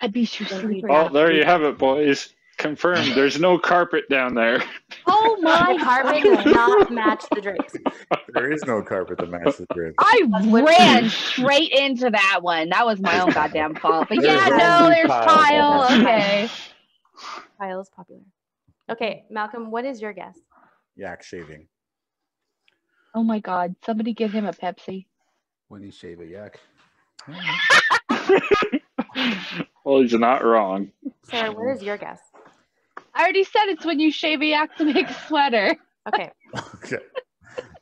I'd be too Don't slippery. you oh, Well, there you have it, boys. Confirmed. There's no carpet down there. Oh My my carpet god. does not match the drapes. there is no carpet to match the drapes. I ran straight into that one. That was my own goddamn fault. But yeah, no, there's Kyle. Kyle. Okay. Kyle is popular. Okay, Malcolm, what is your guess? Yak shaving. Oh my god. Somebody give him a Pepsi. When you shave a yak. well, he's not wrong. Sarah, what is your guess? I already said it's when you shave a yak to make a sweater. Okay, Okay.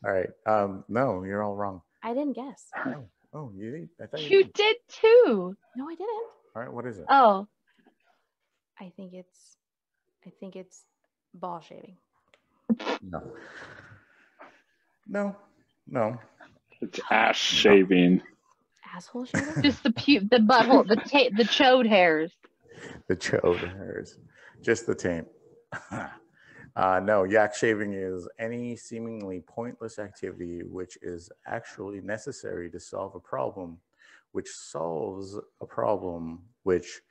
All right. Um, no, you're all wrong. I didn't guess. Oh, oh, you did? I thought you, You did. did too. No, I didn't. All right. What is it? Oh. I think it's, I think it's ball shaving. No. No. No. It's ass shaving. Asshole shaving? Just the pu- the butthole, the ta- the chode hairs. The chode hairs. Just the taint. uh, no, yak shaving is any seemingly pointless activity which is actually necessary to solve a problem, which solves a problem which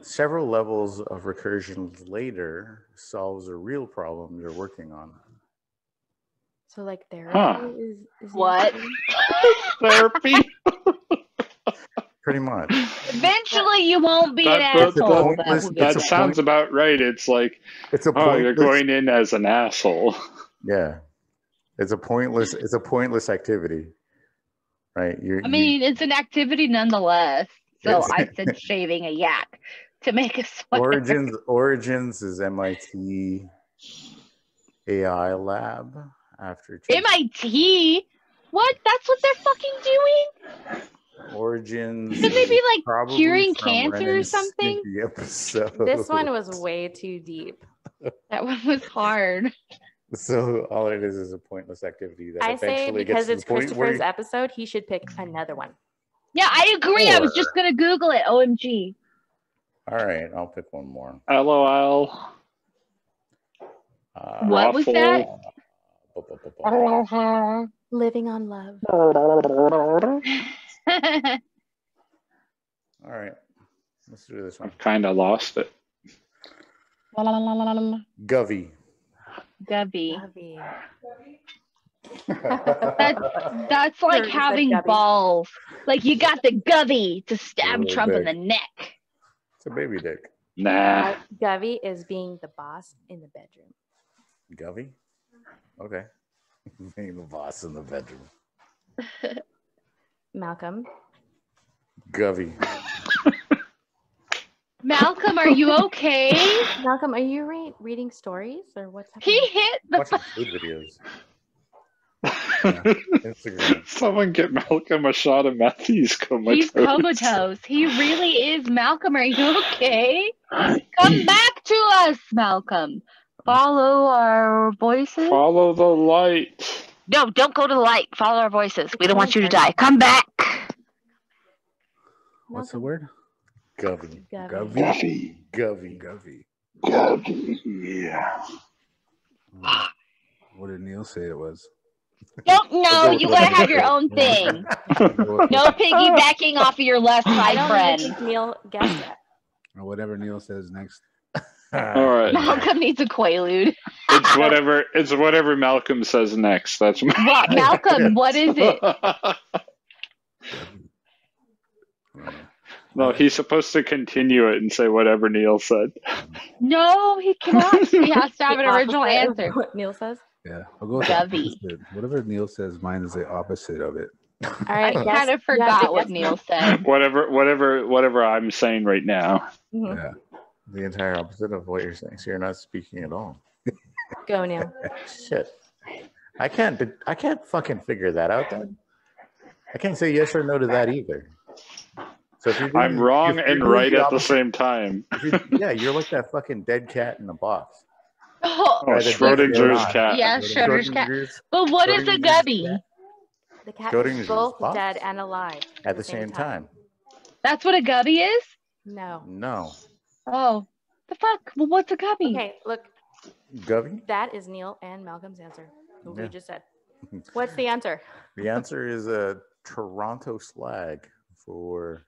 several levels of recursions later solves a real problem you're working on. So like therapy Huh. is, is What? Therapy. Pretty much. Eventually, you won't be That- an that- asshole. that- That that's- will That It's a sounds point- about right. It's like, It's a oh, you're going in as an asshole. Yeah. It's a pointless it's a pointless activity. Right? You're I mean, it's an activity nonetheless. So I said shaving a yak to make a sweater. Origins Origins is MIT AI lab after two- MIT? What? That's what they're fucking doing? Origins Shouldn't they be like curing cancer Ren or something? Episode. This one was way too deep. That one was hard. so all it is is a pointless activity that I say because gets to it's point Christopher's you- episode, he should pick another one. Yeah, I agree. I was just gonna Google it. OMG. All right, I'll pick one more. LOL. Uh, What was that? uh, Living on love. All right, let's do this one. I've kind of lost it. Govey. Gubby. Gubby. That, that's like Sure, you said having Gubby. balls. Like you got the gubby to stab Little Trump in the neck. It's a baby dick. Nah. Gubby is being the boss in the bedroom. Govey? Okay. Being the boss in the bedroom. Malcolm. Govey. Malcolm, are you okay? Malcolm, are you re- reading stories or what's happening? He hit the Watching food videos. Instagram. Someone get Malcolm a shot of Matthew's comatose. He's comatose. He really is. Malcolm, are you okay? Come back to us, Malcolm. Follow our voices. Follow the light. No, don't go to the light. Follow our voices. We don't want you to die. Come back. What's the word? Govey. Gubby. Govey. Guffy. Govey. Govey. Guffy. Yeah. What did Neil say it was? Don't no, you gotta have your own thing. No piggybacking off of your less I high friend. Neil guessed it. Or whatever Neil says next. All right. Malcolm needs a quaalude. It's whatever. It's whatever Malcolm says next. That's my. What, Malcolm? What is it? no, he's supposed to continue it and say whatever Neil said. No, he cannot. He has to have an original answer. What Neil says. Yeah, I'll go with the Whatever Neil says, mine is the opposite of it. All right, I right. guess- kind of you have forgot what guess Neil said. Whatever, whatever, whatever I'm saying right now. Mhm. Yeah. The entire opposite of what you're saying. So you're not speaking at all. Go, Neil. Shit. I can't. I can't fucking figure that out. Then I can't say yes or no to that either. So if you're doing- I'm wrong if you're and right the at the same time. if you're- yeah, you're like that fucking dead cat in a box. Oh, Oh, Schrodinger's Schrodinger's cat. yeah, Schrodinger's cat. But what is a Schrodinger's gubby? The cat Schrodinger's is both box? dead and alive At the same time. That's what a gubby is? No. No. Oh, the fuck? Well, what's a gubby? Okay, look, Govey? that is Neil and Malcolm's answer. What we just said. What's the answer? The answer is a Toronto slag for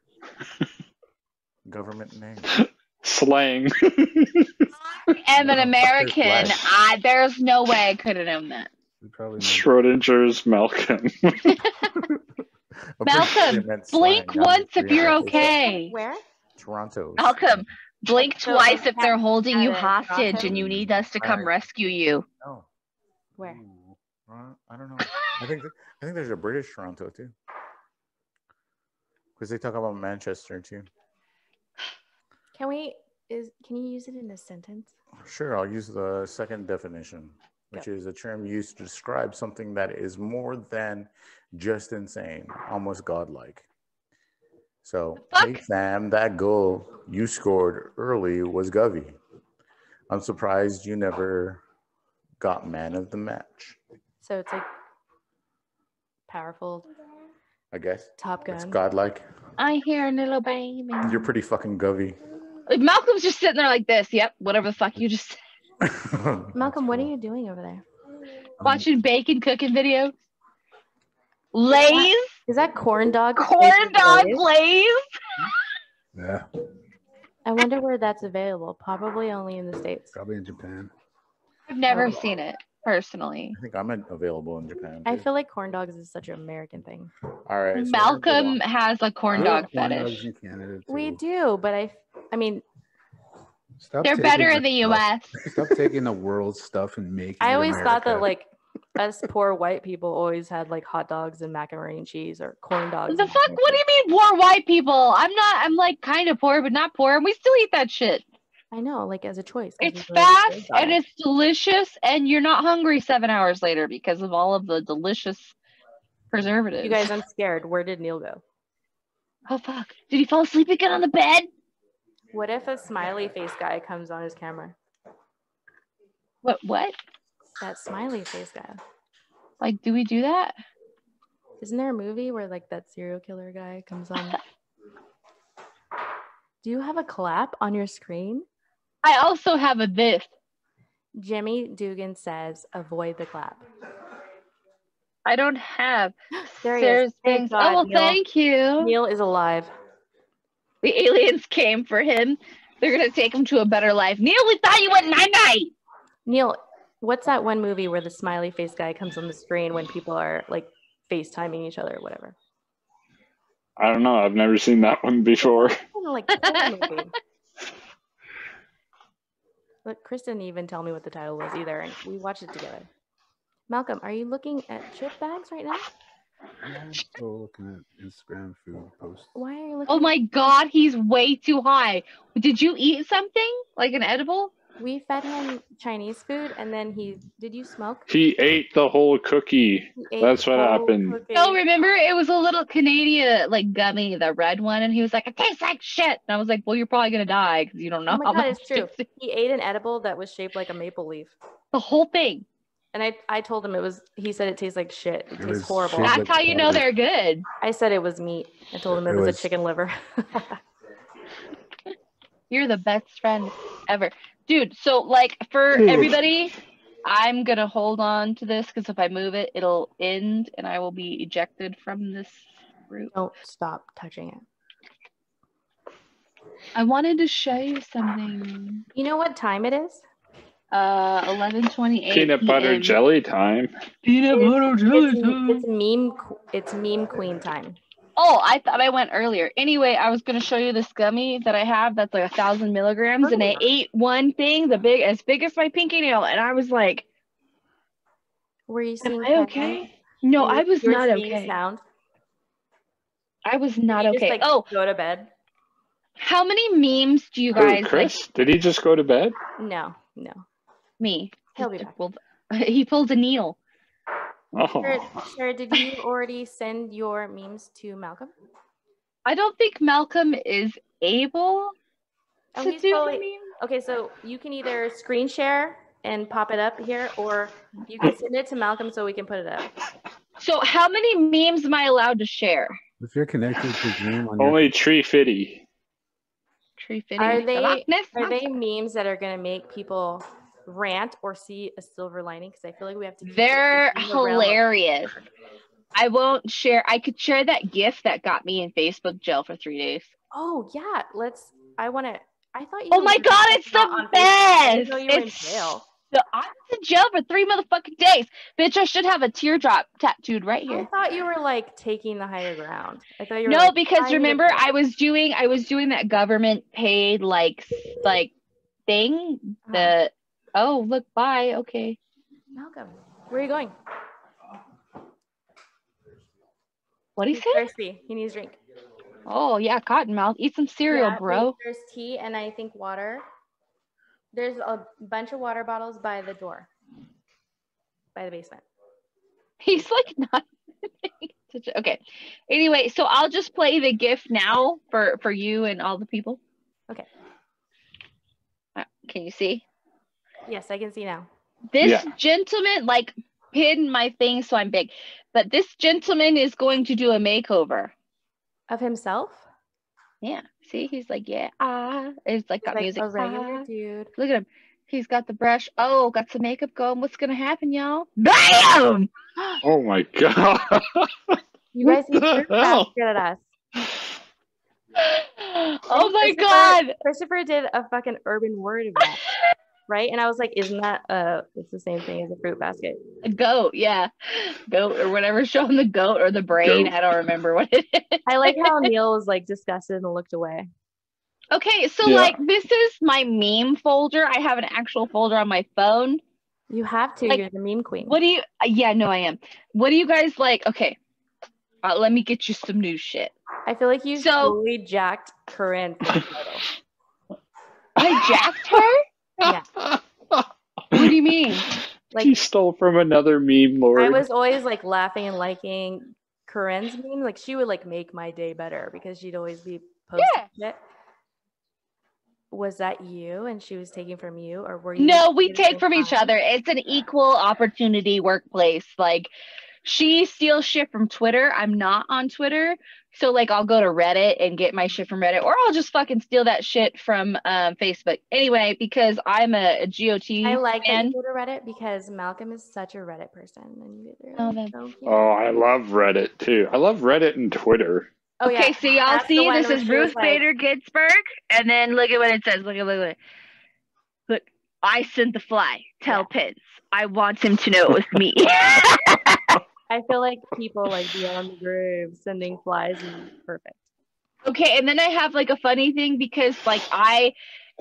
government name. Slang. I'm an American. I, there's no way I could have known that. We probably. Schrodinger's Malcolm. I'm pretty sure Malcolm, Blink once if you're okay. Where? Toronto. Malcolm, blink So twice if they're holding you hostage and you need us to come Alright. rescue you. No. Where? Ooh, uh, I don't know. I think th- I think there's a British Toronto too. Because they talk about Manchester too. Can we is can you use it in a sentence? Sure, I'll use the second definition, which is a term used to describe something that is more than just insane, almost godlike. So, hey Sam, that goal you scored early was Govey. I'm surprised you never got man of the match. So it's like powerful I guess Top Gun. it's godlike. I hear a little baby. You're pretty fucking Govey. Like, Malcolm's just sitting there like this. Yep, whatever the fuck you just said. Malcolm, what are you doing over there? Um, watching bacon cooking videos. Lay's Is that corn dog? corn dog Lay's? Lay's. Yeah, I wonder where that's available. Probably only in the states. probably in Japan. I've never oh. seen it personally. I think I'm available in Japan. I feel like corn dogs is such an American thing. All right. so Malcolm has a corn dog corn fetish. dogs in Canada, We do, but I, I mean, Stop They're taking better in the stuff- US. Stop taking the world stuff and making. I it always thought that like us poor white people always had like hot dogs and macaroni and cheese or corn dogs. The and fuck? What do you mean poor white people? I'm not. I'm like kind of poor, but not poor, and we still eat that shit. I know, like as a choice. It's really fast and it's delicious, and you're not hungry seven hours later because of all of the delicious preservatives. You guys, I'm scared. Where did Neil go? oh fuck! Did he fall asleep again on the bed? What if a smiley face guy comes on his camera? What? What? That smiley face guy. Like, do we do that? Isn't there a movie where like that serial killer guy comes on? do you have a clap on your screen? I also have a this. Jimmy Dugan says, avoid the clap. I don't have There he Sarah's is. Thank. God, oh well, Neil. thank you. Neil is alive. The aliens came for him. They're gonna take him to a better life. Neil, we thought you went night night. Neil, what's that one movie where the smiley face guy comes on the screen when people are like FaceTiming each other or whatever? I don't know. I've never seen that one before. I don't like horror movie. Look, Chris didn't even tell me what the title was either, and we watched it together. Malcolm, are you looking at chip bags right now? I'm still looking at Instagram food posts. Why are you looking? Oh my god, he's way too high. Did you eat something? Like an edible? We fed him Chinese food, and then he. Did you smoke? He ate the whole cookie. That's what happened. cookie. No, remember it was a little Canadian like gummy, the red one, and he was like, "It tastes like shit." And I was like, "Well, you're probably gonna die because you don't oh know Oh my how god, it's true. He ate an edible that was shaped like a maple leaf, The whole thing. and I I told him it was. He said it tastes like shit. It, It tastes was horrible. That's like how you know they're good. I said it was meat. I told him it, It was, was- a chicken liver. You're the best friend ever, dude. So like for Ooh. everybody, I'm gonna hold on to this because if I move it, it'll end, and I will be ejected from this group. Don't stop touching it. I wanted to show you something. You know what time it is? Uh, 11:28. Peanut butter jelly time. Peanut butter jelly It's, time. it's meme. It's meme queen time. Oh, I thought I went earlier. Anyway, I was gonna show you this gummy that I have that's like a thousand milligrams, and I ate one thing, the big as big as my pinky nail, and I was like, Were you seeing? "Am I okay?" No, I was not okay. Sound. I was not You just, okay. like, Oh, go to bed. how many memes do you guys like? Chris? Did he just go to bed? No, no. Me. He'll be back. Pulled- He pulled a Neil. Oh, Sarah, Sarah, did you already send your memes to Malcolm? I don't think Malcolm is able Oh, to do totally- the meme. Okay, so you can either screen share and pop it up here, or you can send it to Malcolm so we can put it up. So, how many memes am I allowed to share? If you're connected to Zoom on your only tree fitty. Tree fitty. Are they- Are they memes that are gonna make people rant or see a silver lining? Because I feel like we have to. They're hilarious. I won't share. I could share that GIF that got me in Facebook jail for three days. Oh yeah, let's. I want to. I thought you. Oh my god, it's the on Facebook. I didn't best! you were in It's jail. the I was in jail for three motherfucking days. Bitch, I should have a teardrop tattooed right here. I thought you were like taking the higher ground. I thought you were. No, like, because I remember. I was doing I was doing that government paid like like thing. Uh-huh. The oh look bye okay. Malcolm, where are you going? What do you say? thirsty. He needs a drink. Oh yeah, Cottonmouth, eat some cereal, Yeah, bro. There's tea and I think water. There's a bunch of water bottles by the door, by the basement. He's like not okay. Anyway, so I'll just play the GIF now for for you and all the people. Okay. Uh, Can you see? Yes, I can see now. This Yeah. gentleman like pinned my thing so I'm big. But this gentleman is going to do a makeover. Of himself? Yeah. See, he's like, yeah, ah. It's like He's got like music. a regular ah. dude. Look at him. He's got the brush. Oh, got some makeup going. What's gonna happen, y'all? Bam! Oh my god. You guys need the fruit hell? basket at us. oh my Christopher- god. Christopher did a fucking urban word of that, right? And I was like, isn't that uh it's the same thing as a fruit basket? A goat, yeah. Goat or whatever showing the goat or the brain. Goat. I don't remember what it is. I like how Neil was like disgusted and looked away. Okay, so Yeah. like this is my meme folder. I have an actual folder on my phone. You have to, Like, you're the meme queen. What do you uh, yeah, no, I am. What do you guys like? Okay. Uh, let me get you some new shit. I feel like you So- totally jacked Corinne for the. I jacked her? What do you mean? Like he stole from another meme lord. I was always like laughing and liking Corinne's meme. Like she would like make my day better because she'd always be posting Yeah. it. Was that you and she was taking from you or were you No, we take from each other. It's an equal opportunity workplace. Like she steals shit from Twitter. I'm not on Twitter. So like I'll go to Reddit and get my shit from Reddit, or I'll just fucking steal that shit from um, Facebook. Anyway, because I'm a, a GOT. I like that you go to Reddit because Malcolm is such a Reddit person, and you're Oh, that's- so cute. Oh, I love Reddit too. I love Reddit and Twitter. Oh, okay, yeah. so y'all That's see, this is Ruth like- Bader Ginsburg, and then look at what it says. Look at look at it. Look, I sent the fly. Tell Pence. I want him to know it was me. I feel like people like beyond the groove sending flies is perfect. Okay, and then I have like a funny thing because like I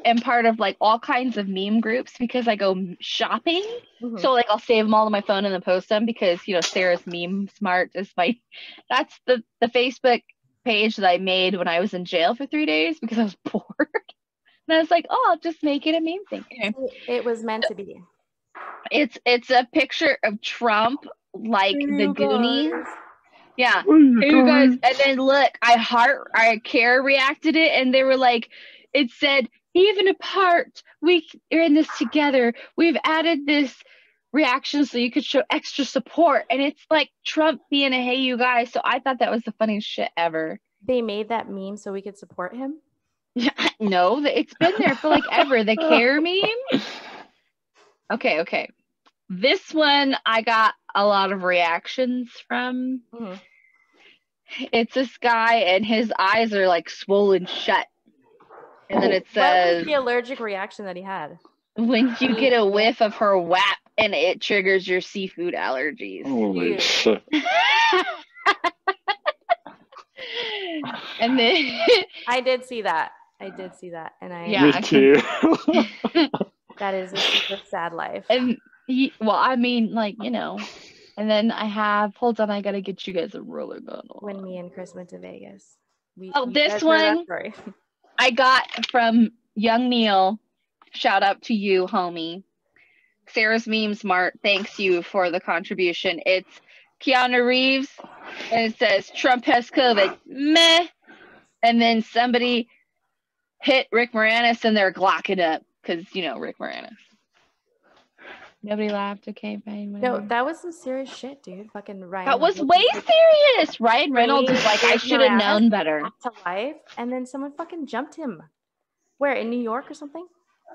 am part of like all kinds of meme groups because I go m- shopping. Mhm. So like I'll save them all on my phone and then post them because you know Sarah's meme smart is my that's the the Facebook page that I made when I was in jail for three days because I was bored. and I was like, oh, I'll just make it a meme thing. Anyway, it was meant to be. it's it's a picture of Trump like the Goonies. guys. Yeah. Hey, you guys, and then look, I heart, I care reacted it, and they were like, it said, even apart, we are in this together. We've added this reaction so you could show extra support, and it's like Trump being a hey, you guys. So I thought that was the funniest shit ever. They made that meme so we could support him. no, it's been there for like ever. The care meme. Okay, okay. This one I got a lot of reactions from. Mhm. It's this guy, and his eyes are like swollen shut. And then it What was says, the allergic reaction that he had? when you get a whiff of her WAP and it triggers your seafood allergies. Holy shit. and then, I did see that. I did see that, and I Yeah. Me too. that is a super sad life. and he, well, I mean, like, you know. And then I have, hold on, I gotta get you guys a roller gun. when me and Chris went to Vegas. We, Oh, this guys heard that one? I got from Young Neil. Shout out to you, homie. Sarah's Meme Smart thanks you for the contribution. It's Keanu Reeves, and it says Trump has COVID. Meh. And then somebody hit Rick Moranis, and they're glocking up because you know Rick Moranis. Nobody laughed. Okay, fine. No, that was some serious shit, dude. Fucking Ryan. that was way serious. Ryan Reynolds was like, I should have known better. to life, and then someone fucking jumped him. Where in New York or something?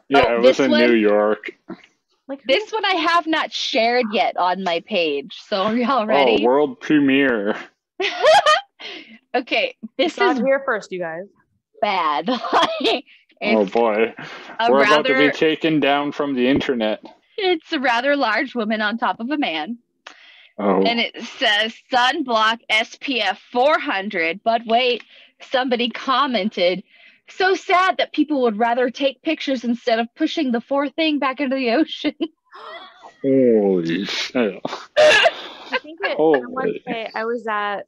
yeah, Oh, it was in one? New York. Like This one I have not shared yet on my page. So are y'all Oh, ready? world premiere. okay, this Saw is it here first, you guys. bad. Oh boy. We're about to be taken down from the internet. It's a rather large woman on top of a man. Oh. And it says sunblock SPF 400. But wait, somebody commented, so sad that people would rather take pictures instead of pushing the four thing back into the ocean. Holy shit. I think it, I want to wait. say I was at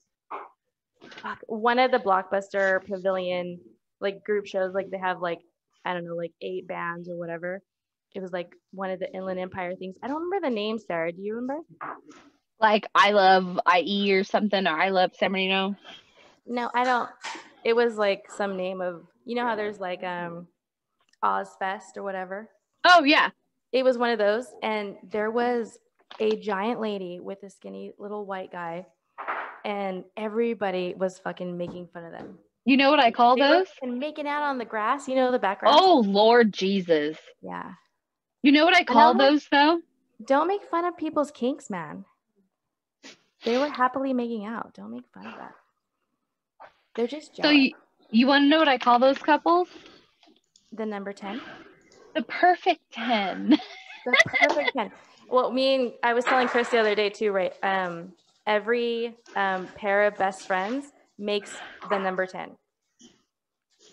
one of the Blockbuster Pavilion like group shows. Like they have like I don't know, like eight bands or whatever. It was like one of the Inland Empire things. I don't remember the name, Sarah. Do you remember? like I love IE or something, or I love San Marino. No, I don't. It was like some name of you know how there's like um Ozzfest or whatever. Oh yeah. It was one of those, and there was a giant lady with a skinny little white guy, and everybody was fucking making fun of them. You know what I call They those? And making out on the grass, you know, the background. Oh Lord Jesus. yeah. You know what I call like- those though? Don't make fun of people's kinks, man. They were happily making out. Don't make fun of that. They're just So you, you want to know what I call those couples? the number ten, The perfect 10. the perfect ten. Well, me and I was telling Chris the other day too, right? Um, every um, pair of best friends makes the number ten.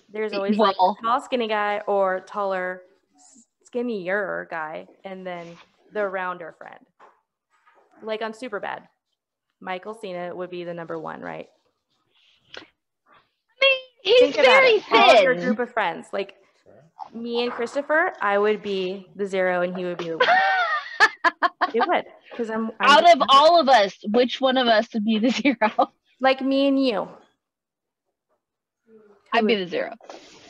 There's always like Well- a tall, skinny guy or taller, skinnier guy, and then the rounder friend. Like on Superbad, Michael Cera would be the number one, right? He's Think very thin. All of your group of friends, like me and Christopher, I would be the zero and he would be the one. It would, because I'm, I'm Out of all of us, which one of us would be the zero? like me and you. I'd be the zero.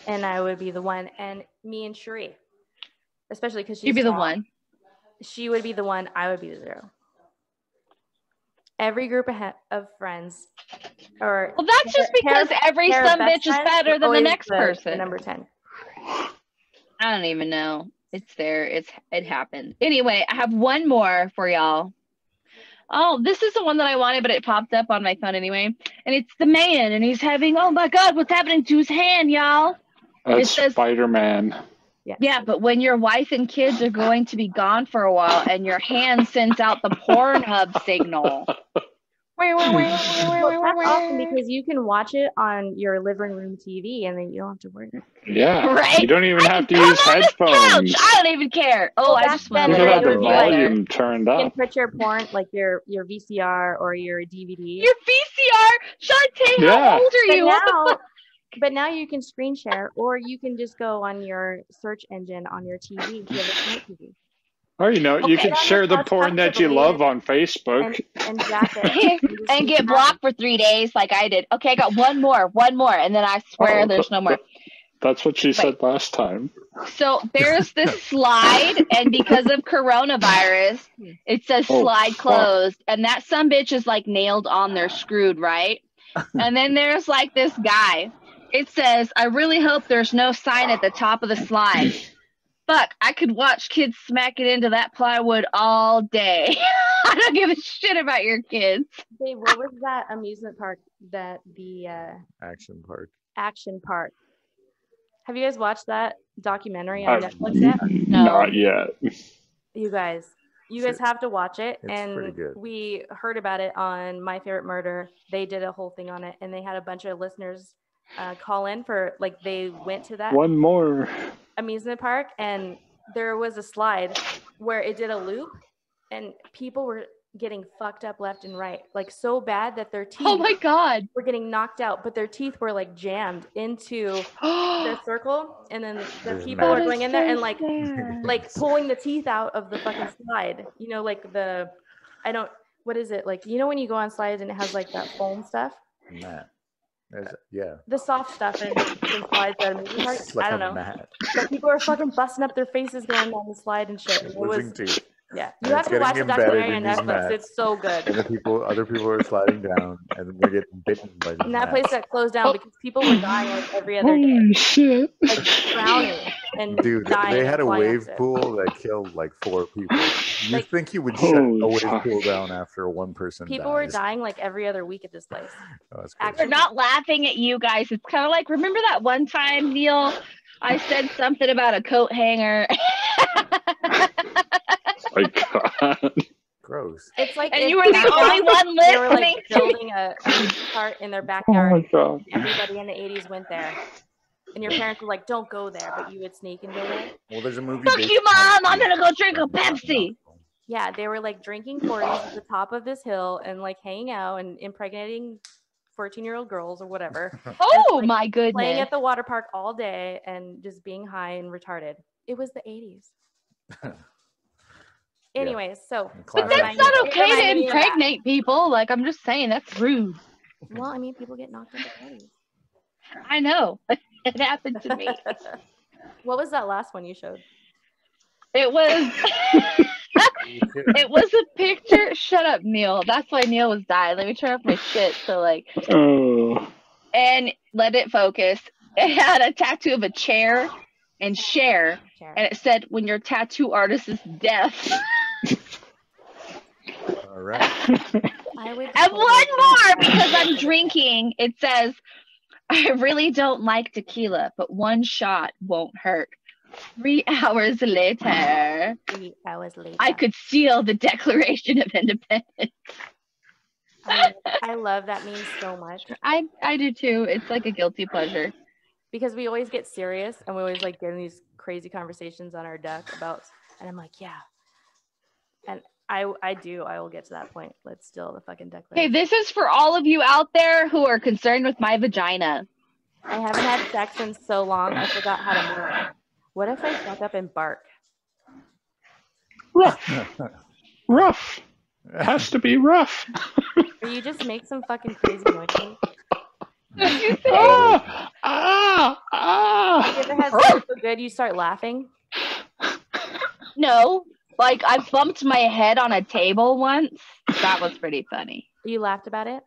and I would be the one, and me and Cherie, especially because she's You'd be the one. She would be the one. I would be the zero. every group of, friends, or Well, that's just pair because every pair some bitch is better than the next the- the person. number ten. I don't even know. It's there. It's it happened. Anyway, I have one more for y'all. Oh, this is the one that I wanted, but it popped up on my phone anyway. And it's the man, and he's having oh my god, what's happening to his hand, y'all? That's Spider Man. Yeah, but when your wife and kids are going to be gone for a while, and your hand sends out the Pornhub signal. Well, that's awesome because you can watch it on your living room TV, and then you don't have to worry. Yeah. Right? You don't even I have to use come on this headphones. I don't even care. Oh, Well, I just then, You want can it have the would be like- volume turned You can put your porn, like your your VCR or your DVD. your VCR. Shantae, Yeah. how old are but you? What the now, fuck? But now you can screen share, or you can just go on your search engine on your TV. If you have a smart TV. Or you know, you can share the porn that you love on Facebook. and, and it. and get blocked for three days like I did. Okay, I got one more, one more, and then I swear Oh, there's no more. That's what she said last time. So there's this slide, and because of coronavirus, hmm. it says Oh, slide fuck. closed, and that some bitch is like nailed on there, ah. screwed, right? and then there's like this guy. It says, I really hope there's no sign at the top of the slide. Fuck, I could watch kids smack it into that plywood all day. I don't give a shit about your kids. Dave, what was that amusement park that the uh, Action park. action park? Have you guys watched that documentary on Uh, Netflix yet? Not yet. You guys, you guys have to watch it. It's pretty and good. we heard about it on My Favorite Murder. They did a whole thing on it, and they had a bunch of listeners uh, call in for like they went to that One more. amusement park, and there was a slide where it did a loop, and people were getting fucked up left and right, like so bad that their teeth Oh my god. were getting knocked out, but their teeth were like jammed into the circle, and then the people mad. were going in there and like like like pulling the teeth out of the fucking slide. You know, like the I don't what is it like? You know when you go on slides and it has like that foam stuff, Mat. There's, yeah. the soft stuff and, slides that are. Like I don't know. But people are fucking busting up their faces going down the slide and shit. It was. Yeah. And You have to watch the getting embedded documentary on Netflix. mats. It's so good. And the people, other people are sliding down, and then they get bitten by the And that mat. place got closed down because people were dying like every other day, Holy shit. like drowning and Dude, dying. they had a wave accident. pool that killed like four people. You Like- think you would shut Holy a wave fuck. pool down after one person People were dying like every other week at this place. Oh, that's Actually- We're not laughing at you guys. It's kind of like remember that one time, Neil, I said something about a coat hanger. My God. Gross. It's like and if you were the only then one They were like building a, a cart in their oh backyard. Oh backyard. my God. Everybody in the 80s went there. And your parents were like, don't go there, but you would sneak and go there. Well, there's a movie. Fuck you, Mom. I'm gonna go drink a Pepsi. Yeah, they were like drinking 40s at the top of this hill and like hanging out and impregnating 14 year old girls or whatever, Oh like, my goodness. playing at the water park all day and just being high and retarded. It was the 80s. Anyways, so But that's not okay to reminded me of that. impregnate people. Like I'm just saying that's rude. well, I mean, people get knocked into parties. I know. it happened to me. what was that last one you showed? It was it was a picture. Shut up, Neil. That's why Neil was dying. Let me turn off my shit. So like Oh. and let it focus. It had a tattoo of a chair and share, and it said, "When your tattoo artist is deaf." All right. I would And totally one more because I'm drinking. It says, "I really don't like tequila, but one shot won't hurt." Three hours later, Three hours later. I could seal the Declaration of Independence. I, I love that meme so much I I do too. It's like a guilty pleasure. because we always get serious and we always like get in these crazy conversations on our deck about, and I'm like, yeah. And I I do. I will get to that point. Let's steal the fucking deck. Okay, this is for all of you out there who are concerned with my vagina. I haven't had sex in so long. I forgot how to move. What if I fuck up and bark? Rough. Rough. It has to be rough. Or you just make some fucking crazy noises? ah, ah, ah. You ever had sex so good you start laughing? No, Like I bumped my head on a table once. That was pretty funny. You laughed about it?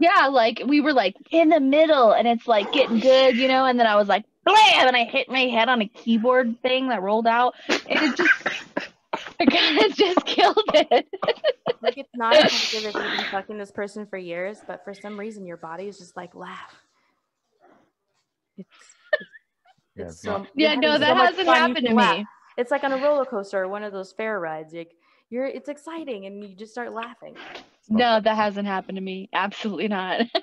Yeah, like we were like in the middle and it's like getting good, you know, and then I was like blam and I hit my head on a keyboard thing that rolled out and it just it kind of just killed it. Like it's not effective if you've been fucking this person for years, but for some reason your body is just like laugh. It's Yeah, it's it's so yeah, no, that so hasn't happened to me. laugh. Me. It's like on a roller coaster or one of those fair rides. Like you're it's exciting and you just start laughing. No, that hasn't happened to me. Absolutely not.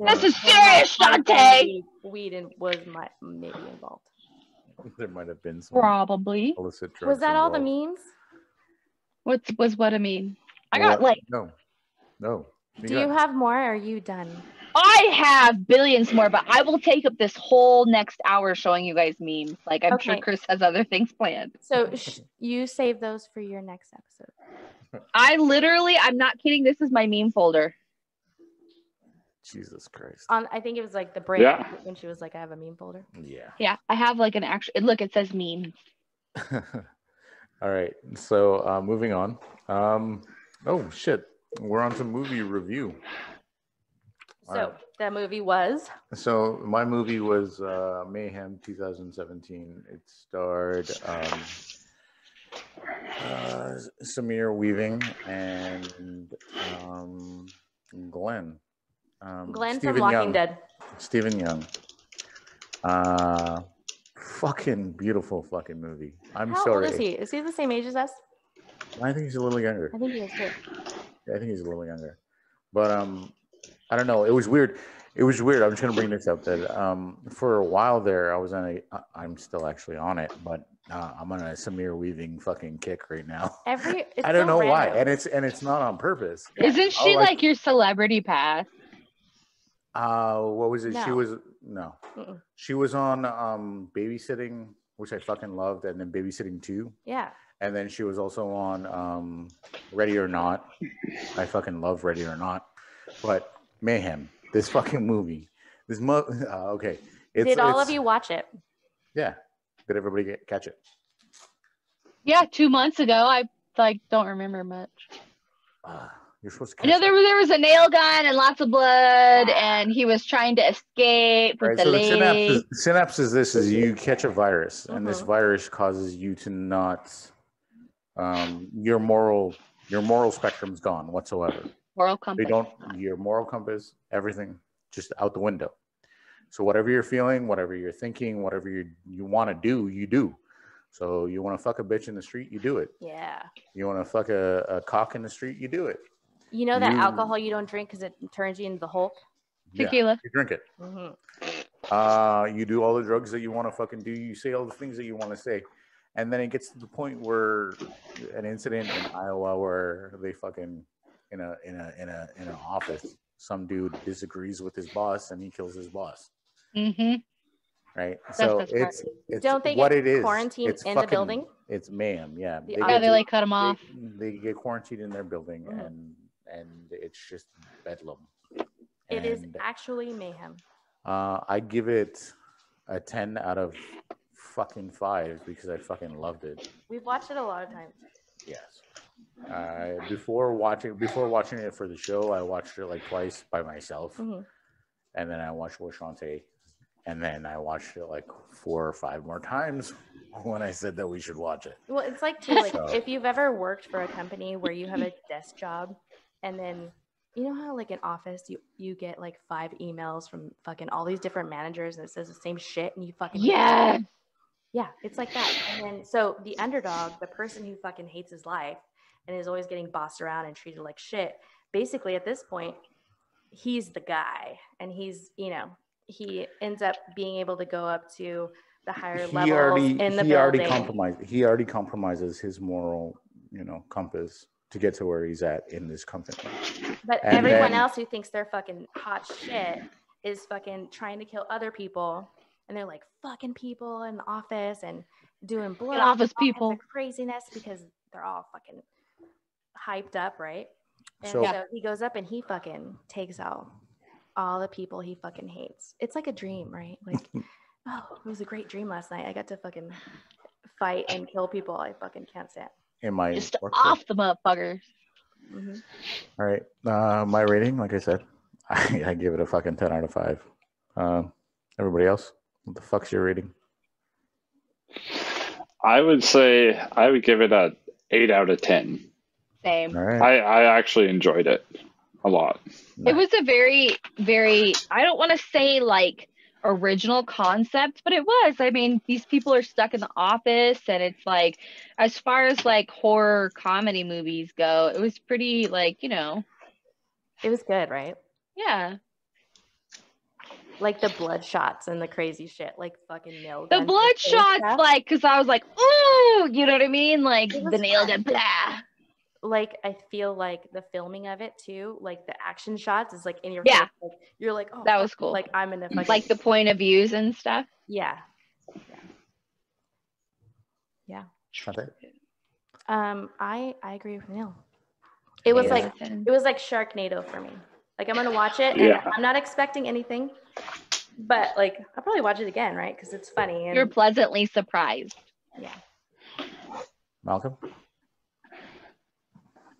This There- is there might- serious, might have Dante. Weed, weed and was my, maybe involved. there might have been some Probably. illicit drugs. Was that all the involved. memes? What's was what I mean? I Well, got like no, no. Do you have more? Or are you done? I have billions more, but I will take up this whole next hour showing you guys memes. Like I'm sure Chris has other things planned. So sh- you save those for your next episode. I literally, I'm not kidding. This is my meme folder. Jesus Christ. On I think it was like the break Yeah. when she was like, I have a meme folder. Yeah. Yeah, I have like an actual. Look, it says meme. All right. So uh, moving on. Um, oh shit, we're on to movie review. So Wow. that movie was So my movie was uh, Mayhem 2017. It starred um, uh, Samara Weaving and um, Glenn. Um, Glenn Stephen from Walking Young. Dead. Steven Yeun. Uh, fucking beautiful fucking movie. I'm How sorry. old is he? Is he the same age as us? I think he's a little younger. I think he is too. I think he's a little younger. But um, I don't know. It was weird. It was weird. I'm just gonna bring this up that um, for a while there, I was on a. I- I'm still actually on it, but uh, I'm on a Samara Weaving fucking kick right now. Every it's I don't so know why, and it's and it's not on purpose. Isn't she Oh, I- like your celebrity pass? Uh, what was it? She was no. Mm-mm. She was on um babysitting, which I fucking loved, and then babysitting two. yeah. And then she was also on um, Ready or Not. I fucking love Ready or Not. But Mayhem, this fucking movie, this mo- uh, okay. It's, Did all of you watch it? Yeah. Did everybody get catch it? Yeah, two months ago. I like don't remember much. Uh, you're supposed to. I know there was there was a nail gun and lots of blood, and he was trying to escape with Right, the so the lady. synapse, is, synapse is this: is you catch a virus, and this Mhm. virus causes you to not, um, your moral, your moral spectrum's gone whatsoever. Moral They don't your moral compass, everything just out the window. So whatever you're feeling, whatever you're thinking, whatever you you want to do, you do. So you want to fuck a bitch in the street, you do it. Yeah. You want to fuck a, a cock in the street, you do it. You know that You- alcohol you don't drink because it turns you into the Hulk. Yeah, Tequila. you drink it. hmm Uh, you do all the drugs that you want to fucking do. You say all the things that you want to say, and then it gets to the point where an incident in Iowa where they fucking in a in a in a in an office, some dude disagrees with his boss and he kills his boss. Mm-hmm. Right. So that's correct. it's it's Don't they what get it is. quarantined It's in the building? It's mayhem. Yeah. The They office- get- they like cut them off. they, they get quarantined in their building Mhm. and and it's just bedlam. It is And, actually mayhem. Uh, I give it a ten out of fucking five because I fucking loved it. We've watched it a lot of times. Yes. Uh, before watching before watching it for the show, I watched it like twice by myself, Mhm. and then I watched with Shantae, and then I watched it like four or five more times when I said that we should watch it. Well, it's like too like So- if you've ever worked for a company where you have a desk job and then you know how like in office you you get like five emails from fucking all these different managers and it says the same shit and you fucking Yeah. yeah it's like that and then so the underdog the person who fucking hates his life and is always getting bossed around and treated like shit basically at this point he's the guy and he's you know he ends up being able to go up to the higher He levels already in the he already building compromised. He already compromises his moral, you know, compass to get to where he's at in this company. But And everyone then- else who thinks they're fucking hot shit is fucking trying to kill other people. And they're like fucking people in the office and doing blood. office all kinds of people. Craziness because they're all fucking hyped up, right? And So- so, he goes up and he fucking takes out all the people he fucking hates. It's like a dream, right? Like, oh, it was a great dream last night. I got to fucking fight and kill people, I fucking can't stand. in my Just work off the motherfuckers. hmm All right. Uh, my rating, like I said, I, I give it a fucking 10 out of 5. Uh, everybody else, what the fuck's your rating? I would say I would give it a eight out of ten. Same. All right. I, I actually enjoyed it a lot. It was a very, very, I don't want to say like original concept, but it was. I mean, these people are stuck in the office, and it's like, as far as like horror comedy movies go, it was pretty like, you know, It was good, right? yeah. Like the blood shots and the crazy shit, like fucking nail The blood shots, stuff. like, because I was like, ooh, you know what I mean? Like the nail fun. gun, blah. Like I feel like the filming of it too, like the action shots is like in your Yeah. face. Like, you're like, oh, That was cool. Like I'm in a fucking Like the point of views and stuff. yeah. That's it. Um, I I agree with Neil. It was Yeah. like it was like Sharknado for me. Like I'm gonna watch it, and Yeah. I'm not expecting anything, but like I'll probably watch it again, right? Because it's funny and You're pleasantly surprised. yeah. Malcolm?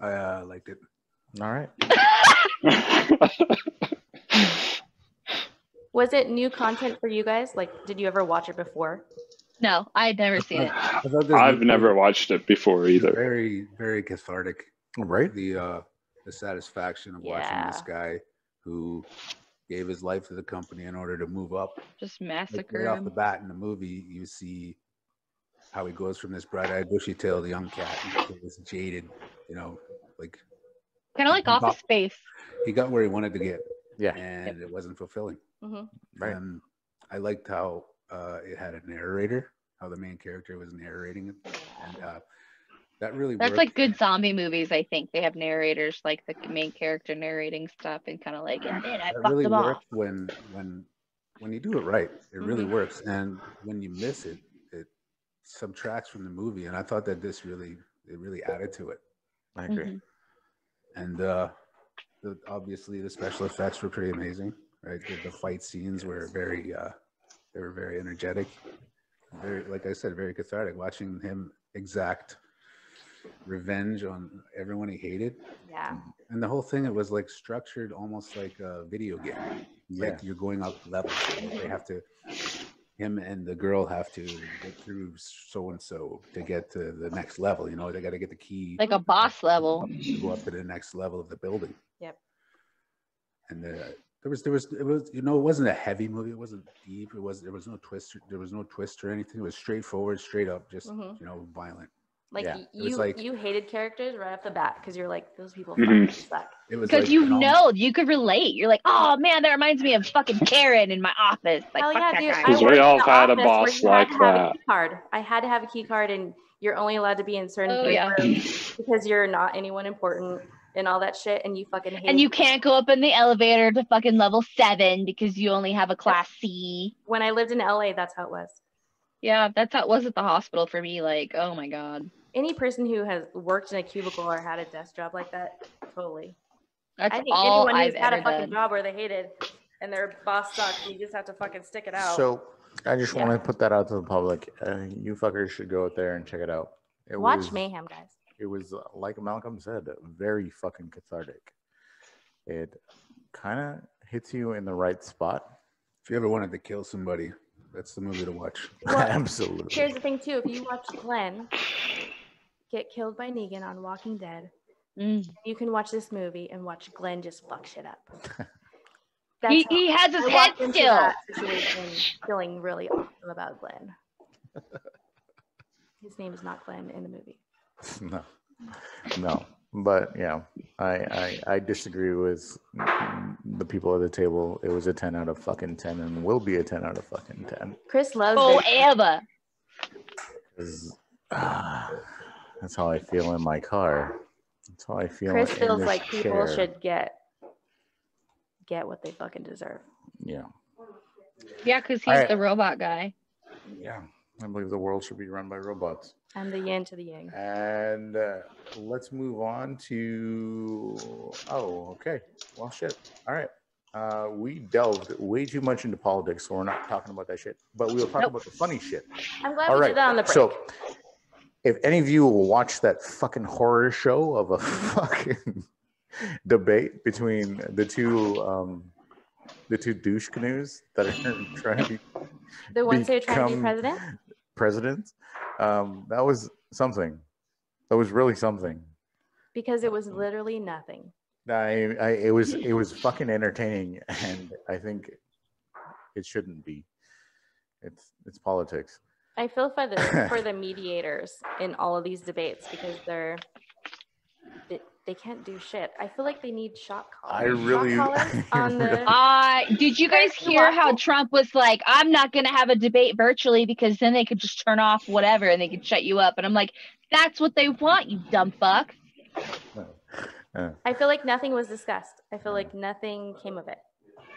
I uh, liked it. All right. Was it new content for you guys? Like, did you ever watch it before? No, I had never seen it. I thought this I've movie never watched it before either. Very, very cathartic. Right. The uh, the satisfaction of watching this guy who gave his life to the company in order to move up. Just Like, massacre right off the bat in the movie, you see how he goes from this bright-eyed, bushy-tailed young cat to this jaded, you know, like Kind of like Top- Office Space. he got where he wanted to get, Yeah. and it wasn't fulfilling. hmm Right. And I liked how uh, it had a narrator, how the main character was narrating it, and uh, that really That's worked. like good zombie movies. I think they have narrators, like the main character narrating stuff, and kind of like, and then I that fucked really them off. works when when when you do it right. It really Mhm. works, and when you miss it, it tracks from the movie. And I thought that this really it really added to it. I agree. Mhm. And uh, the, obviously, the special effects were pretty amazing. Right, the, the fight scenes were very uh, they were very energetic. Very, like I said, very cathartic. Watching him exact revenge on everyone he hated Yeah. and the whole thing it was like structured almost like a video game Yeah. like you're going up levels they have to him and the girl have to get through so and so to get to the next level you know they got to get the key Like a boss level. to go up to the next level of the building Yep. and uh, there was there was it was you know it wasn't a heavy movie it wasn't deep it was there was no twist there was no twist or anything it was straightforward straight up just Mhm. you know violent Like Yeah. y- It was you like- you hated characters right off the bat because you're like those people Mhm. fucking suck. Because like you an almost- know, you could relate. You're like, oh man, that reminds me of fucking Karen in my office. Like, Hell yeah, dude! guy. I 'Cause we all had a boss like that. A key card. I had to have a key card, and you're only allowed to be in certain Oh, yeah. because you're not anyone important and all that shit, and you fucking hate. and you can't go up in the elevator to fucking level seven because you only have a class C. When I lived in LA, that's how it was. Yeah, that's how it was at the hospital for me. Like, oh my god, Any person who has worked in a cubicle or had a desk job like that, totally. that's I think all anyone who's I've had a fucking done. job where they hated and their boss sucks, you just have to fucking stick it out. So I just Yeah. want to put that out to the public. Uh, you fuckers should go out there and check it out. It Watch was, Mayhem, guys. It was uh, like Malcolm said, very fucking cathartic. It kind of hits you in the right spot. if you ever wanted to kill somebody that's the movie to watch Well, Absolutely. Here's the thing, too. If you watch Glenn get killed by Negan on Walking Dead, Mm. you can watch this movie and watch Glenn just fuck shit up. He, how he has his I head still. feeling really awesome about Glenn. His name is not Glenn in the movie. no, no. But yeah, I, I I disagree with the people at the table. It was a ten out of fucking ten, and will be a ten out of fucking ten. Chris loves Oh, this. Forever. 'Cause, that's how I feel in my car. That's how I feel. Chris in feels this like people should get get what they fucking deserve. Yeah, Yeah, because he's Alright. the robot guy. yeah. I believe the world should be run by robots. And the yin to the yang. And uh, let's move on to. Oh, okay. Well, shit. All right. Uh, we delved way too much into politics, so we're not talking about that shit. But we'll talk Nope. about the funny shit. I'm glad All we right. did that on the break. So, if any of you will watch that fucking horror show of a fucking debate between the two, um, the two douche canoes that are trying to the ones who are trying to be become president. presidents, um, that was something. That was really something. because it was literally nothing. I, I, it was, it was fucking entertaining, and I think it shouldn't be. It's, it's politics. I feel for the for the mediators in all of these debates because they're they, they can't do shit. I feel like they need shot I really- shot collars I on the really- Uh, did you guys hear how? Trump was like, I'm not going to have a debate virtually because then they could just turn off whatever and they could shut you up? And I'm like, that's what they want, you dumb fuck. Uh, I feel like nothing was discussed. I feel like nothing came of it.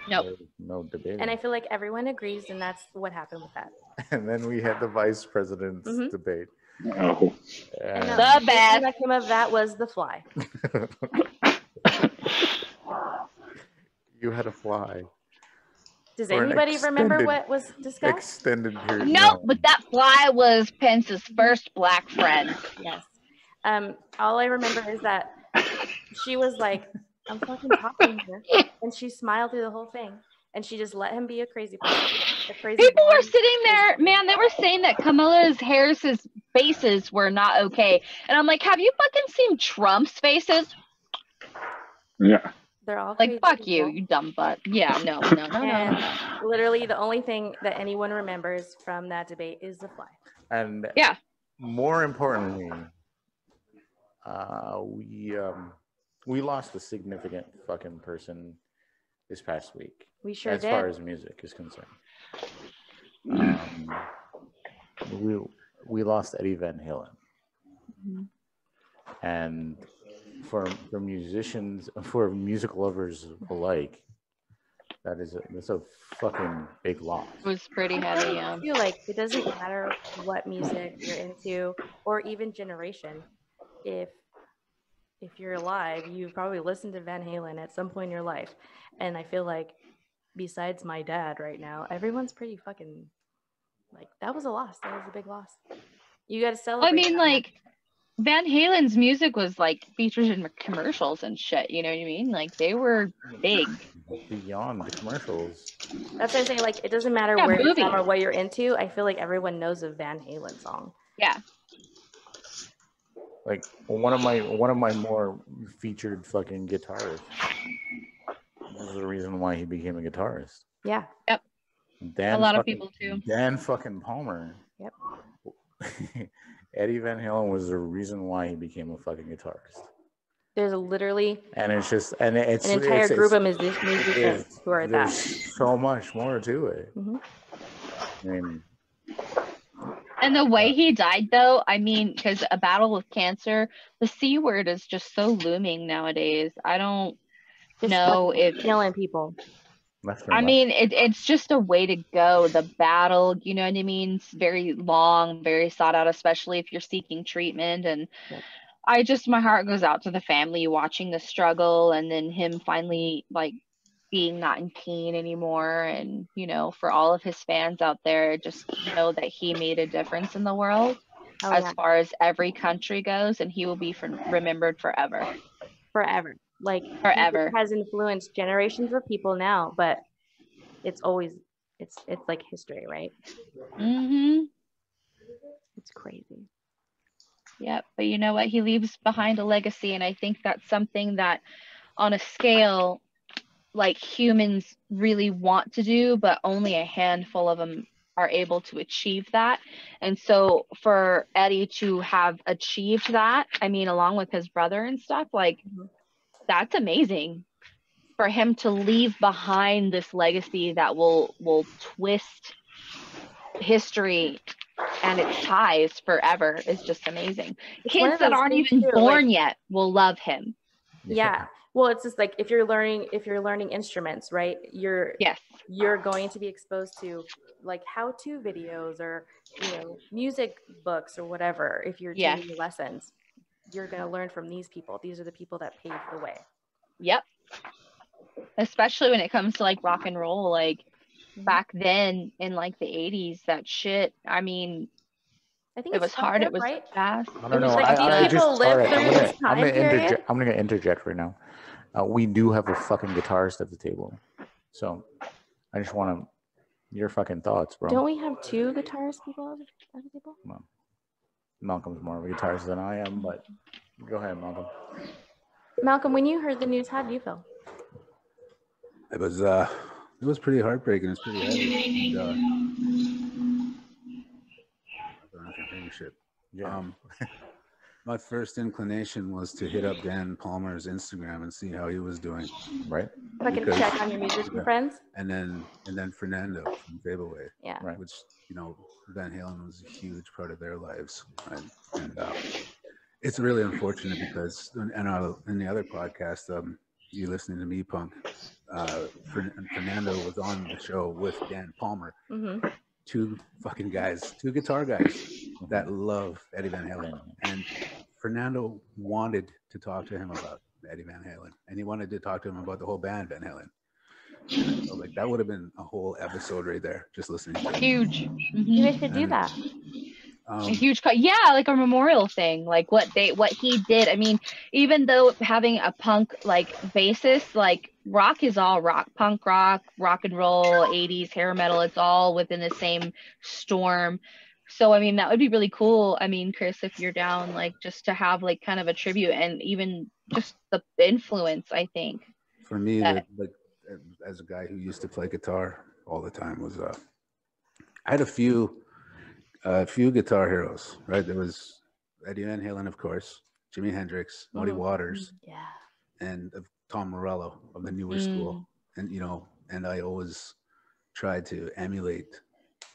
Nope. no debate. And I feel like everyone agrees and that's what happened with that. and then we had the vice president's Mhm. debate. Oh. And And- the The only best. that came of that was the fly. you had a fly. Does For an anybody remember what was discussed? Extended period. Nope, but that fly was Pence's first black friend. Yes. Um, all I remember is that she was like, I'm fucking talking here. And she smiled through the whole thing. And she just let him be a crazy person. A crazy People were sitting there, man, they were saying that Kamala's Harris's faces were not okay. And I'm like, have you fucking seen Trump's faces? Yeah. They're all Like, fuck you, people. you dumb butt. Yeah, no, no, no, no. Literally the only thing that anyone remembers from that debate is the fly. And Yeah. more importantly, uh, we um, we lost a significant fucking person this past week, We sure as did. far as music is concerned. Um, we we lost Eddie Van Halen, Mhm. and for for musicians, for music lovers alike, that is a, that's a fucking big loss. It was pretty heavy, yeah. I feel like it doesn't matter what music you're into or even generation. If if you're alive, you've probably listened to Van Halen at some point in your life. And I feel like besides my dad right now, everyone's pretty fucking like that was a loss. That was a big loss. You got to celebrate. I mean, that. like, Van Halen's music was like featured in commercials and shit. You know what I mean? Like, they were big. Beyond the commercials, that's what I'm saying. Like, it doesn't matter Yeah, where you're from or what you're into. I feel like everyone knows a Van Halen song. Yeah. like one of my one of my more featured fucking guitarists. This is the reason why he became a guitarist. Yeah. Yep. Dan A lot of people too. Dan fucking Palmer. Yep. Eddie Van Halen was the reason why he became a fucking guitarist. There's literally And it's just and it's an entire it's, group it's, of music- musicians who are that. there's so much more to it. Mhm. I mean, And the way he died, though, I mean, because a battle with cancer, the C word is just so looming nowadays. I don't Just know if. killing people. I mean, it, it's just a way to go. The battle, you know what I mean? It's very long, very sought out, especially if you're seeking treatment. And Yep. I just, my heart goes out to the family watching the struggle and then him finally, like, being not in pain anymore. And, you know, for all of his fans out there, just know that he made a difference in the world Oh, as yeah. far as every country goes. And he will be for, remembered forever. forever. Like Forever. has influenced generations of people now, but it's always it's it's like history, right? mm-hmm It's crazy. Yep. But you know what? He leaves behind a legacy. And I think that's something that, on a scale, like humans really want to do, but only a handful of them are able to achieve that. And so for Eddie to have achieved that, I mean, along with his brother and stuff, like, Mhm. That's amazing. For him to leave behind this legacy that will will twist history and its ties forever is just amazing. Kids that aren't even too, like- born yet will love him. Yeah. Well, it's just like if you're learning if you're learning instruments, right? You're Yes. you're going to be exposed to like how-to videos or you know music books or whatever. If you're Yes. taking lessons, you're going to learn from these people. These are the people that paved the way. Yep. especially when it comes to like rock and roll. Like Mhm. back then in like the 80s, that shit. I mean, I think it was hard. fucked It was right? fast. I It don't was know. like I, these I people just, lived all right, I'm through gonna, this I'm time gonna interject. I'm gonna interject right now. Uh, we do have a fucking guitarist at the table, so I just want to your fucking thoughts, bro. Don't we have two guitarist people at the- at the table? Malcolm's more of a guitarist than I am, but go ahead, Malcolm. Malcolm, when you heard the news, how did you feel? It was uh, it was pretty heartbreaking. It's pretty heavy. And, uh, I don't know if you're shit. Yeah. Um, my first inclination was to hit up Dan Palmer's Instagram and see how he was doing, right. If I can Because- check on your musician yeah. friends. and then and then Fernando from Fableaway, Yeah. Right. which you know Van Halen was a huge part of their lives, right? And uh, it's really unfortunate because and uh, in the other podcast, um, you listening to me, Punk, uh, Fernando was on the show with Dan Palmer, hmm two fucking guys, two guitar guys that love Eddie Van Halen. And Fernando wanted to talk to him about Eddie Van Halen, and he wanted to talk to him about the whole band Van Halen. And so, like that would have been a whole episode right there, just listening to. Huge. You Mhm. guys should do And- that. a Um, huge cut yeah like a memorial thing like what they what he did i mean even though having a punk like basis like rock is all rock punk rock rock and roll 80s hair metal it's all within the same storm so i mean that would be really cool i mean chris if you're down like just to have like kind of a tribute and even just the influence i think for me, that- the, like as a guy who used to play guitar all the time, was uh, I had a few, a few guitar heroes. Right, there was Eddie Van Halen, of course, Jimi Hendrix, Muddy Mhm. Waters, Yeah. and of Tom Morello of the newer Mm. school. And you know, and I always tried to emulate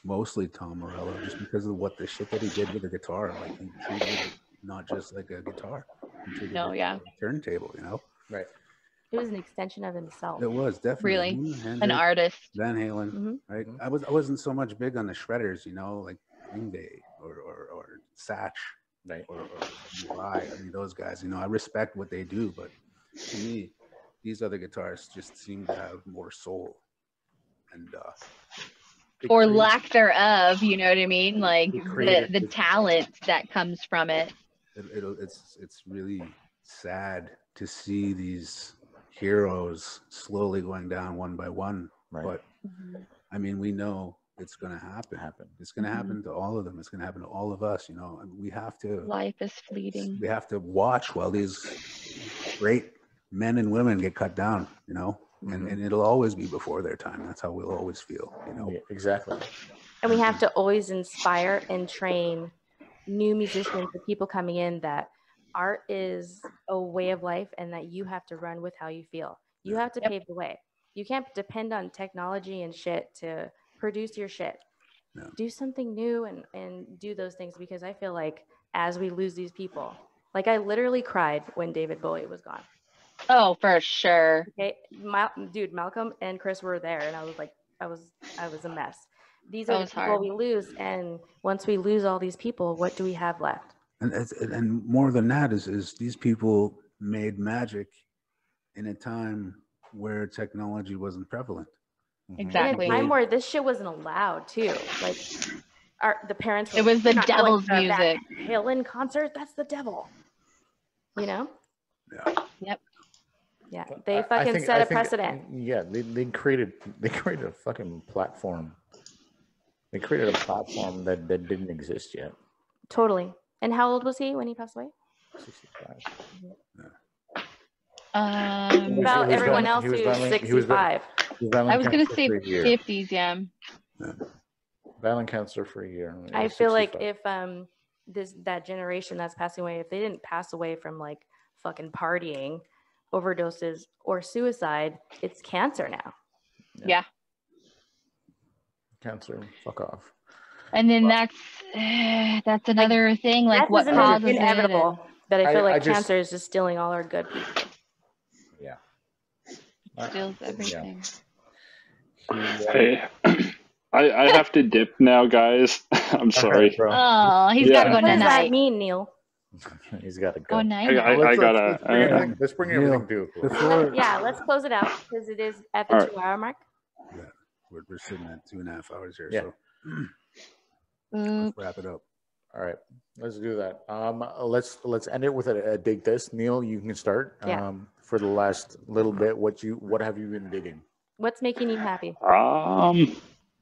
mostly Tom Morello just because of what the shit that he did with the guitar. Like he treated it not just like a guitar. He treated No, it yeah. like a turntable, you know. Right. It was an extension of himself. It was definitely Really? him, an artist Van Halen, Mhm. right? Mhm. I was I wasn't so much big on the shredders, you know, like Green Day or or, or Satch Right. or, or Uri. I mean, those guys, you know, I respect what they do, but to me, these other guitarists just seem to have more soul. And uh, they or lack thereof you know what i mean like the, the talent that comes from it it, it'll, it's it's really sad to see these heroes slowly going down one by one. Right. But Mhm. I mean, we know it's going to happen. happen. It's going to Mhm. happen to all of them. It's going to happen to all of us. You know, and we have to life is fleeting we have to watch while these great men and women get cut down. You know, and, Mhm. and it'll always be before their time. That's how we'll always feel. You know, Yeah, exactly. And we have to always inspire and train new musicians, the people coming in that art is a way of life and that you have to run with how you feel. You have to Yep. pave the way. You can't depend on technology and shit to produce your shit. No. Do something new and, and do those things because I feel like as we lose these people, like I literally cried when David Bowie was gone. Oh for sure Okay, Mal- dude, Malcolm and Chris were there, and I was like, I was, I was a mess. These are the people hard. we lose, and once we lose all these people, what do we have left? and and more than that is is these people made magic in a time where technology wasn't prevalent. Mhm. Exactly. In a time where this shit wasn't allowed too, like our the parents. It was the "You're not going devil's to that music." Halen concert. That's the devil. You know? Yeah. Yep. Yeah, But they I- I fucking think- set I a think- precedent. Yeah, they, they created they created a fucking platform. They created a platform that, that didn't exist yet. Totally. And how old was he when he passed away? 65. um About everyone battling- else he who's battling- he was bat- 65. Was i was gonna say for a year. 50s yeah Battling cancer for a year. I was feel like if um this that generation that's passing away, if they didn't pass away from like fucking partying, overdoses, or suicide, it's cancer now. yeah cancer, fuck off. and then Well- that's that's another thing like Death what is ine- causes it inevitable. But I I- feel like I just- cancer is just stealing all our good people. Yeah. and steals everything He, uh, Hey, I, I have to dip now, guys. I'm sorry. bro. oh he's Yeah. gotta go What does that tonight mean, Neil? He's got to Oh, go. nice. I, I, I gotta. let's bring I- everything- let's bring everything to. Before yeah, let's close it out because it is at the All right. two hour mark. Yeah, we're, we're sitting at two and a half hours here, Yeah. so Mm, let's wrap it up. All right, let's do that. Um, let's let's end it with a, a dig this. Neil, you can start. Yeah. Um, for the last little bit, what you what have you been digging? What's making you happy? Um,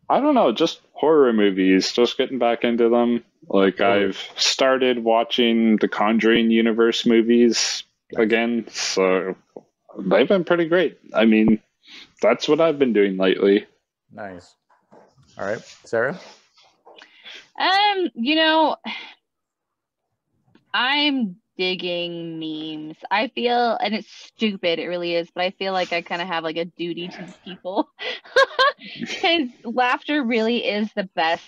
I don't know, just horror movies, just getting back into them. Like Horror. I've started watching the Conjuring universe movies again, so they've been pretty great. I mean, that's what I've been doing lately. Nice. All right, Sarah. Um, you know, I'm digging memes. I feel, and it's stupid, it really is, but I feel like I kind of have like a duty to people because laughter really is the best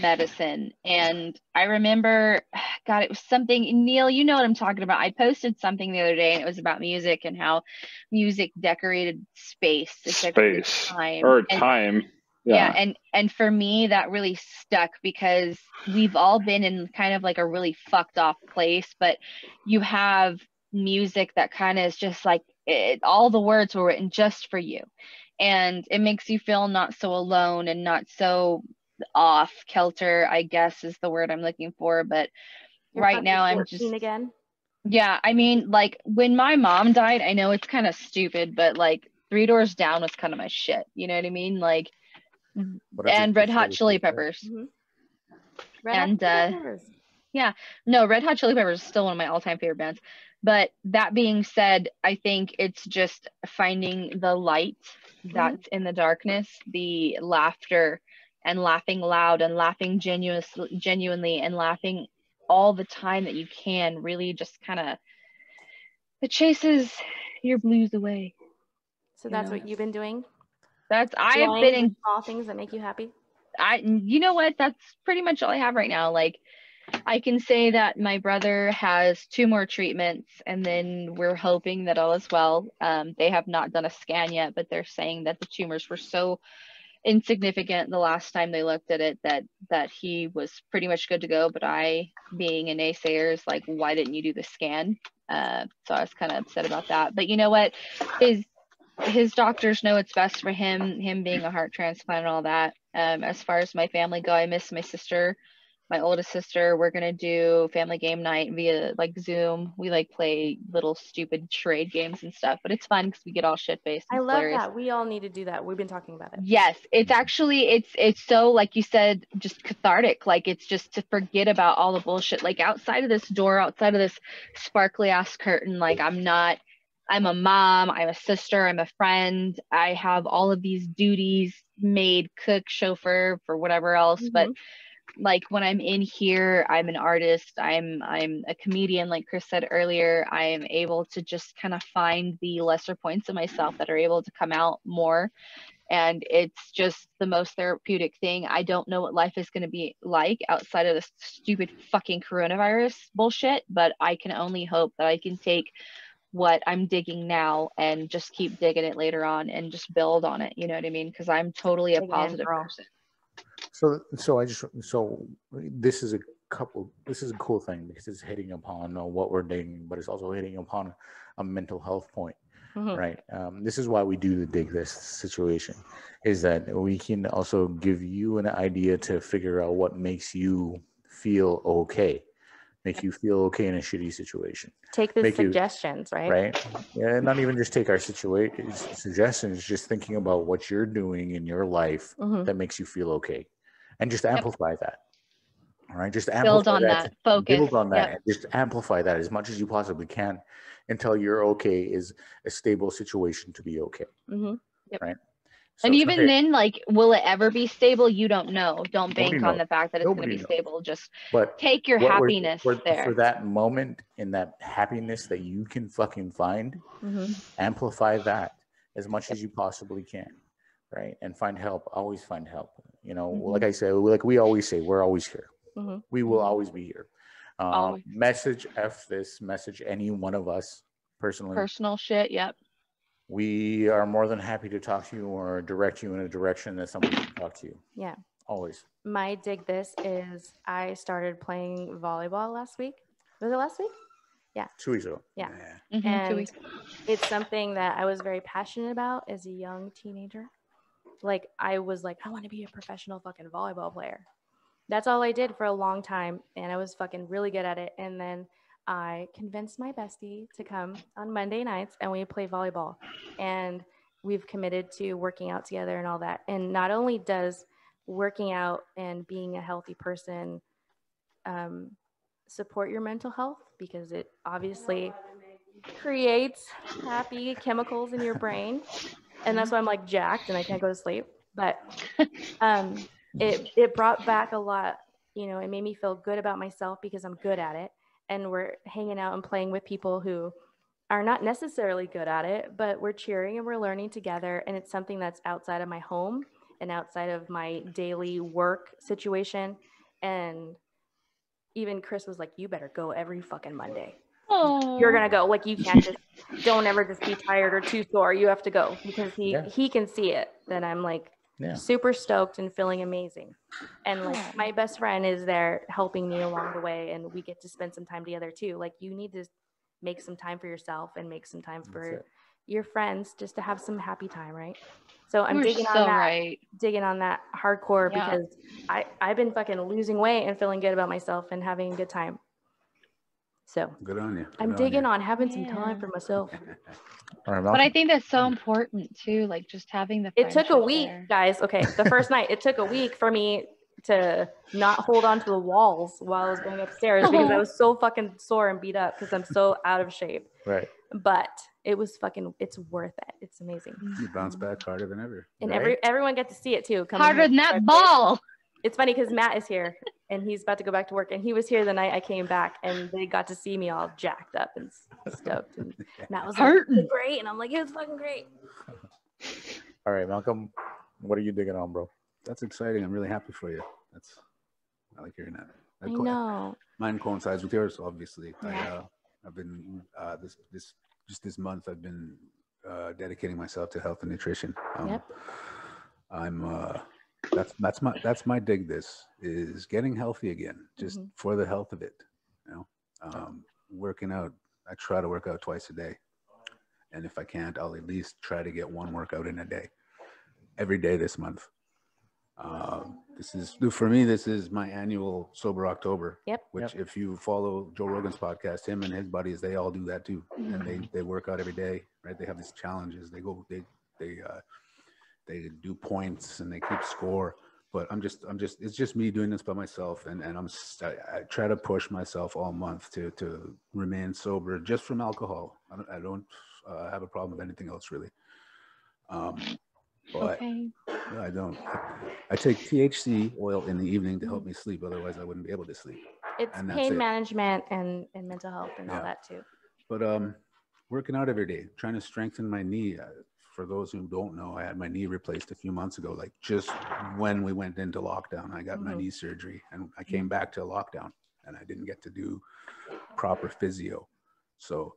medicine. And I remember, God, it was something, Neil, you know what I'm talking about. I posted something the other day and it was about music and how music decorated space, Space time. or And- time. Yeah. Yeah. and and for me that really stuck because we've all been in kind of like a really fucked off place but you have music that kind of is just like it, all the words were written just for you and it makes you feel not so alone and not so off kilter i guess is the word i'm looking for but You're right now i'm just again. yeah, I mean, like when my mom died, I know it's kind of stupid, but like Three Doors Down was kind of my shit. You know what I mean? Like, What have you and Red Hot Chili for that? Peppers. Mhm. Red Hot And, Chili uh, Peppers. No, Red Hot Chili Peppers is still one of my all-time favorite bands. But that being said, I think it's just finding the light that's in the darkness, the laughter and laughing loud and laughing genuous, genuinely and laughing all the time that you can really just kind of it chases your blues away. So you that's know. what you've been doing. That's I have been in small things that make you happy. I you know what? That's pretty much all I have right now. Like I can say that my brother has two more treatments and then we're hoping that all is well. Um, they have not done a scan yet but they're saying that the tumors were so insignificant the last time they looked at it that that he was pretty much good to go. But I being a naysayer is like why didn't you do the scan? Uh, so I was kind of upset about that. But you know what? His his doctors know it's best for him him being a heart transplant and all that. Um, as far as my family go i miss my sister my oldest sister. We're gonna do family game night via like zoom. We like play little stupid charade games and stuff but it's fun because we get all shit faced I love that. We all need to do that. We've been talking about it. yes. It's actually it's it's so like you said just cathartic. Like it's just to forget about all the bullshit. Like outside of this door outside of this sparkly ass curtain like i'm not i'm a mom i'm a sister i'm a friend. I have all of these duties maid cook chauffeur for whatever else. But mm-hmm. like when i'm in here i'm an artist. I'm i'm a comedian like chris said earlier. I am able to just kind of find the lesser points of myself that are able to come out more. And it's just the most therapeutic thing. I don't know what life is going to be like outside of this stupid fucking coronavirus bullshit but i can only hope that i can take what i'm digging now and just keep digging it later on and just build on it you know what i mean because i'm totally a positive girl. person So, so I just so this is a couple. This is a cool thing because it's hitting upon uh, what we're digging, but it's also hitting upon a mental health point, Mhm. right? Um, this is why we do the dig this situation, is that we can also give you an idea to figure out what makes you feel okay, make you feel okay in a shitty situation. Take the Make you- suggestions, right? right? Yeah, not even just take our situation suggestions, just thinking about what you're doing in your life Mhm. that makes you feel okay, and just amplify that. All right, just build on that focus Build on that. Yep. and Just amplify that as much as you possibly can, until you're okay is a stable situation to be okay. Mhm. So, and even then like will it ever be stable you don't know don't Nobody bank on knows. the fact that it's going to be knows. stable just but take your what we're- happiness for, there for that moment in that happiness that you can fucking find, Mhm. amplify that as much as you possibly can right and find help always find help you know Mhm. like i say like we always say we're always here Mhm. we will always be here uh, Always. message f this message any one of us personally personal shit yep we are more than happy to talk to you or direct you in a direction that someone can talk to you Yeah. always My dig this is I started playing volleyball last week. Was it last week? Yeah. Two weeks ago. Yeah. Mhm, two and weeks. it's something that I was very passionate about as a young teenager. Like I was like, I want to be a professional fucking volleyball player. That's all I did for a long time, and I was fucking really good at it. And then I convinced my bestie to come on Monday nights, and we play volleyball. And we've committed to working out together and all that. And not only does working out and being a healthy person um, support your mental health because it obviously creates happy chemicals in your brain and that's why i'm like jacked and i can't go to sleep but um it it brought back a lot you know it made me feel good about myself because i'm good at it and we're hanging out and playing with people who are not necessarily good at it but we're cheering and we're learning together and it's something that's outside of my home and outside of my daily work situation and even chris was like you better go every fucking monday Oh, you're gonna go. Like you can't just don't ever just be tired or too sore. You have to go because he Yeah. he can see it. Then I'm like Yeah. super stoked and feeling amazing. And like my best friend is there helping me along the way and we get to spend some time together too. Like you need to make some time for yourself and make some time for your friends just to have some happy time, right? So I'm You're digging so on that right. digging on that hardcore Yeah. because I I've been fucking losing weight and feeling good about myself and having a good time. So Good on you. I'm Good digging you. on having some time for myself. But I think that's so important too, like just having the. It took a week, there. guys. Okay, the first night, it took a week for me to not hold on to the walls while I was going upstairs because I was so fucking sore and beat up because I'm so out of shape. right. But it was fucking, it's worth it. It's amazing. You bounce back harder than ever. And Right. every everyone get to see it too. coming Harder than that my place. ball. It's funny because Matt is here and he's about to go back to work. And he was here the night I came back and they got to see me all jacked up and stoked. And Matt was like, Hurting. Great. And I'm like, it was fucking great. All right, Malcolm. What are you digging on, bro? That's exciting. I'm really happy for you. That's I like hearing that. I That co- know. Mine coincides with yours, obviously. I, Yeah. uh, I've been uh, this this just this month. I've been uh, dedicating myself to health and nutrition. Um, Yep. I'm uh, that's that's my that's my dig. This is getting healthy again, just Mhm. for the health of it. You know, um, working out. I try to work out twice a day, and if I can't, I'll at least try to get one workout in a day, every day this month. Um, this is for me. This is my annual sober October. Yep. Which, if you follow Joe Rogan's podcast, him and his buddies, they all do that too, and they they work out every day, right? They have these challenges. They go, they they uh, they do points and they keep score. But I'm just I'm just it's just me doing this by myself, and and I'm—I try to push myself all month to to remain sober just from alcohol. I don't I don't uh, have a problem with anything else really. Um, but Okay. no, I don't. I take THC oil in the evening to help me sleep. Otherwise, I wouldn't be able to sleep. It's And pain it. management and, and mental health and all that too. But um, working out every day, trying to strengthen my knee. For those who don't know, I had my knee replaced a few months ago. Like just when we went into lockdown, I got my Mhm. knee surgery, and I came back to lockdown, and I didn't get to do proper physio. So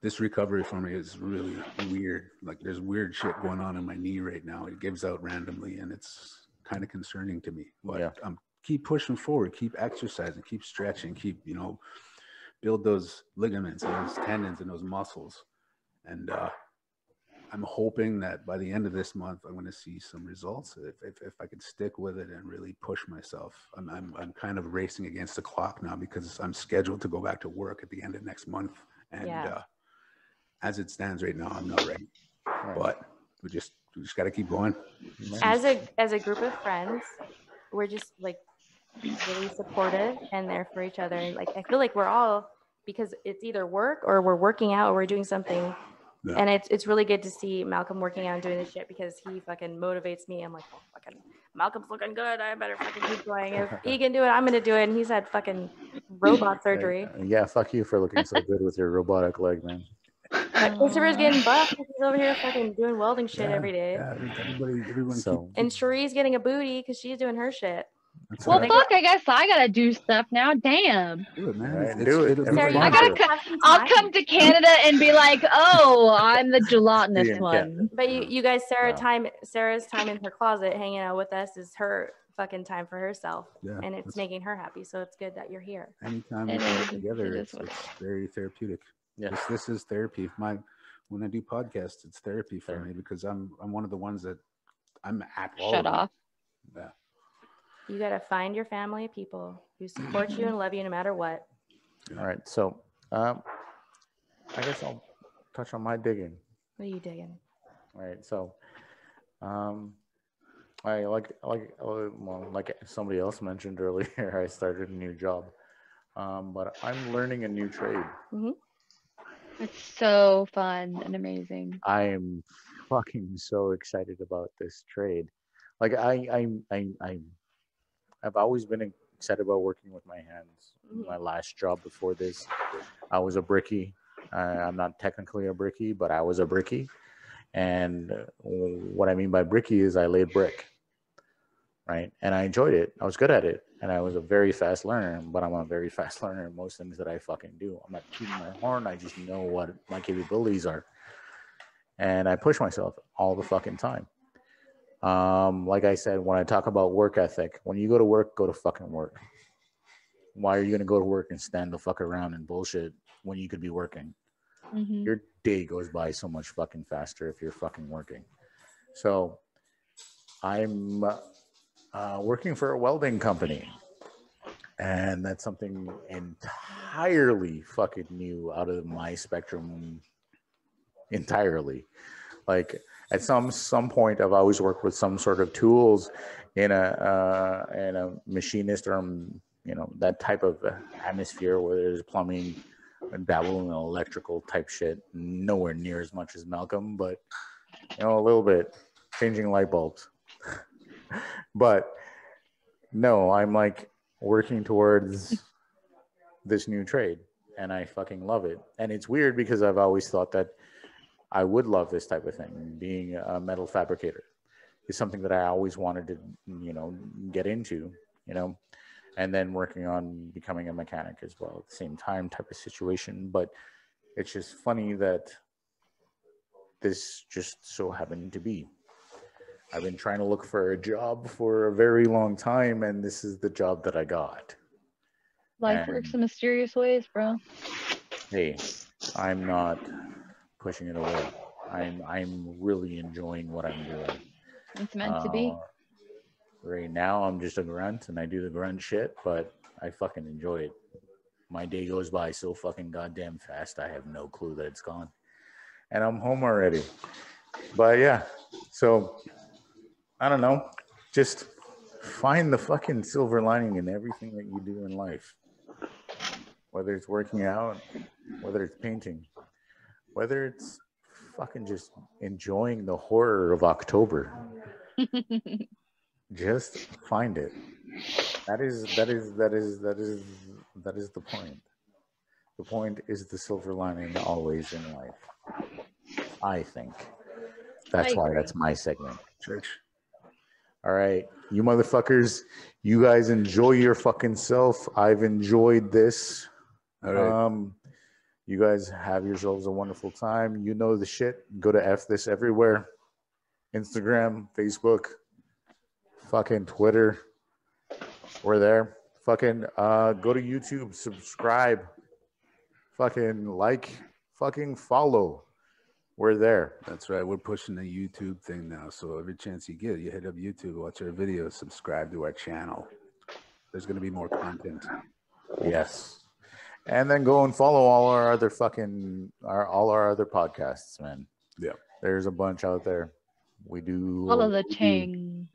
this recovery for me is really weird. Like there's weird shit going on in my knee right now. It gives out randomly, and it's kind of concerning to me. But Yeah. um, keep pushing forward, keep exercising, keep stretching, keep you know build those ligaments and those tendons and those muscles. And uh, I'm hoping that by the end of this month, I'm going to see some results. If, if, if I can stick with it and really push myself, I'm, I'm, I'm kind of racing against the clock now because I'm scheduled to go back to work at the end of next month. And Yeah. uh, as it stands right now, I'm not ready. Right. But we just we just got to keep going. As a as a group of friends, we're just like really supportive and there for each other. Like I feel like we're all because it's either work or we're working out or we're doing something. Yeah. And it's it's really good to see Malcolm working out and doing this shit because he fucking motivates me. I'm like, oh, fucking Malcolm's looking good. I better fucking keep going. If he can do it, I'm gonna do it. And he's had fucking robot surgery. Right. Yeah, fuck you for looking so good with your robotic leg, man. Christopher's getting buff. He's over here fucking doing welding shit Yeah, every day. Yeah, everybody, everyone. So- And Cherie's getting a booty because she's doing her shit. That's Well, all right. fuck. I guess I gotta do stuff now. Damn. do it, man. Right, do it. it'll be Sarah, Sarah, you you fun. I gotta gotta gotta co- I'll come to Canada and be like, oh, I'm the gelatinous Yeah. one. But you, you guys, Sarah Wow. time Sarah's time in her closet hanging out with us is her fucking time for herself Yeah, and it's making her happy. So it's good that you're here. anytime we It together, It is it's, very therapeutic. Yeah. This, this is therapy. My when I do podcasts, it's therapy for Therapy. me because I'm I'm one of the ones that I'm at Shut off. Yeah. You got to find your family of people who support you and love you no matter what. All right. So, um, I guess I'll touch on my digging. What are you digging? All right. So, um, I like like uh, well, like somebody else mentioned earlier, I started a new job, um, but I'm learning a new trade. It's so fun and amazing. I am fucking so excited about this trade. Like I I I I I've always been excited about working with my hands. Mhm. My last job before this, I was a brickie. Uh, I'm not technically a brickie, but I was a brickie. And what I mean by brickie is I laid brick, right? And I enjoyed it. I was good at it, and I was a very fast learner. But I'm a very fast learner in most things that I fucking do. I'm not tooting my horn. I just know what my capabilities are, and I push myself all the fucking time. Um, like I said, when I talk about work ethic, when you go to work, go to fucking work. Why are you gonna go to work and stand the fuck around and bullshit when you could be working? Mhm. your day goes by so much fucking faster if you're fucking working. So I'm uh, working for a welding company, and that's something entirely fucking new out of my spectrum entirely. Like at some some point, I've always worked with some sort of tools in a uh, in a machinist or you know that type of atmosphere where there's plumbing and dabble in electrical type shit. Nowhere near as much as Malcolm, but you know, a little bit changing light bulbs. but no, I'm like working towards this new trade and I fucking love it. And it's weird because I've always thought that I would love this type of thing. Being a metal fabricator is something that I always wanted to, you know, get into, you know and then working on becoming a mechanic as well at the same time type of situation but it's just funny that this just so happened to be i've been trying to look for a job for a very long time and this is the job that i got Life And- works in mysterious ways, bro. hey i'm not pushing it away i'm i'm really enjoying what i'm doing It's meant to be. Uh, Right now, I'm just a grunt and I do the grunt shit, but I fucking enjoy it. My day goes by so fucking goddamn fast, I have no clue that it's gone. And I'm home already. But yeah, so I don't know. Just find the fucking silver lining in everything that you do in life. Whether it's working out, whether it's painting, whether it's fucking just enjoying the horror of October. Just find it. That is that is that is that is that is the point. The point is the silver lining always in life. I think. That's I why agree. that's my segment. Church. all right. You motherfuckers you guys enjoy your fucking self. I've enjoyed this. All right. um you guys have yourselves a wonderful time you know the shit go to f this everywhere instagram facebook fucking Twitter. We're there. Fucking uh, go to YouTube, subscribe, fucking like, fucking follow. We're there. That's right. We're pushing the YouTube thing now. So every chance you get, you hit up YouTube, watch our videos, subscribe to our channel. There's going to be more content. Yes. And then go and follow all our other fucking our all our other podcasts, man. Yeah. There's a bunch out there. We do All of the what chang.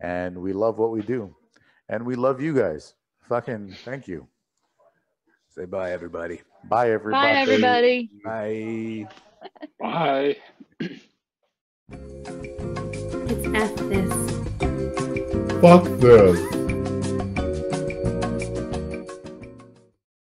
and we love what we do. And we love you guys. Fucking thank you. Say bye, everybody. Bye everybody. Bye, everybody. Bye. Bye. It's F this. Fuck this.